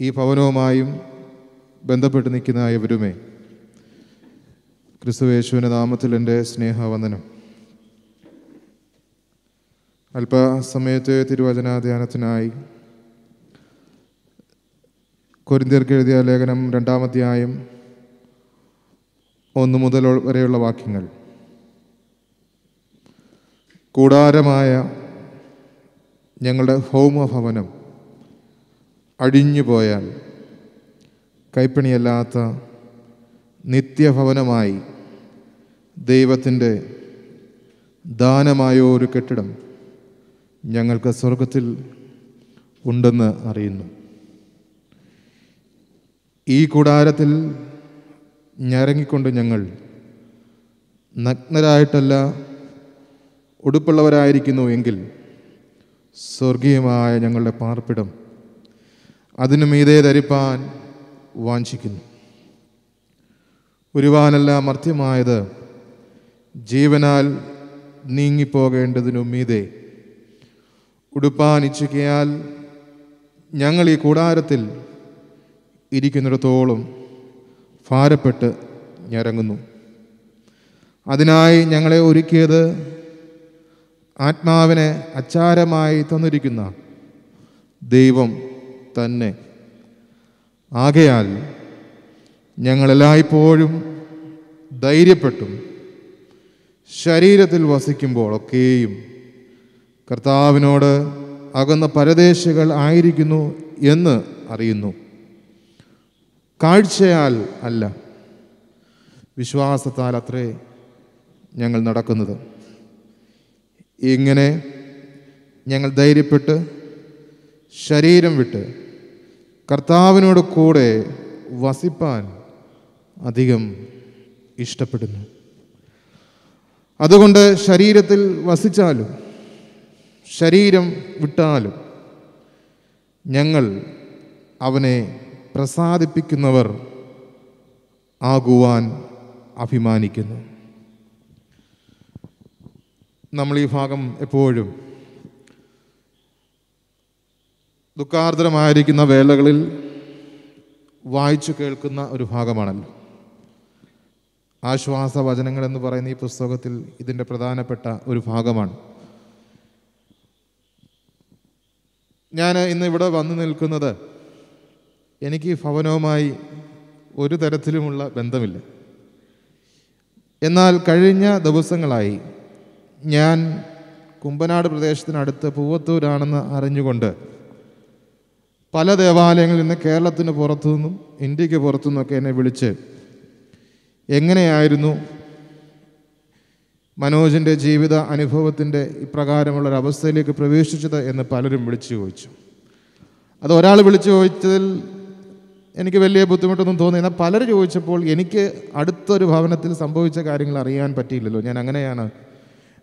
ഈ ഭവനവുമായും ബന്ധപ്പെട്ട് നിൽക്കുന്ന എവരുമേ ക്രിസ്തുവേശുവിന്റെ നാമത്തിൽ എന്റെ സ്നേഹവന്ദനം. അല്പസമയത്തെ തിരുവചന ധ്യാനത്തിനായി കൊരിന്തിയർക്ക് എഴുതിയ ലേഖനം രണ്ടാമധ്യായം ഒന്ന് മുതൽ വരെയുള്ള വാക്യങ്ങൾ. കൂടാരമായ ഞങ്ങളുടെ ഹോമഭവനം അടിഞ്ഞു പോയാൽ കൈപ്പണിയല്ലാത്ത നിത്യഭവനമായി ദൈവത്തിന്റെ ദാനമായ ഒരു കെട്ടിടം ഞങ്ങൾക്ക് സ്വർഗത്തിൽ ഉണ്ടെന്ന് അറിയുന്നു. ഈ കൂടാരത്തിൽ ഞരങ്ങിക്കൊണ്ട് ഞങ്ങൾ നഗ്നരായിട്ടല്ല ഉടുപ്പുള്ളവരായിരിക്കുന്നു എങ്കിൽ സ്വർഗീയമായ ഞങ്ങളുടെ പാർപ്പിടം അതിനു മീതെ ധരിപ്പാൻ വാഞ്ചിക്കുന്നു. ഒരുവാനല്ല മർത്യമായത് ജീവനാൽ നീങ്ങിപ്പോകേണ്ടതിനു മീതെ. ഉടുപ്പാൻ ഇച്ഛിക്കയാൽ ഞങ്ങൾ ഈ കൂടാരത്തിൽ ഇരിക്കുന്നിടത്തോളം ഭാരപ്പെട്ട് ഞരങ്ങുന്നു. അതിനായി ഞങ്ങളെ ഒരുക്കിയത് ആത്മാവിനെ അച്ചാരമായി തന്നിരിക്കുന്ന ദൈവം തന്നെ. ആകയാൽ ഞങ്ങളെല്ലായ്പ്പോഴും ധൈര്യപ്പെട്ടും ശരീരത്തിൽ വസിക്കുമ്പോഴൊക്കെയും കർത്താവിനോട് അകന്ന പരദേശികൾ ആയിരിക്കുന്നു എന്ന് അറിയുന്നു. കാഴ്ചയാൽ അല്ല വിശ്വാസത്താൽ അത്രേ ഞങ്ങൾ നടക്കുന്നത്. ഇങ്ങനെ ഞങ്ങൾ ധൈര്യപ്പെട്ട് ശരീരം വിട്ട് കർത്താവിനോട് കൂടെ വസിപ്പാൻ അധികം ഇഷ്ടപ്പെടുന്നു. അതുകൊണ്ട് ശരീരത്തിൽ വസിച്ചാലും ശരീരം വിട്ടാലും ഞങ്ങൾ അവനെ പ്രസാദിപ്പിക്കുന്നവർ ആകുവാൻ അഭിമാനിക്കുന്നു. നമ്മൾ ഈ ഭാഗം എപ്പോഴും ദുഃഖാർദ്രമായിരിക്കുന്ന വേളകളിൽ വായിച്ചു കേൾക്കുന്ന ഒരു ഭാഗമാണല്ലോ. ആശ്വാസ വചനങ്ങൾ എന്ന് പറയുന്ന ഈ പുസ്തകത്തിൽ ഇതിന്റെ പ്രധാനപ്പെട്ട ഒരു ഭാഗമാണ്. ഞാൻ ഇന്ന് ഇവിടെ വന്നു നിൽക്കുന്നത് എനിക്ക് ഭവനവുമായി ഒരു തരത്തിലുമുള്ള ബന്ധമില്ല. എന്നാൽ കഴിഞ്ഞ ദിവസങ്ങളായി ഞാൻ കുമ്പനാട് പ്രദേശത്തിനടുത്ത് പൂവത്തൂരാണെന്ന് അറിഞ്ഞുകൊണ്ട് പല ദേവാലയങ്ങളിൽ നിന്ന് കേരളത്തിന് പുറത്തുനിന്നും ഇന്ത്യയ്ക്ക് പുറത്തുനിന്നൊക്കെ എന്നെ വിളിച്ച് എങ്ങനെയായിരുന്നു മനോജിന്റെ ജീവിത അനുഭവത്തിന്റെ ഇപ്രകാരമുള്ളൊരവസ്ഥയിലേക്ക് പ്രവേശിച്ചത് എന്ന് പലരും വിളിച്ചു ചോദിച്ചു. അത് ഒരാൾ വിളിച്ചു ചോദിച്ചതിൽ എനിക്ക് വലിയ ബുദ്ധിമുട്ടൊന്നും തോന്നി. എന്നാൽ പലർ ചോദിച്ചപ്പോൾ എനിക്ക് അടുത്തൊരു ഭവനത്തിൽ സംഭവിച്ച കാര്യങ്ങൾ അറിയാൻ പറ്റിയില്ലല്ലോ. ഞാൻ അങ്ങനെയാണ്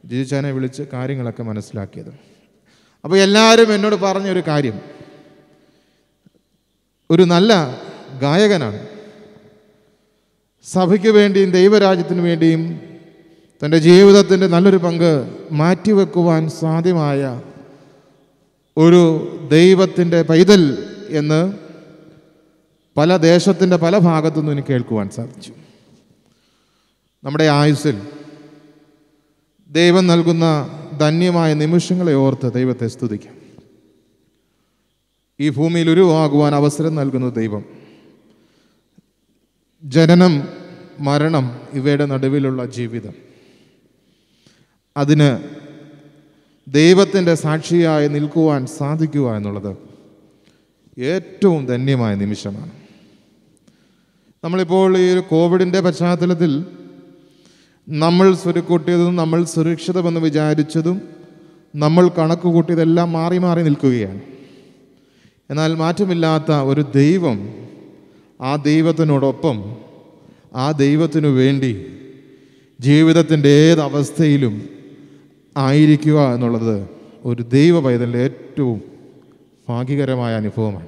ജിജിച്ചാനെ വിളിച്ച് കാര്യങ്ങളൊക്കെ മനസ്സിലാക്കിയത്. അപ്പോൾ എല്ലാവരും എന്നോട് പറഞ്ഞൊരു കാര്യം. ഒരു നല്ല ഗായകനാണ്. സഭയ്ക്ക് വേണ്ടിയും ദൈവരാജ്യത്തിന് വേണ്ടിയും തന്റെ ജീവിതത്തിന്റെ നല്ലൊരു പങ്ക് മാറ്റിവെക്കുവാൻ സാധ്യമായ ഒരു ദൈവത്തിന്റെ പൈതൽ എന്ന് പല ദേശത്തിന്റെ പല ഭാഗത്തുനിന്നും എനിക്ക് കേൾക്കുവാൻ സാധിച്ചു. നമ്മുടെ ആയുസ്സിൽ ദൈവം നൽകുന്ന ധന്യമായ നിമിഷങ്ങളെ ഓർത്ത് ദൈവത്തെ സ്തുതിക്കാം. ഈ ഭൂമിയിൽ ഉരുവാകുവാൻ അവസരം നൽകുന്ന ദൈവം. ജനനം മരണം ഇവയുടെ നടുവിലുള്ള ജീവിതം. അതിന് ദൈവത്തിന്റെ സാക്ഷിയായി നിൽക്കുവാൻ സാധിക്കുക എന്നുള്ളത് ഏറ്റവും ധന്യമായ നിമിഷമാണ്. നമ്മളിപ്പോൾ ഈ ഒരു കോവിഡിന്റെ പശ്ചാത്തലത്തിൽ നമ്മൾ സ്വരുക്കൂട്ടിയതും നമ്മൾ സുരക്ഷിതമെന്ന് വിചാരിച്ചതും നമ്മൾ കണക്ക് കൂട്ടിയതെല്ലാം മാറി മാറി നിൽക്കുകയാണ്. എന്നാൽ മാറ്റമില്ലാത്ത ഒരു ദൈവം ആ ദൈവത്തിനോടൊപ്പം ആ ദൈവത്തിനു വേണ്ടി ജീവിതത്തിന്റെ ഏതവസ്ഥയിലും ആയിരിക്കുക എന്നുള്ളത് ഒരു ദൈവ പൈതലിന്റെ ഏറ്റവും ഭാഗ്യകരമായ അനുഭവമാണ്.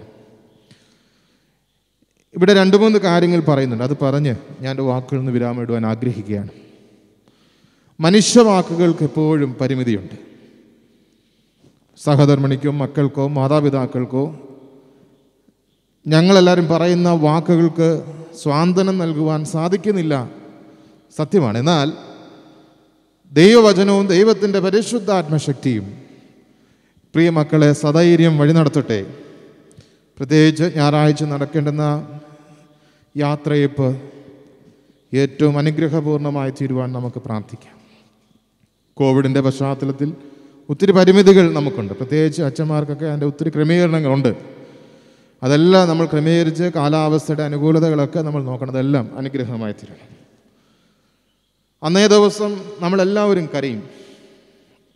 ഇവിടെ രണ്ട് മൂന്ന് കാര്യങ്ങൾ പറയുന്നുണ്ട്. അത് പറഞ്ഞ് ഞാൻ എന്റെ വാക്കുകളിൽ നിന്ന് വിരാമം ഇടുവാൻ ആഗ്രഹിക്കുകയാണ്. മനുഷ്യവാക്കുകൾക്ക് എപ്പോഴും പരിമിതിയുണ്ട്. സഹധർമ്മിണിക്കോ മക്കൾക്കോ മാതാപിതാക്കൾക്കോ ഞങ്ങളെല്ലാവരും പറയുന്ന വാക്കുകൾക്ക് സ്വാന്തനം നൽകുവാൻ സാധിക്കുന്നില്ല. സത്യമാണ്. എന്നാൽ ദൈവവചനവും ദൈവത്തിന്റെ പരിശുദ്ധാത്മശക്തിയും പ്രിയ മക്കളെ സധൈര്യം വഴി നടത്തട്ടെ. പ്രത്യേകിച്ച് ഞായറാഴ്ച നടക്കേണ്ടുന്ന യാത്രയപ്പ് ഏറ്റവും അനുഗ്രഹപൂർണമായി തീരുവാൻ നമുക്ക് പ്രാർത്ഥിക്കാം. കോവിഡിന്റെ പശ്ചാത്തലത്തിൽ ഒത്തിരി പരിമിതികൾ നമുക്കുണ്ട്. പ്രത്യേകിച്ച് അച്ഛന്മാർക്കൊക്കെ അതിന്റെ ഒത്തിരി ക്രമീകരണങ്ങളുണ്ട്. അതെല്ലാം നമ്മൾ ക്രമീകരിച്ച് കാലാവസ്ഥയുടെ അനുകൂലതകളൊക്കെ നമ്മൾ നോക്കണം. അതെല്ലാം അനുഗ്രഹമായി തീരണം. അന്നേ ദിവസം നമ്മളെല്ലാവരും കരയും.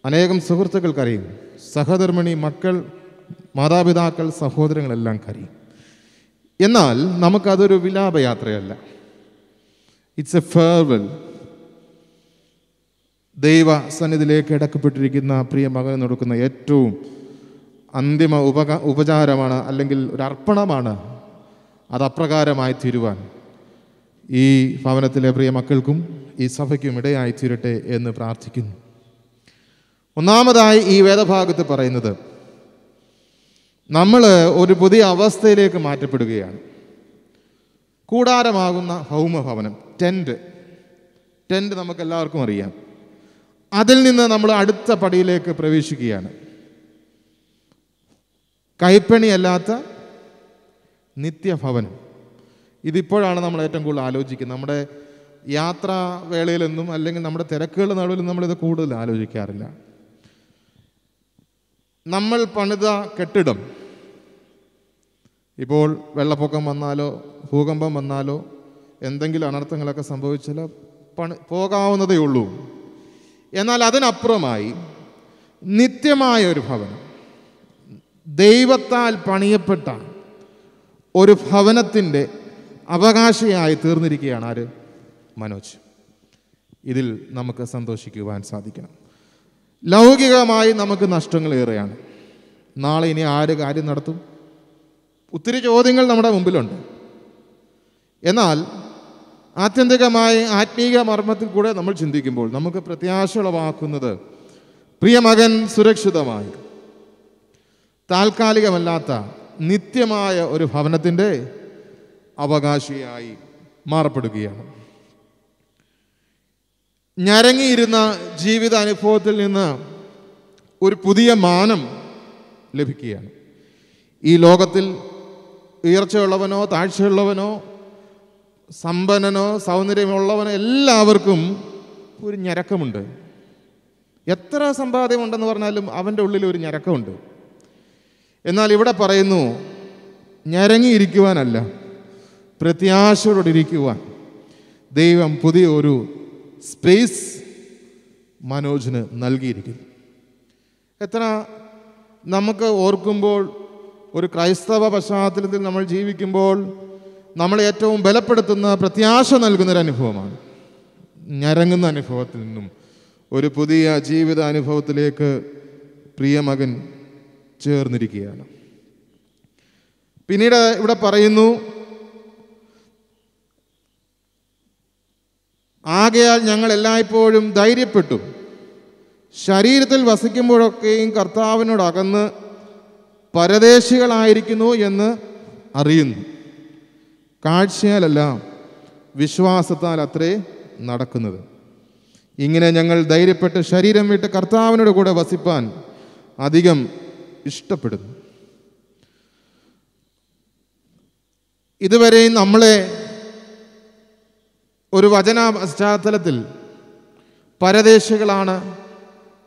അനേകം സുഹൃത്തുക്കൾ കരയും. സഹധർമ്മിണി മക്കൾ മാതാപിതാക്കൾ സഹോദരങ്ങളെല്ലാം കരയും. എന്നാൽ നമുക്കതൊരു വിലാപയാത്രയല്ല. ഇറ്റ്സ് എ ഫേർവെൽ ദൈവ സന്നിധിയിലേക്ക് ഇടക്കപ്പെട്ടിരിക്കുന്ന പ്രിയ മകന് നടക്കുന്ന ഏറ്റവും അന്തിമ ഉപക ഉപചാരമാണ് അല്ലെങ്കിൽ ഒരു അർപ്പണമാണ് അത് അപ്രകാരമായി തീരുവാൻ. ഈ ഭവനത്തിലെ പ്രിയ മക്കൾക്കും ഈ സഭയ്ക്കും ഇടയായി തീരട്ടെ എന്ന് പ്രാർത്ഥിക്കുന്നു. ഒന്നാമതായി ഈ വേദഭാഗത്ത് പറയുന്നത് നമ്മൾ ഒരു പുതിയ അവസ്ഥയിലേക്ക് മാറ്റപ്പെടുകയാണ്. കൂടാരമാകുന്ന ഭൗമഭവനം ടെന്റ് ടെന്റ് നമുക്ക് എല്ലാവർക്കും അറിയാം. അതിൽ നിന്ന് നമ്മൾ അടുത്ത പടിയിലേക്ക് പ്രവേശിക്കുകയാണ്. കൈപ്പണിയല്ലാത്ത നിത്യഭവനം ഇതിപ്പോഴാണ് നമ്മൾ ഏറ്റവും കൂടുതൽ ആലോചിക്കുന്നത്. നമ്മുടെ യാത്രാ വേളയിലൊന്നും അല്ലെങ്കിൽ നമ്മുടെ തിരക്കുകളുടെ നടുവിലും നമ്മളിത് കൂടുതൽ ആലോചിക്കാറില്ല. നമ്മൾ പണിത കെട്ടിടം. ഇപ്പോൾ വെള്ളപ്പൊക്കം വന്നാലോ ഭൂകമ്പം വന്നാലോ എന്തെങ്കിലും അനർത്ഥങ്ങളൊക്കെ സംഭവിച്ചാലോ പണി പോകാവുന്നതേ ഉള്ളൂ. എന്നാൽ അതിനപ്പുറമായി നിത്യമായ ഒരു ഭവനം. ദൈവത്താൽ പണിയപ്പെട്ട ഒരു ഭവനത്തിന്റെ അവകാശിയായി തീർന്നിരിക്കുകയാണ് ആര്? മനോജ്. ഇതിൽ നമുക്ക് സന്തോഷിക്കുവാൻ സാധിക്കണം. ലൗകികമായി നമുക്ക് നഷ്ടങ്ങൾ ഏറെയാണ്. നാളെ ഇനി ആര് കാര്യം നടത്തും? ഒത്തിരി ചോദ്യങ്ങൾ നമ്മുടെ മുമ്പിലുണ്ട്. എന്നാൽ ആത്യന്തികമായി ആത്മീക മർമ്മത്തിൽ കൂടെ നമ്മൾ ചിന്തിക്കുമ്പോൾ നമുക്ക് പ്രത്യാശ ഉളവാക്കുന്നത് പ്രിയമകൻ സുരക്ഷിതമായി താൽക്കാലികമല്ലാത്ത നിത്യമായ ഒരു ഭവനത്തിന്റെ അവകാശിയായി മാറപ്പെടുകയാണ്. ഞരങ്ങിയിരുന്ന ജീവിത അനുഭവത്തിൽ നിന്ന് ഒരു പുതിയ മാനം ലഭിക്കുകയാണ്. ഈ ലോകത്തിൽ ഉയർച്ചയുള്ളവനോ താഴ്ചയുള്ളവനോ സമ്പന്നനോ സൗന്ദര്യമുള്ളവനോ എല്ലാവർക്കും ഒരു ഞരക്കമുണ്ട്. എത്ര സമ്പാദ്യമുണ്ടെന്ന് പറഞ്ഞാലും അവന്റെ ഉള്ളിൽ ഒരു ഞരക്കമുണ്ട്. എന്നാൽ ഇവിടെ പറയുന്നു ഞരങ്ങിയിരിക്കുവാനല്ല പ്രത്യാശയോടെ ഇരിക്കുവാൻ. ദൈവം പുതിയ ഒരു സ്പേസ് മനോജിന് നൽകിയിരിക്കുന്നു. എത്ര നമുക്ക് ഓർക്കുമ്പോൾ ഒരു ക്രൈസ്തവ പശ്ചാത്തലത്തിൽ നമ്മൾ ജീവിക്കുമ്പോൾ നമ്മളെ ഏറ്റവും ബലപ്പെടുത്തുന്ന പ്രത്യാശ നൽകുന്നൊരു അനുഭവമാണ്. ഞരങ്ങുന്ന അനുഭവത്തിൽ നിന്നും ഒരു പുതിയ ജീവിത അനുഭവത്തിലേക്ക് പ്രിയമകൻ ചേർന്നിരിക്കുകയാണ്. പിന്നീട് ഇവിടെ പറയുന്നു ആകയാൽ ഞങ്ങൾ എല്ലായ്പ്പോഴും ധൈര്യപ്പെട്ടു. ശരീരത്തിൽ വസിക്കുമ്പോഴൊക്കെയും കർത്താവിനോട് അകന്ന് പരദേശികളായിരിക്കുന്നു എന്ന് അറിയുന്നു. കാഴ്ചയാലല്ല വിശ്വാസത്താൽ അത്രേ നടക്കുന്നത്. ഇങ്ങനെ ഞങ്ങൾ ധൈര്യപ്പെട്ട് ശരീരം വിട്ട് കർത്താവിനോട് കൂടെ വസിപ്പാൻ അധികം ഇഷ്ടപ്പെടുന്നു. ഇതുവരെയും നമ്മളെ ഒരു വചന പശ്ചാത്തലത്തിൽ പരദേശികളാണ്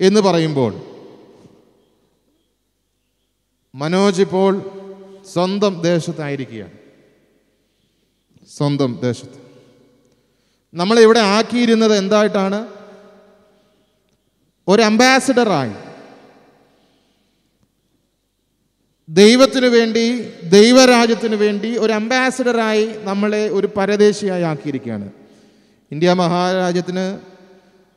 എന്ന് പറയുമ്പോൾ മനോജ് ഇപ്പോൾ സ്വന്തം ദേശത്തായിരിക്കുകയാണ്. സ്വന്തം ദേശത്ത്. നമ്മളെ ഇവിടെ ആക്കിയിരുന്നത് എന്തായിട്ടാണ്? ഒരു അംബാസിഡറായി. ദൈവത്തിനു വേണ്ടി ദൈവരാജ്യത്തിന് വേണ്ടി ഒരു അംബാസിഡറായി നമ്മളെ ഒരു പരദേശിയായി ആക്കിയിരിക്കുകയാണ്. ഇന്ത്യ മഹാരാജ്യത്തിന്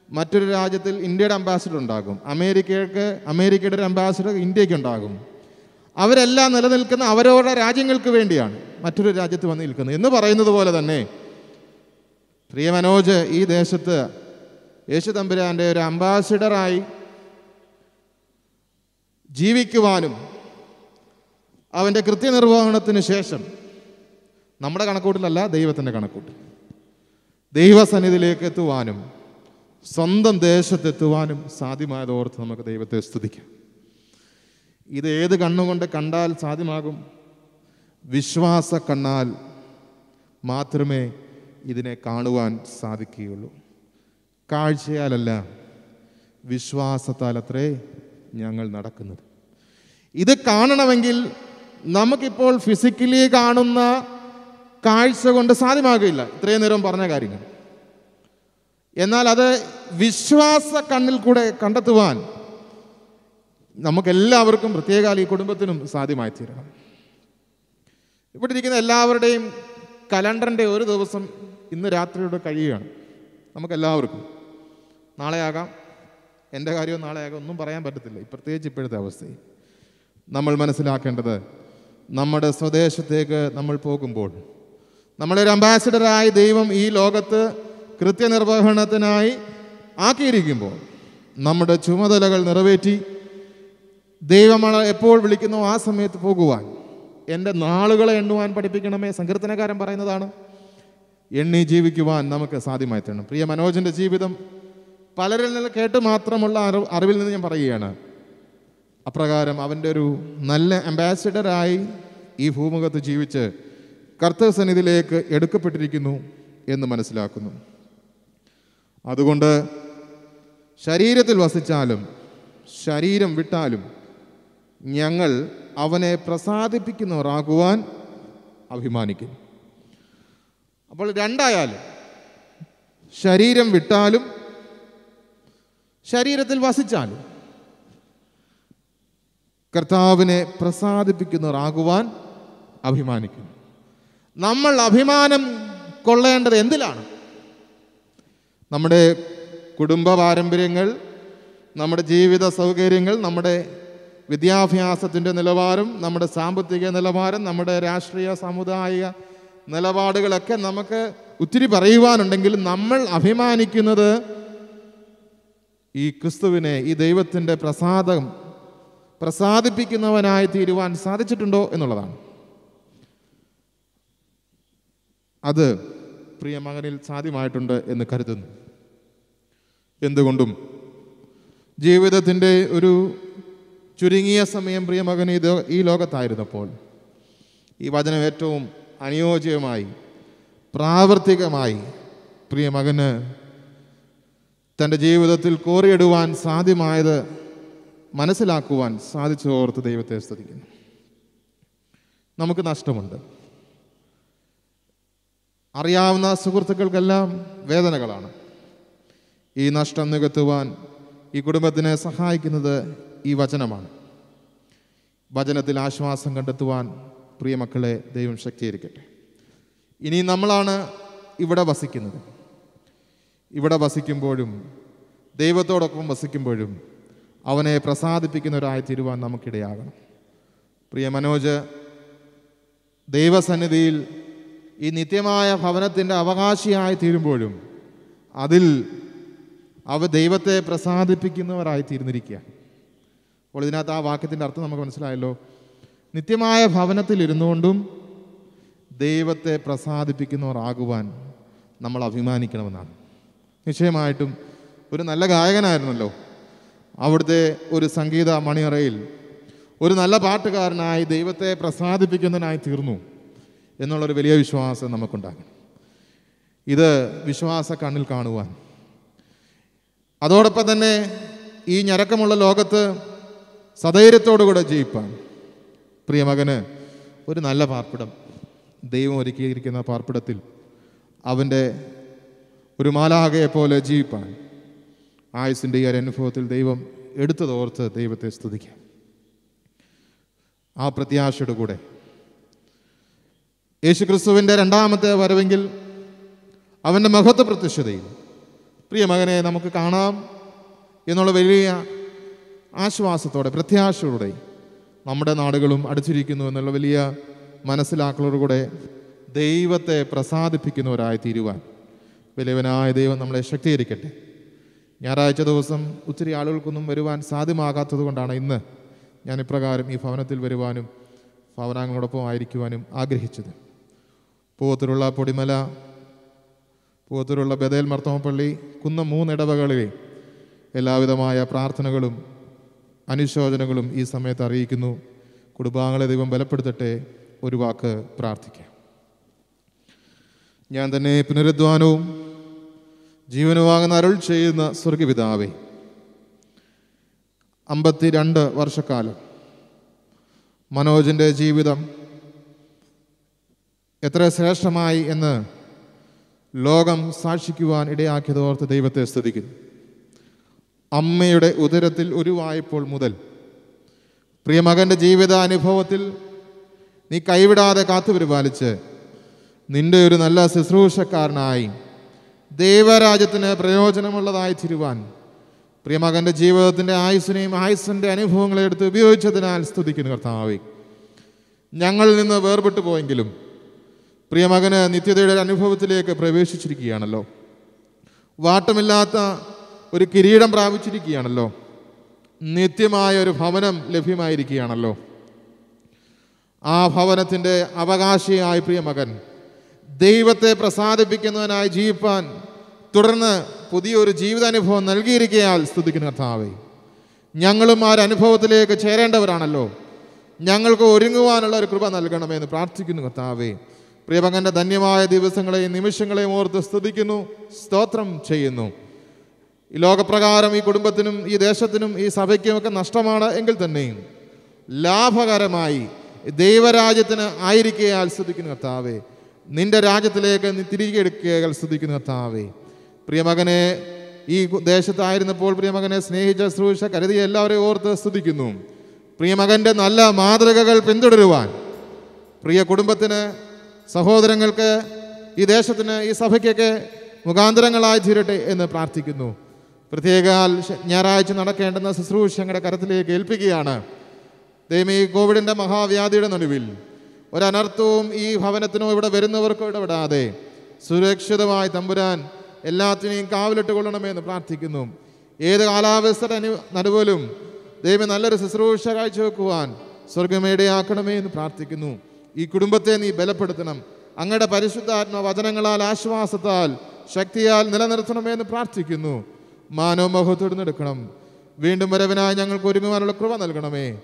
മറ്റൊരു രാജ്യത്തിൽ ഇന്ത്യയുടെ അംബാസിഡർ ഉണ്ടാകും. അമേരിക്കയ്ക്ക് അമേരിക്കയുടെ ഒരു അംബാസിഡർ ഇന്ത്യയ്ക്ക് ഉണ്ടാകും. അവരെല്ലാം നിലനിൽക്കുന്ന അവരവരുടെ രാജ്യങ്ങൾക്ക് വേണ്ടിയാണ് മറ്റൊരു രാജ്യത്ത് വന്ന് നിൽക്കുന്നത്. എന്ന് പറയുന്നത് പോലെ തന്നെ പ്രിയ മനോജ് ഈ ദേശത്ത് യേശു തമ്പുരാന്റെ ഒരു അംബാസിഡറായി ജീവിക്കുവാനും അവന്റെ കൃത്യനിർവഹണത്തിന് ശേഷം നമ്മുടെ കണക്കൂട്ടിലല്ല ദൈവത്തിന്റെ കണക്കൂട്ടിൽ ദൈവസന്നിധിയിലേക്ക് എത്തുവാനും സ്വന്തം ദേശത്തെത്തുവാനും സാധ്യമായത് ഓർത്ത് നമുക്ക് ദൈവത്തെ സ്തുതിക്കാം. ഇത് ഏത് കണ്ണുകൊണ്ട് കണ്ടാൽ സാധ്യമാകും? വിശ്വാസ കണ്ണാൽ മാത്രമേ ഇതിനെ കാണുവാൻ സാധിക്കുകയുള്ളൂ. കാഴ്ചയാലല്ല വിശ്വാസത്താൽ അത്രേ ഞങ്ങൾ നടക്കുന്നത്. ഇത് കാണണമെങ്കിൽ നമുക്കിപ്പോൾ ഫിസിക്കലി കാണുന്ന കാഴ്ച കൊണ്ട് സാധ്യമാകില്ല ഇത്രയും നേരം പറഞ്ഞ കാര്യങ്ങൾ. എന്നാൽ അത് വിശ്വാസ കണ്ണിൽ കൂടെ കണ്ടെത്തുവാൻ നമുക്കെല്ലാവർക്കും പ്രത്യേക ഈ കുടുംബത്തിനും സാധ്യമായി തീരണം ഇവിടെ ഇരിക്കുന്ന എല്ലാവരുടെയും കലണ്ടറിന്റെ ഒരു ദിവസം ഇന്ന് രാത്രിയോടെ കഴിയുകയാണ്. നമുക്കെല്ലാവർക്കും. നാളെ ആകാം എന്റെ കാര്യവും നാളെ ആകാം ഒന്നും പറയാൻ പറ്റത്തില്ല. പ്രത്യേകിച്ച് ഇപ്പോഴത്തെ അവസ്ഥയിൽ നമ്മൾ മനസ്സിലാക്കേണ്ടത് നമ്മുടെ സ്വദേശത്തേക്ക് നമ്മൾ പോകുമ്പോൾ. നമ്മളൊരു അംബാസിഡറായി ദൈവം ഈ ലോകത്ത് കൃത്യനിർവഹണത്തിനായി ആക്കിയിരിക്കുമ്പോൾ നമ്മുടെ ചുമതലകൾ നിറവേറ്റി ദൈവമാണ് എപ്പോൾ വിളിക്കുന്നു ആ സമയത്ത് പോകുവാൻ. എന്റെ നാളുകളെ എണ്ണുവാൻ പഠിപ്പിക്കണമേ സങ്കീർത്തനക്കാരൻ പറയുന്നതാണ്. എണ്ണി ജീവിക്കുവാൻ നമുക്ക് സാധ്യമായി തരണം പ്രിയ മനോജിന്റെ ജീവിതം പലരിൽ നിന്ന് കേട്ട് മാത്രമുള്ള അറിവ് അറിവിൽ നിന്ന് ഞാൻ പറയുകയാണ്. അപ്രകാരം അവന്റെ ഒരു നല്ല അംബാസിഡറായി ഈ ഭൂമുഖത്ത് ജീവിച്ച് കർത്തവ്യസന്നിധിയിലേക്ക് എടുക്കപ്പെട്ടിരിക്കുന്നു എന്ന് മനസ്സിലാക്കുന്നു. അതുകൊണ്ട് ശരീരത്തിൽ വസിച്ചാലും ശരീരം വിട്ടാലും ഞങ്ങൾ അവനെ പ്രസാദിപ്പിക്കുന്നവരാകുവാൻ അഭിമാനിക്കും അപ്പോൾ രണ്ടായാലും ശരീരം വിട്ടാലും ശരീരത്തിൽ വസിച്ചാലും കർത്താവിനെ പ്രസാദിപ്പിക്കുന്നവരാകുവാൻ അഭിമാനിക്കുന്നു. നമ്മൾ അഭിമാനം കൊള്ളേണ്ടത് എന്തിലാണ്? നമ്മുടെ കുടുംബ പാരമ്പര്യങ്ങൾ നമ്മുടെ ജീവിത സൗകര്യങ്ങൾ നമ്മുടെ വിദ്യാഭ്യാസത്തിന്റെ നിലവാരം നമ്മുടെ സാമ്പത്തിക നിലവാരം നമ്മുടെ രാഷ്ട്രീയ സാമുദായിക നിലപാടുകളൊക്കെ നമുക്ക് ഒത്തിരി പറയുവാനുണ്ടെങ്കിൽ നമ്മൾ അഭിമാനിക്കുന്നത് ഈ ക്രിസ്തുവിനെ ഈ ദൈവത്തിന്റെ പ്രസാദം പ്രസാദിപ്പിക്കുന്നവനായി തീരുവാൻ സാധിച്ചിട്ടുണ്ടോ എന്നുള്ളതാണ്. അത് പ്രിയ മകനിൽ സാധ്യമായിട്ടുണ്ട് എന്ന് കരുതുന്നു. എന്തുകൊണ്ടും ജീവിതത്തിന്റെ ഒരു ചുരുങ്ങിയ സമയം പ്രിയ മകൻ ഇത് ഈ ലോകത്തായിരുന്നപ്പോൾ ഈ വചനം ഏറ്റവും അനുയോജ്യമായി പ്രാവർത്തികമായി പ്രിയ മകന് തന്റെ ജീവിതത്തിൽ കോറിയിടുവാൻ സാധ്യമായത് മനസ്സിലാക്കുവാൻ സാധിച്ചോർത്ത് ദൈവത്തെ സ്തുതിക്കുന്നു. നമുക്ക് നഷ്ടമുണ്ട്. അറിയാവുന്ന സുഹൃത്തുക്കൾക്കെല്ലാം വേദനകളാണ്. ഈ നഷ്ടം നികത്തുവാൻ ഈ കുടുംബത്തിനെ സഹായിക്കുന്നത് ഈ വചനമാണ്. വചനത്തിൽ ആശ്വാസം കണ്ടെത്തുവാൻ പ്രിയ മക്കളെ ദൈവം ശക്തീകരിക്കട്ടെ. ഇനി നമ്മളാണ് ഇവിടെ വസിക്കുന്നത്. ഇവിടെ വസിക്കുമ്പോഴും ദൈവത്തോടൊപ്പം വസിക്കുമ്പോഴും അവനെ പ്രസാദിപ്പിക്കുന്നവരായി തീരുവാൻ നമുക്കിടയാകണം. പ്രിയ മനോജ് ദൈവസന്നിധിയിൽ ഈ നിത്യമായ ഭവനത്തിന്റെ അവകാശിയായി തീരുമ്പോഴും അതിൽ അവ ദൈവത്തെ പ്രസാദിപ്പിക്കുന്നവരായി തീർന്നിരിക്കുക അപ്പോൾ ഇതിനകത്ത് ആ വാക്യത്തിന്റെ അർത്ഥം നമുക്ക് മനസ്സിലായല്ലോ. നിത്യമായ ഭവനത്തിൽ ഇരുന്നുകൊണ്ടും ദൈവത്തെ പ്രസാദിപ്പിക്കുന്നവരാകുവാൻ നമ്മൾ അഭിമാനിക്കണമെന്നാണ്. നിശ്ചയമായിട്ടും ഒരു നല്ല ഗായകനായിരുന്നല്ലോ. അവിടുത്തെ ഒരു സംഗീത മണിയറയിൽ ഒരു നല്ല പാട്ടുകാരനായി ദൈവത്തെ പ്രസാദിപ്പിക്കുന്നതിനായി തീർന്നു എന്നുള്ളൊരു വലിയ വിശ്വാസം നമുക്കുണ്ടാകണം. ഇത് വിശ്വാസ കണ്ണിൽ കാണുവാൻ. അതോടൊപ്പം തന്നെ ഈ ഞരക്കമുള്ള ലോകത്ത് സധൈര്യത്തോടുകൂടെ ജീവിപ്പാൻ പ്രിയ മകന് ഒരു നല്ല പാർപ്പിടം. ദൈവം ഒരുക്കിയിരിക്കുന്ന പാർപ്പിടത്തിൽ അവന്റെ ഒരു മാലാകയെ പോലെ ജീവിപ്പാൻ. ആയുസിന്റെ ഈ ഒരു അനുഭവത്തിൽ ദൈവം എടുത്തതോർത്ത് ദൈവത്തെ സ്തുതിക്കാം. ആ പ്രത്യാശയുടെ കൂടെ യേശുക്രിസ്തുവിന്റെ രണ്ടാമത്തെ വരവെങ്കിൽ അവന്റെ മഹത്വ പ്രത്യക്ഷതയിൽ പ്രിയ മകനെ നമുക്ക് കാണാം എന്നുള്ള വലിയ ആശ്വാസത്തോടെ പ്രത്യാശയോടെ നമ്മുടെ നാടുകളും അടിച്ചിരിക്കുന്നു എന്നുള്ള വലിയ മനസ്സിലാക്കലോടുകൂടെ ദൈവത്തെ പ്രസാദിപ്പിക്കുന്നവരായി തീരുവാൻ വലിയവനായ ദൈവം നമ്മളെ ശക്തീകരിക്കട്ടെ. ഞായറാഴ്ച ദിവസം ഒത്തിരി ആളുകൾക്കൊന്നും വരുവാൻ സാധ്യമാകാത്തത് കൊണ്ടാണ് ഇന്ന് ഞാൻ ഇപ്രകാരം ഈ ഭവനത്തിൽ വരുവാനും ഭവനാംഗങ്ങളോടൊപ്പം ആയിരിക്കുവാനും ആഗ്രഹിച്ചത്. പൂവത്തൂരുള്ള പൊടിമല പൂവത്തൂരുള്ള ബദേൽ മർത്തോമപ്പള്ളി കുന്ന മൂന്നിടവകളിലെ എല്ലാവിധമായ പ്രാർത്ഥനകളും അനുശോചനങ്ങളും ഈ സമയത്ത് അറിയിക്കുന്നു. കുടുംബാംഗങ്ങളെ ദൈവം ബലപ്പെടുത്തട്ടെ. ഒരു വാക്ക് പ്രാർത്ഥിക്കാം. ഞാൻ തന്നെ പുനരുദ്ധാനവും ജീവനുവാങ്ങുന്ന അരുൾ ചെയ്യുന്ന സ്വർഗപിതാവേ അമ്പത്തിരണ്ട് വർഷക്കാലം മനോജിന്റെ ജീവിതം എത്ര ശ്രേഷ്ഠമായി എന്ന് ലോകം സാക്ഷിക്കുവാൻ ഇടയാക്കിയത് ഓർത്ത് ദൈവത്തെ സ്തുതിക്കുന്നു. അമ്മയുടെ ഉദരത്തിൽ ഉരുവായപ്പോൾ മുതൽ പ്രിയമകന്റെ ജീവിതാനുഭവത്തിൽ നീ കൈവിടാതെ കാത്തുപരിപാലിച്ച് നിന്റെ ഒരു നല്ല ശുശ്രൂഷക്കാരനായി ദൈവരാജ്യത്തിന് പ്രയോജനമുള്ളതായി തിരുവാൻ. പ്രിയമകന്റെ ജീവിതത്തിന്റെ ആയുസ്സിനെയും ആയുസ്സിന്റെ അനുഭവങ്ങളെ എടുത്ത് ഉപയോഗിച്ചതിനാൽ സ്തുതിക്കുന്നു കർത്താവേ. ഞങ്ങളിൽ നിന്ന് വേർപെട്ടു പോയെങ്കിലും പ്രിയമകന് നിത്യതയുടെ അനുഭവത്തിലേക്ക് പ്രവേശിച്ചിരിക്കുകയാണല്ലോ. വാട്ടമില്ലാത്ത ഒരു കിരീടം പ്രാപിച്ചിരിക്കുകയാണല്ലോ. നിത്യമായ ഒരു ഭവനം ലഭ്യമായിരിക്കുകയാണല്ലോ. ആ ഭവനത്തിന്റെ അവകാശിയായ പ്രിയമകൻ ദൈവത്തെ പ്രസാദിപ്പിക്കുന്നവനായി ജീവിപ്പാൻ തുടർന്ന് പുതിയൊരു ജീവിതാനുഭവം നൽകിയിരിക്കയാൽ സ്തുതിക്കുന്ന കർത്താവേ. ഞങ്ങളും ആ അനുഭവത്തിലേക്ക് ചേരേണ്ടവരാണല്ലോ. ഞങ്ങൾക്ക് ഒരുങ്ങുവാനുള്ള ഒരു കൃപ നൽകണമെന്ന് പ്രാർത്ഥിക്കുന്നു കർത്താവേ. പ്രിയമകന്റെ ധന്യമായ ദിവസങ്ങളെയും നിമിഷങ്ങളെയും ഓർത്ത് സ്തുതിക്കുന്നു സ്തോത്രം ചെയ്യുന്നു. ഈ ലോകപ്രകാരം ഈ കുടുംബത്തിനും ഈ ദേശത്തിനും ഈ സഭയ്ക്കുമൊക്കെ നഷ്ടമാണ് എങ്കിൽ തന്നെയും ലാഭകരമായി ദൈവരാജ്യത്തിന് ആയിരിക്കയാൽ സ്തുതിക്കുന്നു കർത്താവേ. നിന്റെ രാജ്യത്തിലേക്ക് നീ തിരികെ എടുക്കുക സ്തുതിക്കുന്നു കർത്താവേ. പ്രിയമകനെ ഈ ദേശത്തായിരുന്നപ്പോൾ പ്രിയമകനെ സ്നേഹിച്ച ശ്രൂഷ കരുതി എല്ലാവരെയും ഓർത്ത് സ്തുതിക്കുന്നു പ്രിയമകന്റെ നല്ല മാതൃകകൾ പിന്തുടരുവാൻ പ്രിയ കുടുംബത്തിന് സഹോദരങ്ങൾക്ക് ഈ ദേശത്തിന് ഈ സഭയ്ക്കൊക്കെ മുഖാന്തരങ്ങളായി തീരട്ടെ എന്ന് പ്രാർത്ഥിക്കുന്നു. പ്രത്യേകാൽ ഞായറാഴ്ച നടക്കേണ്ടുന്ന ശുശ്രൂഷ ഞങ്ങളുടെ കരത്തിലേക്ക് ഏൽപ്പിക്കുകയാണ്. ദൈവം ഈ കോവിഡിന്റെ മഹാവ്യാധിയുടെ നടുവിൽ ഒരനർത്ഥവും ഈ ഭവനത്തിനോ ഇവിടെ വരുന്നവർക്കോ ഇടപെടാതെ സുരക്ഷിതമായി തമ്പുരാൻ എല്ലാത്തിനെയും കാവലിട്ട് കൊള്ളണമെന്ന് പ്രാർത്ഥിക്കുന്നു. ഏത് കാലാവസ്ഥയുടെ അനു നടുവിലും ദൈവം നല്ലൊരു ശുശ്രൂഷ കാഴ്ചവെക്കുവാൻ സ്വർഗമേടയാക്കണമേ എന്ന് പ്രാർത്ഥിക്കുന്നു. ഈ കുടുംബത്തെ നീ ബലപ്പെടുത്തണം. അങ്ങയുടെ പരിശുദ്ധാത്മ വചനങ്ങളാൽ ആശ്വാസത്താൽ ശക്തിയാൽ നിലനിർത്തണമേ എന്ന് പ്രാർത്ഥിക്കുന്നു. മാനവമഹത്വെടുക്കണം വീണ്ടും വരവിനായി ഞങ്ങൾക്ക് ഒരുങ്ങുവാനുള്ള കൃപ നൽകണമേ.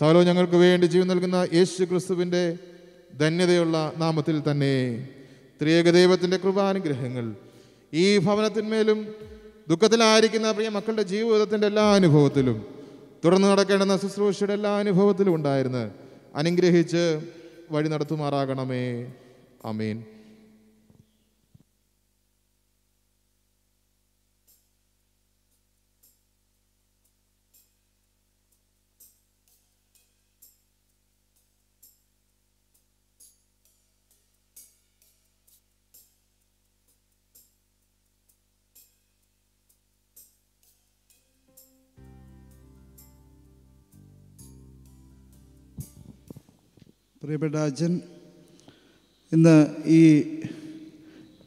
സകലവും ഞങ്ങൾക്ക് വേണ്ടി ജീവൻ നൽകുന്ന യേശു ക്രിസ്തുവിന്റെ ധന്യതയുള്ള നാമത്തിൽ തന്നെ ത്രിയേക ദൈവത്തിന്റെ കൃപാനുഗ്രഹങ്ങൾ ഈ ഭവനത്തിന്മേലും ദുഃഖത്തിലായിരിക്കുന്ന പ്രിയ മക്കളുടെ ജീവിതത്തിന്റെ എല്ലാ അനുഭവത്തിലും തുറന്നു നടക്കേണ്ടുന്ന ശുശ്രൂഷയുടെ എല്ലാ അനുഭവത്തിലും ഉണ്ടായിരുന്നു അനുഗ്രഹിച്ച് വഴി നടത്തുമാറാകണമേ. അമീൻ പ്രിയപ്പെട്ട അച്ഛൻ ഇന്ന് ഈ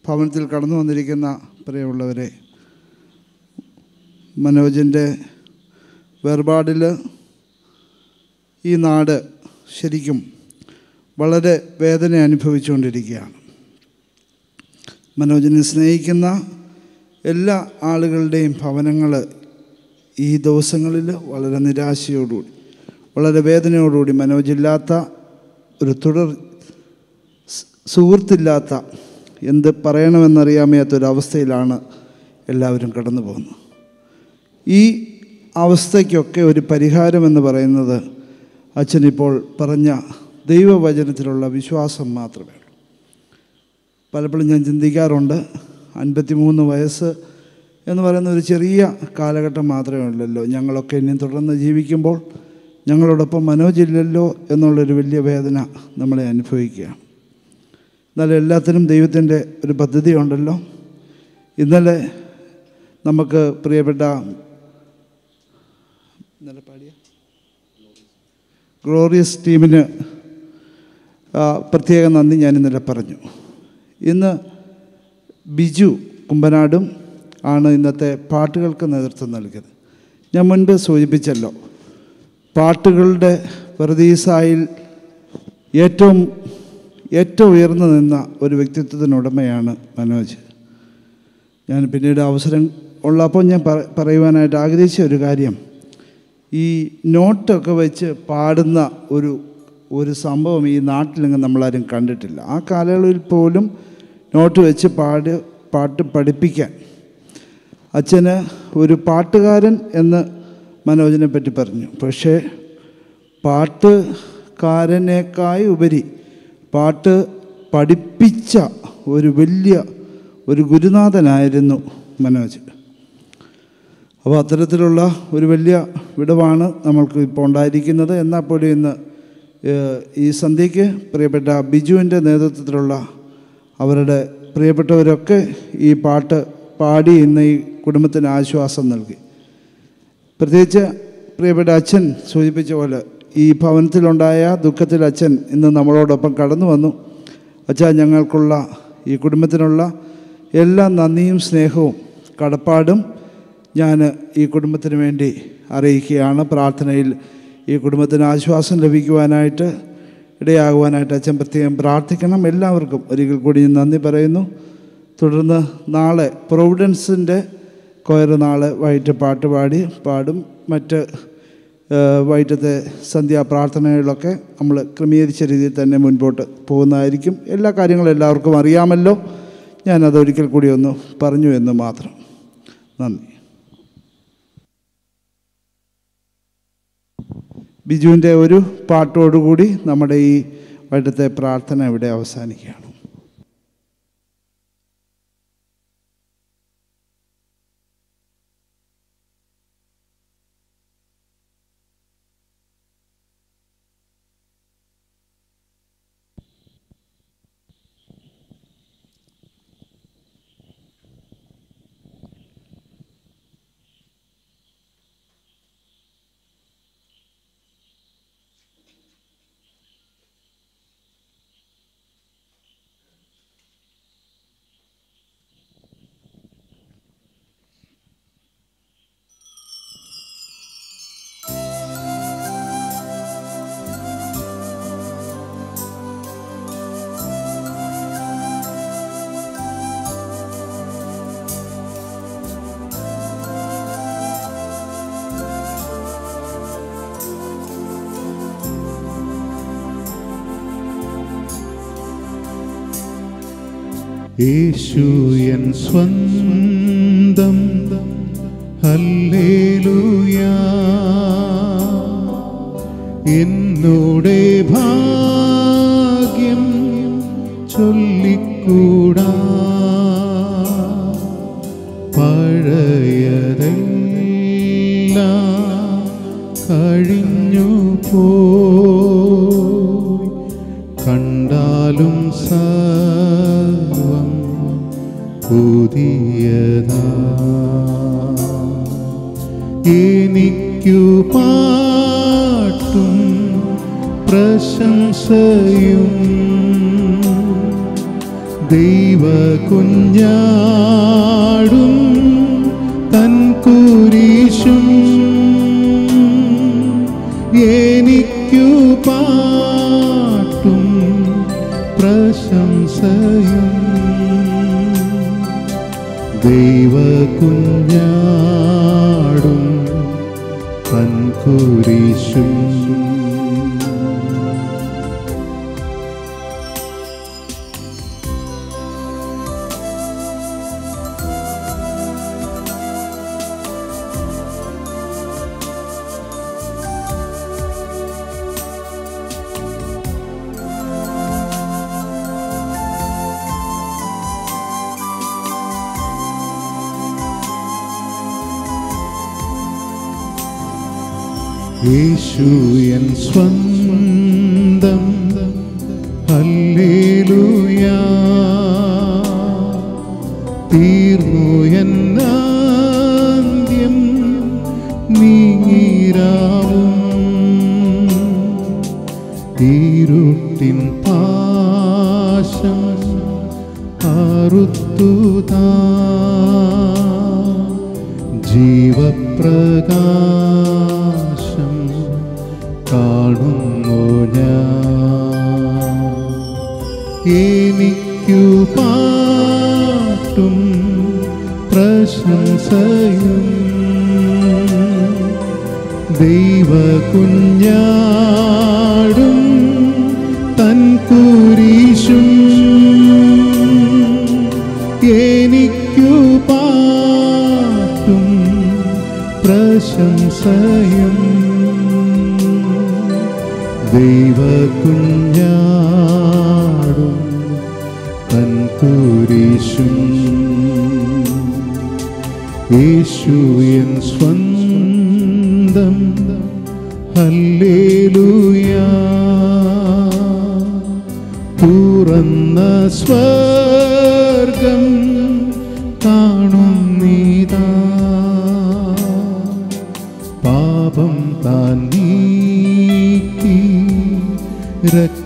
ഭവനത്തിൽ കടന്നു വന്നിരിക്കുന്ന പ്രിയമുള്ളവരെ മനോജിന്റെ വേർപാടിൽ ഈ നാട് ശരിക്കും വളരെ വേദന അനുഭവിച്ചുകൊണ്ടിരിക്കുകയാണ്. മനോജിനെ സ്നേഹിക്കുന്ന എല്ലാ ആളുകളുടെയും ഭവനങ്ങൾ ഈ ദിവസങ്ങളിൽ വളരെ നിരാശയോടുകൂടി വളരെ വേദനയോടുകൂടി മനോജില്ലാത്ത ഒരു തുടർ സുഹൃത്തില്ലാത്ത എന്ത് പറയണമെന്നറിയാമയാത്തൊരവസ്ഥയിലാണ് എല്ലാവരും കടന്നു പോകുന്നത്. ഈ അവസ്ഥയ്ക്കൊക്കെ ഒരു പരിഹാരമെന്ന് പറയുന്നത് അച്ഛനിപ്പോൾ പറഞ്ഞ ദൈവവചനത്തിലുള്ള വിശ്വാസം മാത്രമേ ഉള്ളൂ. പലപ്പോഴും ഞാൻ ചിന്തിക്കാറുണ്ട് അൻപത്തിമൂന്ന് വയസ്സ് എന്ന് പറയുന്ന ഒരു ചെറിയ കാലഘട്ടം മാത്രമേ ഉള്ളല്ലോ. ഞങ്ങളൊക്കെ ഇനിയും തുടർന്ന് ജീവിക്കുമ്പോൾ ഞങ്ങളോടൊപ്പം മനോജില്ലല്ലോ എന്നുള്ളൊരു വലിയ വേദന നമ്മളെ അനുഭവിക്കുകയാണ് എന്നാലും എല്ലാത്തിനും ദൈവത്തിന്റെ ഒരു പദ്ധതി ഉണ്ടല്ലോ. ഇന്നലെ നമുക്ക് പ്രിയപ്പെട്ട ഗ്ലോറിയസ് ടീമിന് പ്രത്യേക നന്ദി ഞാൻ ഇന്നലെ പറഞ്ഞു. ഇന്ന് ബിജു കുമ്പനാടും ആണ് ഇന്നത്തെ പാട്ടുകൾക്ക് നേതൃത്വം നൽകിയത്. ഞാൻ മുൻപ് സൂചിപ്പിച്ചല്ലോ പാട്ടുകളുടെ പ്രതീസായിൽ ഏറ്റവും ഏറ്റവും ഉയർന്നു നിന്ന ഒരു വ്യക്തിത്വത്തിനുടമയാണ് മനോജ്. ഞാൻ പിന്നീട് അവസരം ഉള്ളപ്പോൾ ഞാൻ പറ- പറയുവാനായിട്ട് ആഗ്രഹിച്ച ഒരു കാര്യം. ഈ നോട്ടൊക്കെ വെച്ച് പാടുന്ന ഒരു ഒരു സംഭവം ഈ നാട്ടിലെങ്ങും നമ്മളാരും കണ്ടിട്ടില്ല. ആ കാലയളവിൽ പോലും നോട്ട് വെച്ച് പാട് പാട്ട് പഠിപ്പിക്കാൻ അച്ഛന് ഒരു പാട്ടുകാരൻ എന്ന് മനോജിനെ പറ്റി പറഞ്ഞു. പക്ഷേ പാട്ടുകാരനേക്കായി ഉപരി പാട്ട് പഠിപ്പിച്ച ഒരു വലിയ ഒരു ഗുരുനാഥനായിരുന്നു മനോജ്. അപ്പോൾ അത്തരത്തിലുള്ള ഒരു വലിയ വിടവാണ് നമ്മൾക്ക് ഇപ്പോൾ ഉണ്ടായിരിക്കുന്നത്. എന്നാൽ പോലും ഇന്ന് ഈ സന്ധ്യയ്ക്ക് പ്രിയപ്പെട്ട ബിജുവിന്റെ നേതൃത്വത്തിലുള്ള അവരുടെ പ്രിയപ്പെട്ടവരൊക്കെ ഈ പാട്ട് പാടി ഇന്ന് ഈ കുടുംബത്തിന് ആശ്വാസം നൽകി. പ്രത്യേകിച്ച് പ്രിയപ്പെട്ട അച്ഛൻ സൂചിപ്പിച്ച പോലെ ഈ ഭവനത്തിലുണ്ടായ ദുഃഖത്തിൽ അച്ഛൻ ഇന്ന് നമ്മളോടൊപ്പം കടന്നു വന്നു. അച്ഛാ ഞങ്ങൾക്കുള്ള ഈ കുടുംബത്തിനുള്ള എല്ലാ നന്ദിയും സ്നേഹവും കടപ്പാടും ഞാൻ ഈ കുടുംബത്തിന് വേണ്ടി അറിയിക്കുകയാണ്. പ്രാർത്ഥനയിൽ ഈ കുടുംബത്തിന് ആശ്വാസം ലഭിക്കുവാനായിട്ട് ഇടയാകുവാനായിട്ട് അച്ഛൻ പ്രത്യേകം പ്രാർത്ഥിക്കണം. എല്ലാവർക്കും ഒരിക്കൽ കൂടി നന്ദി പറയുന്നു. തുടർന്ന് നാളെ പ്രൊവിഡൻസിന്റെ കൊയർ നാളെ വൈകിട്ട് പാട്ട് പാടി പാടും. മറ്റ് വൈകിട്ടത്തെ സന്ധ്യാപ്രാർത്ഥനകളിലൊക്കെ നമ്മൾ ക്രമീകരിച്ച രീതിയിൽ തന്നെ മുൻപോട്ട് പോകുന്നതായിരിക്കും. എല്ലാ കാര്യങ്ങളും എല്ലാവർക്കും അറിയാമല്ലോ. ഞാനത് ഒരിക്കൽ കൂടി ഒന്ന് പറഞ്ഞു എന്ന് മാത്രം. നന്ദി. ബിജുവിന്റെ ഒരു പാട്ടോടുകൂടി നമ്മുടെ ഈ വൈകിട്ടത്തെ പ്രാർത്ഥന ഇവിടെ അവസാനിക്കുകയാണ്. യേശു എൻ സ്വന്തം. ഹല്ലേലൂയാ. ഇരുട്ടിൻ പാശം അറുത്തുതാ. ജീവപ്രകാശം കാണുന്നു ഞാൻ. എനിക്കു പാട്ടും പ്രശംസയും ദൈവ പാടും തൻ കൂരീശും എനിക്കു പാട്ടും പ്രശംസയും. ദൈവകുഞ്ഞാടും തൻ കൂരീശും യേശു എൻ സ്വന്തം സ്വർഗം കാണും നീതാ പാപം താൻ നീക്കി രക്ത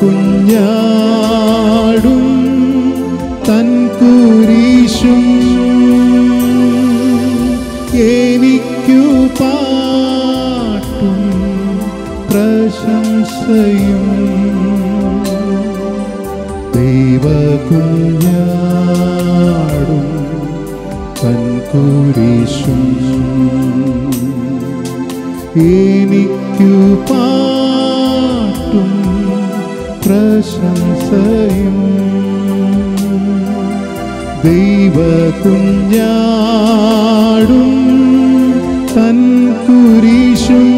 കുഞ്ഞാടും തൻകൂരി കുഞ്ഞാടും തൻ കുരിശും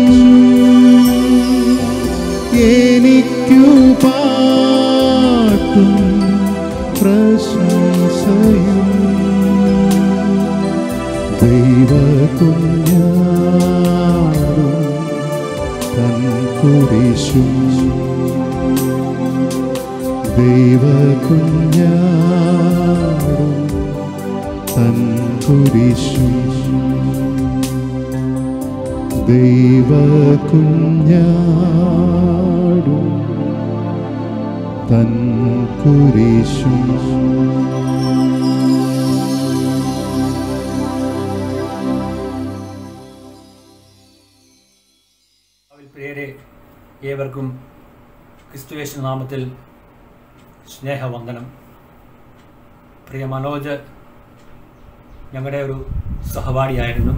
സഹപാഠിയായിരുന്നു.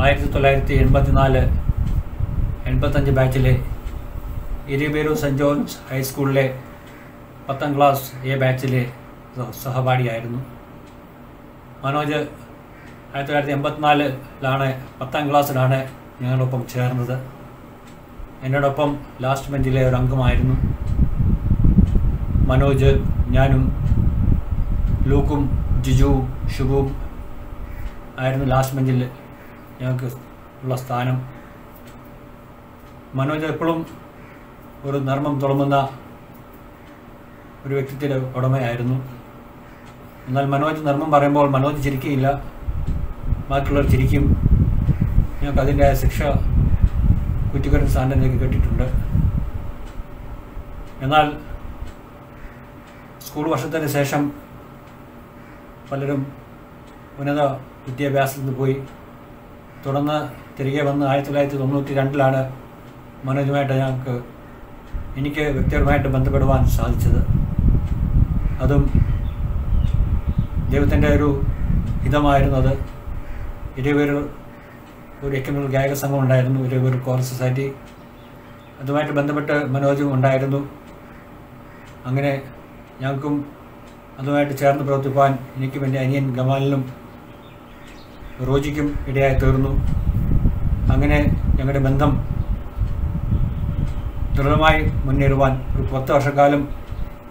ആയിരത്തി തൊള്ളായിരത്തി എൺപത്തിനാല് എൺപത്തഞ്ച് ബാച്ചിലെ ഇരിബേരു സെന്റ് ജോൺസ് ഹൈസ്കൂളിലെ പത്താം ക്ലാസ് എ ബാച്ചിലെ സഹ- സഹപാഠിയായിരുന്നു. മനോജ് ആയിരത്തി തൊള്ളായിരത്തി എൺപത്തിനാലിലാണ് പത്താം ക്ലാസ്സിലാണ് ഞങ്ങളൊപ്പം ചേർന്നത്. എന്നോടൊപ്പം ലാസ്റ്റ് ബെഞ്ചിലെ ഒരു അംഗമായിരുന്നു. മനോജ് ഞാനും ലൂക്കും ജിജുവും ശുഭവും ആയിരുന്നു ലാസ്റ്റ് ബെഞ്ചിൽ ഞങ്ങൾക്ക് ഉള്ള സ്ഥാനം. മനോജ് എപ്പോഴും ഒരു നർമ്മം തുളുമ്പുന്ന ഒരു വ്യക്തിത്വത്തിന്റെ ഉടമയായിരുന്നു. എന്നാൽ മനോജ് നർമ്മം പറയുമ്പോൾ മനോജ് ചിരിക്കുകയില്ല. ബാക്കിയുള്ളവർ ചിരിക്കും. ഞങ്ങൾക്ക് അതിന്റെ ശിക്ഷ കുറ്റിക്കരൻ സാറിലേക്ക് കേട്ടിട്ടുണ്ട് എന്നാൽ സ്കൂൾ വർഷത്തിന് ശേഷം പലരും ഉന്നത വിദ്യാഭ്യാസത്തിന് പോയി. തുടർന്ന് തിരികെ വന്ന് ആയിരത്തി തൊള്ളായിരത്തി തൊണ്ണൂറ്റി രണ്ടിലാണ് മനോജുമായിട്ട് ഞങ്ങൾക്ക് എനിക്ക് വ്യക്തിപരമായിട്ട് ബന്ധപ്പെടുവാൻ സാധിച്ചത്. അതും ദൈവത്തിന്റെ ഒരു ഹിതമായിരുന്നു അത്. ഇരുപേർ ഒരു എക്കമിൽ ഗായക സംഘം ഉണ്ടായിരുന്നു ഇരുപേർ കോർ സൊസൈറ്റി. അതുമായിട്ട് ബന്ധപ്പെട്ട് മനോജും ഉണ്ടായിരുന്നു. അങ്ങനെ ഞങ്ങൾക്കും അതുമായിട്ട് ചേർന്ന് പ്രവർത്തിപ്പാൻ എനിക്കും എന്റെ അനിയൻ ഗമാലിനും റോജിക്കും ഇടയായി തീർന്നു. അങ്ങനെ ഞങ്ങളുടെ ബന്ധം ദൃഢമായി മുന്നേറുവാൻ ഒരു പത്ത് വർഷക്കാലം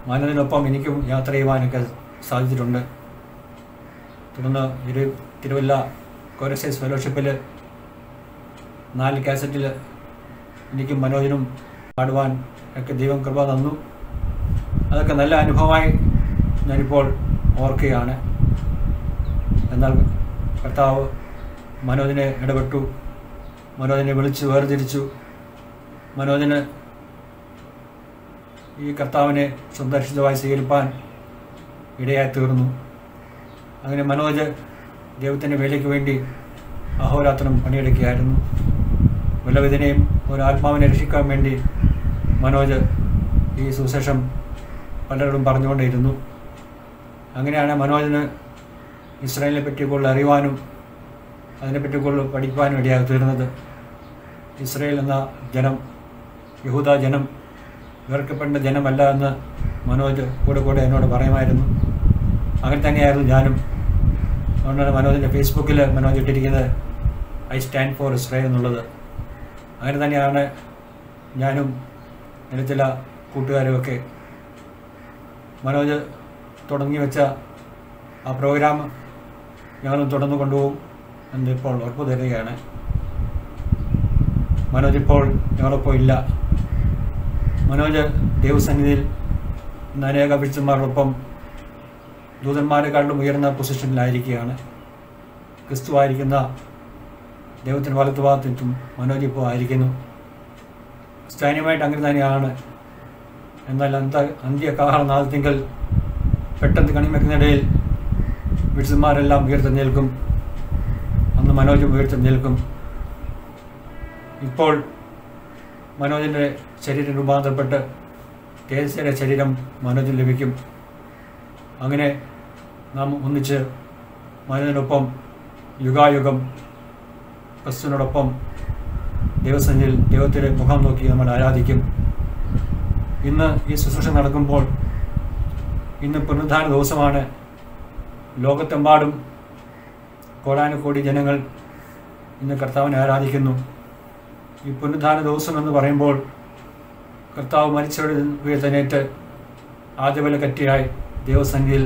മാനതിനൊപ്പം എനിക്കും യാത്ര ചെയ്യുവാനൊക്കെ സാധിച്ചിട്ടുണ്ട്. തുടർന്ന് ഇരു തിരുവല്ല കോരസൈസ് ഫെലോഷിപ്പിൽ നാല് കാസറ്റിൽ എനിക്കും മനോജിനും പാടുവാൻ ഒക്കെ ദൈവം കൃപ തന്നു. അതൊക്കെ നല്ല അനുഭവമായി ഞാനിപ്പോൾ ഓർക്കുകയാണ്. എന്നാൽ കർത്താവ് മനോജിനെ ഇടപെട്ടു. മനോജിനെ വിളിച്ച് വേർതിരിച്ചു. മനോജിന് ഈ കർത്താവിനെ സന്ദർശിതമായി സ്വീകരിപ്പാൻ ഇടയായി തീർന്നു അങ്ങനെ മനോജ് ദൈവത്തിന്റെ വേലയ്ക്ക് വേണ്ടി അഹോരാത്രം പണിയെടുക്കുകയായിരുന്നു. വല്ലവിധനെയും ഒരു ആത്മാവിനെ രക്ഷിക്കാൻ വേണ്ടി മനോജ് ഈ സുശേഷം പലരോടും പറഞ്ഞുകൊണ്ടേയിരുന്നു. അങ്ങനെയാണ് മനോജിന് ഇസ്രായേലിനെ പറ്റി കൂടുതൽ അറിയുവാനും അതിനെപ്പറ്റി കൂടുതൽ പഠിക്കുവാനും ഇടയായി തീർന്നത്. ഇസ്രയേൽ എന്ന ജനം യഹൂദ ജനം വിവർക്കപ്പെടേണ്ട ജനമല്ല എന്ന് മനോജ് കൂടെ കൂടെ എന്നോട് പറയുമായിരുന്നു. അങ്ങനെ തന്നെയായിരുന്നു ഞാനും. അതുകൊണ്ടാണ് മനോജിന്റെ ഫേസ്ബുക്കിൽ മനോജ് ഇട്ടിരിക്കുന്നത് ഐ സ്റ്റാൻഡ് ഫോർ ഇസ്രയേൽ എന്നുള്ളത്. അങ്ങനെ തന്നെയാണ് ഞാനും എന്റെ ചില കൂട്ടുകാരുമൊക്കെ മനോജ് തുടങ്ങി വെച്ച ആ പ്രോഗ്രാം ഞങ്ങളും തുടർന്ന് കൊണ്ടുപോകും എന്നിപ്പോൾ ഉറപ്പ് തരികയാണ് മനോജ് ഇപ്പോൾ ഞങ്ങളൊപ്പം ഇല്ല. മനോജ് ദൈവസന്നിധിയിൽ ഇന്ന് അനേക ബിഷന്മാരോടൊപ്പം ദൂതന്മാരെക്കാളും ഉയർന്ന പൊസിഷനിലായിരിക്കുകയാണ്. ക്രിസ്തുവായിരിക്കുന്ന ദൈവത്തിന് വലത്തു മനോജ് ഇപ്പോൾ ആയിരിക്കുന്നു. ക്രിസ്ത്യാനിയുമായിട്ട് അങ്ങനെ തന്നെയാണ്. എന്നാൽ അന്ത അന്ത്യകാഹളനാഥത്തിങ്കൽ പെട്ടെന്ന് കണിമയ്ക്കുന്നിടയിൽ വിഷന്മാരെല്ലാം നിൽക്കും. അന്ന് മനോജ് ഉയർത്തെഴുന്നേൽക്കും ഇപ്പോൾ മനോജിന്റെ ശരീരം രൂപാന്തരപ്പെട്ട് കേസിയുടെ ശരീരം മനോജിന് ലഭിക്കും. അങ്ങനെ നാം ഒന്നിച്ച് മനോജിനൊപ്പം യുഗായുഗം ക്രിസ്തുവിനോടൊപ്പം ദൈവസന്നിധിയിൽ ദൈവത്തിന്റെ മുഖം നോക്കി നമ്മൾ ആരാധിക്കും. ഇന്ന് ഈ ശുശ്രൂഷ നടക്കുമ്പോൾ ഇന്ന് പുനരുദ്ധാന ദിവസമാണ്. ലോകത്തെമ്പാടും കോടാനുകോടി ജനങ്ങൾ ഇന്ന് കർത്താവിനെ ആരാധിക്കുന്നു. ഈ പുനരുദ്ധാന ദിവസം എന്ന് പറയുമ്പോൾ കർത്താവ് മരിച്ചവരുടെ ഉയർത്തനേറ്റ് ആദ്യവല കറ്റിയായി ദേവസംഖ്യയിൽ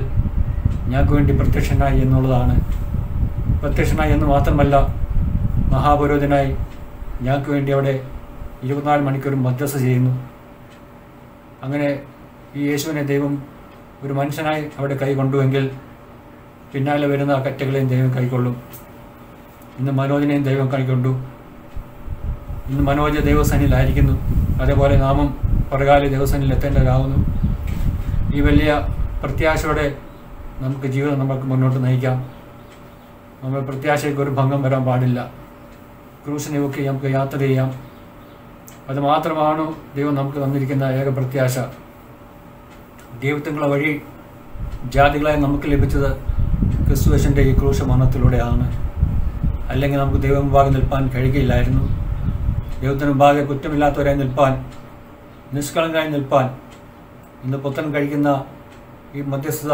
ഞങ്ങൾക്ക് വേണ്ടി പ്രത്യക്ഷനായി എന്നുള്ളതാണ്. പ്രത്യക്ഷനായി എന്ന് മാത്രമല്ല മഹാപുരോധനായി ഞങ്ങൾക്ക് വേണ്ടി അവിടെ ഇരുപത്തിനാല് മണിക്കൂറും മധ്യസ്ഥ ചെയ്യുന്നു. അങ്ങനെ ഈ യേശുവിനെ ദൈവം ഒരു മനുഷ്യനായി അവിടെ കൈകൊണ്ടുവെങ്കിൽ പിന്നാലെ വരുന്ന കറ്റകളെയും ദൈവം കൈക്കൊള്ളും. ഇന്ന് മനോജിനെയും ദൈവം കൈക്കൊണ്ടു. ഇന്ന് മനോജ് ദൈവസനിലായിരിക്കുന്നു അതേപോലെ നാമം പുറകാല ദൈവസേനയിൽ എത്തേണ്ടവരാകുന്നു ഈ വലിയ പ്രത്യാശയോടെ നമുക്ക് ജീവിതം നമുക്ക് മുന്നോട്ട് നയിക്കാം. നമ്മൾ പ്രത്യാശയ്ക്ക് ഒരു ഭംഗം വരാൻ പാടില്ല. ക്രൂസിനെ ഒക്കെ നമുക്ക് യാത്ര ചെയ്യാം. അത് മാത്രമാണ് ദൈവം നമുക്ക് തന്നിരിക്കുന്ന ഏക പ്രത്യാശ. ദൈവത്തിനുള്ള വഴി ജാതികളായി നമുക്ക് ലഭിച്ചത് ക്രിസ്തുവേശന്റെ ഈ ക്രൂശ മരണത്തിലൂടെയാണ് അല്ലെങ്കിൽ നമുക്ക് ദൈവം മുമ്പാകെ നിൽപ്പാൻ കഴിയുകയില്ലായിരുന്നു. ദൈവത്തിന് മുമ്പാകെ കുറ്റമില്ലാത്തവരായി നിൽപ്പാൻ നിഷ്കളങ്കരായി നിൽപ്പാൻ ഇന്ന് പുത്തൻ കഴിക്കുന്ന ഈ മധ്യസ്ഥത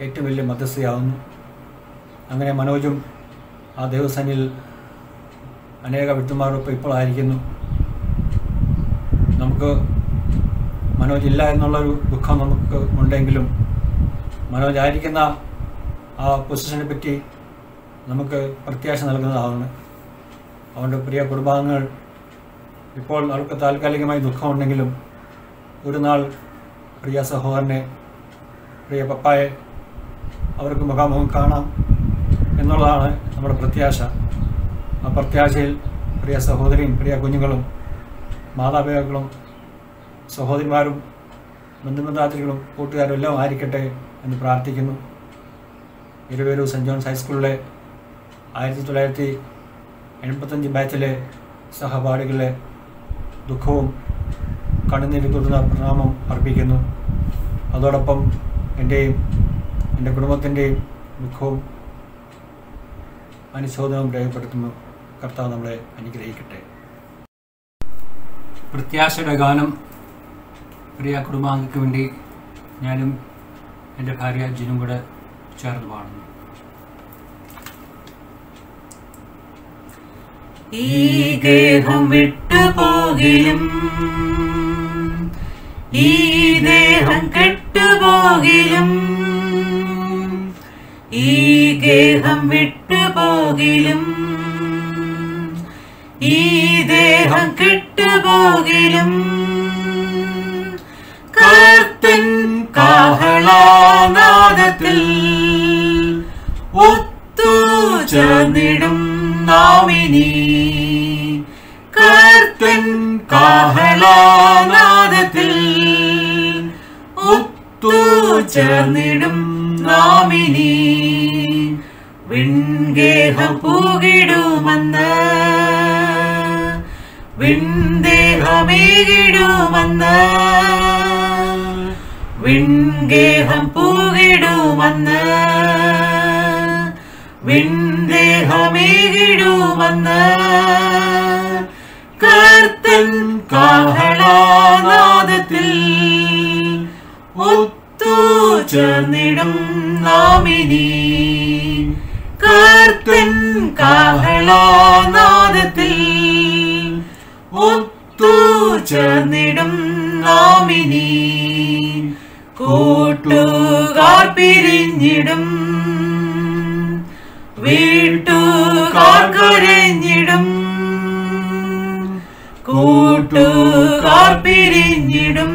ഏറ്റവും വലിയ മധ്യസ്ഥയാവുന്നു. അങ്ങനെ മനോജും ആ ദേവസേനയിൽ അനേക വിട്ടുമാരൊപ്പം ഇപ്പോഴായിരിക്കുന്നു നമുക്ക് മനോജ് ഇല്ല എന്നുള്ളൊരു ദുഃഖം നമുക്ക് ഉണ്ടെങ്കിലും മനോജ് ആയിരിക്കുന്ന ആ പൊസിഷനെ പറ്റി നമുക്ക് പ്രത്യാശ നൽകുന്നതാണ് അവന്റെ പ്രിയ കുടുംബാംഗങ്ങൾ ഇപ്പോൾ അവർക്ക് താൽക്കാലികമായി ദുഃഖമുണ്ടെങ്കിലും ഒരു നാൾ പ്രിയ സഹോദരനെ പ്രിയ പപ്പായെ അവർക്ക് മുഖാമുഖം കാണാം എന്നുള്ളതാണ് നമ്മുടെ പ്രത്യാശ. ആ പ്രത്യാശയിൽ പ്രിയ സഹോദരിയും പ്രിയ കുഞ്ഞുങ്ങളും മാതാപിതാക്കളും സഹോദരിമാരും ബന്ധുബന്ധാത്രികളും കൂട്ടുകാരും എല്ലാം ആയിരിക്കട്ടെ എന്ന് പ്രാർത്ഥിക്കുന്നു. ഇരുവേരൂർ സെന്റ് ജോൺസ് ഹൈസ്കൂളിലെ ആയിരത്തി തൊള്ളായിരത്തി എൺപത്തഞ്ച് ബാച്ചിലെ സഹപാഠികളെ ദുഃഖവും കണ്ണുനീര് തുടർന്ന പ്രണാമം അർപ്പിക്കുന്നു. അതോടൊപ്പം എന്റെയും എന്റെ കുടുംബത്തിന്റെയും ദുഃഖവും അനുശോചനവും രേഖപ്പെടുത്തുന്നു. കർത്താവ് നമ്മളെ അനുഗ്രഹിക്കട്ടെ. പ്രത്യാശയുടെ ഗാനം പ്രിയ കുടുംബാംഗങ്ങൾക്ക് വേണ്ടി ഞാനും എന്റെ ഭാര്യ അജിനും കൂടെ ചേർന്ന് പാടുന്നു. ഈ ഗേഹം വിട്ടുപോകിലും ഈ ദേഹം കെട്ടുപോകിലും ഈ ഗേഹം വിട്ടുപോകിലും ഈ ദേഹം കെട്ടുപോകിലും കർത്തൻ കാഹളാനാദത്തിൽ ഒത്തു ചേർന്നിടും നാമിനി. കർത്തൻ കാഹളാനാദത്തിൽ ഒത്തു ചേർന്നിടും നാമിനി. വിൺഗേഹം പൂകിടുമെന്ന്. വിൺദേഹമേകിടുമെന്ന് വിൺഗേഹം പൂകിടുമെന്ന് വിൺദേഹമേകിടുമെന്ന് കർത്തൻ കാഹളാനാദത്തിൽ ഒത്തു ചേർന്നിടും നാമിനി. കർത്തൻ കാഹളാനാദത്തിൽ ഒത്തു ചേർന്നിടും നാമിനി. കൂട്ടുകാർ പിരിഞ്ഞിടും വീട്ടുകാർ കരഞ്ഞിടും കൂട്ടുകാർ പിരിഞ്ഞിടും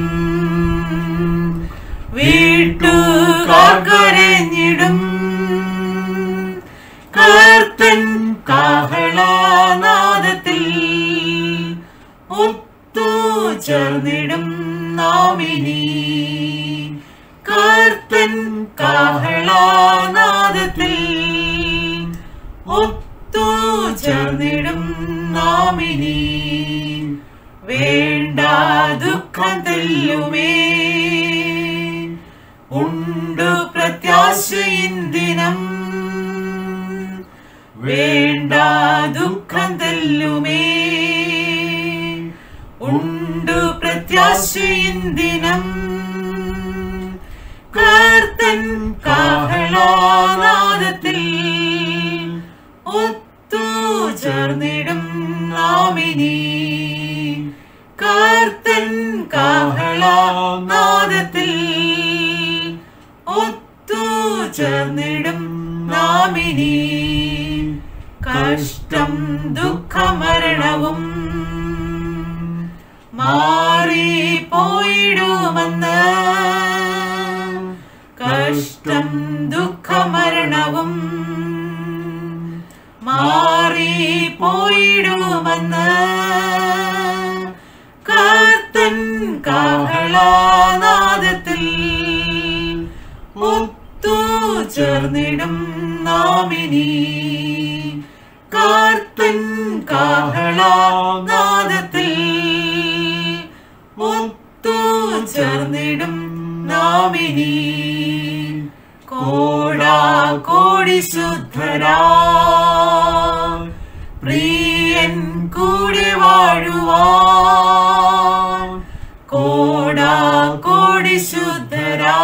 വീട്ടുകാർ കരഞ്ഞിടും കർത്തൻ കാഹളാനാദത്തിൽ ഒത്തു ചേർന്നിടും. നാമിനി. കർത്തൻ കാഹളാനാദത്തിൽ ഒത്തു ചേർന്നിടും നാമിനി. വേണ്ട ദുഃഖം തെല്ലുമേ. ഉണ്ടു പ്രത്യാശയിൻ ദിനം. വേണ്ട ദുഃഖം തെല്ലുമേ. ഉണ്ടു ദിനം കർത്തൻ കാഹളാനാദത്തിൽ ഒത്തു ചേർന്നിടും നാമിനി. കർത്തൻ കാഹളാനാദത്തിൽ ഒത്തു ചേർന്നിടും നാമിനി. കഷ്ടം ദുഃഖമരണവും മാറിപ്പോയിടുമെന്ന്. കഷ്ടം ദുഃഖമരണവും മാറിപ്പോയിടുമെന്ന്. കർത്തൻ കാഹളാനാദത്തിൽ ഒത്തു ചേർന്നിടും നാമിനി. കാർത്തൻ കാഹളാനാദത്തിൽ ഒത്തു ചേർന്നിടും നാമിനി. കോടാ കോടി ശുദ്ധരാ. പ്രിയൻ കൂടെ വാഴുവാ. കോടാ കോടി ശുദ്ധരാ.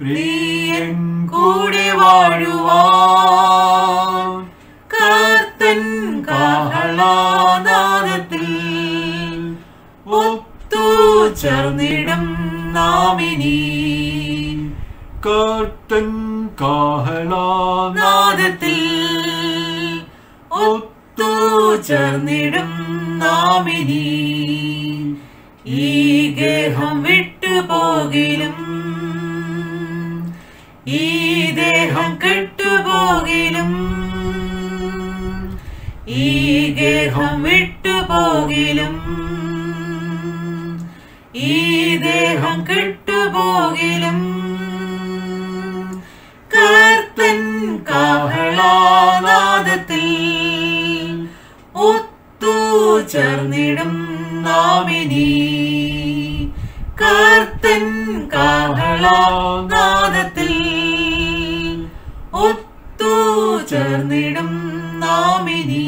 പ്രിയൻ കൂടെ വാഴുവാ. കർത്തൻ കാഹളാനാ ചേർന്നിടും നാമിനി കർത്തൻ കാഹളാനാദത്തിൽ ഒത്തു ചേർന്നിടും നാമിനി ഈ ഗേഹം വിട്ടുപോകിലും ഈ ദേഹം കെട്ടുപോകിലും ഈ ഗേഹം വിട്ടുപോകിലും ഈ ദേഹം കെട്ടുപോകിലും കർത്തൻ കാഹളാനാദത്തിൽ ഒത്തു ചേർന്നിടും നാമിനി കർത്തൻ കാഹളാനാദത്തിൽ ഒത്തു ചേർന്നിടും നാമിനി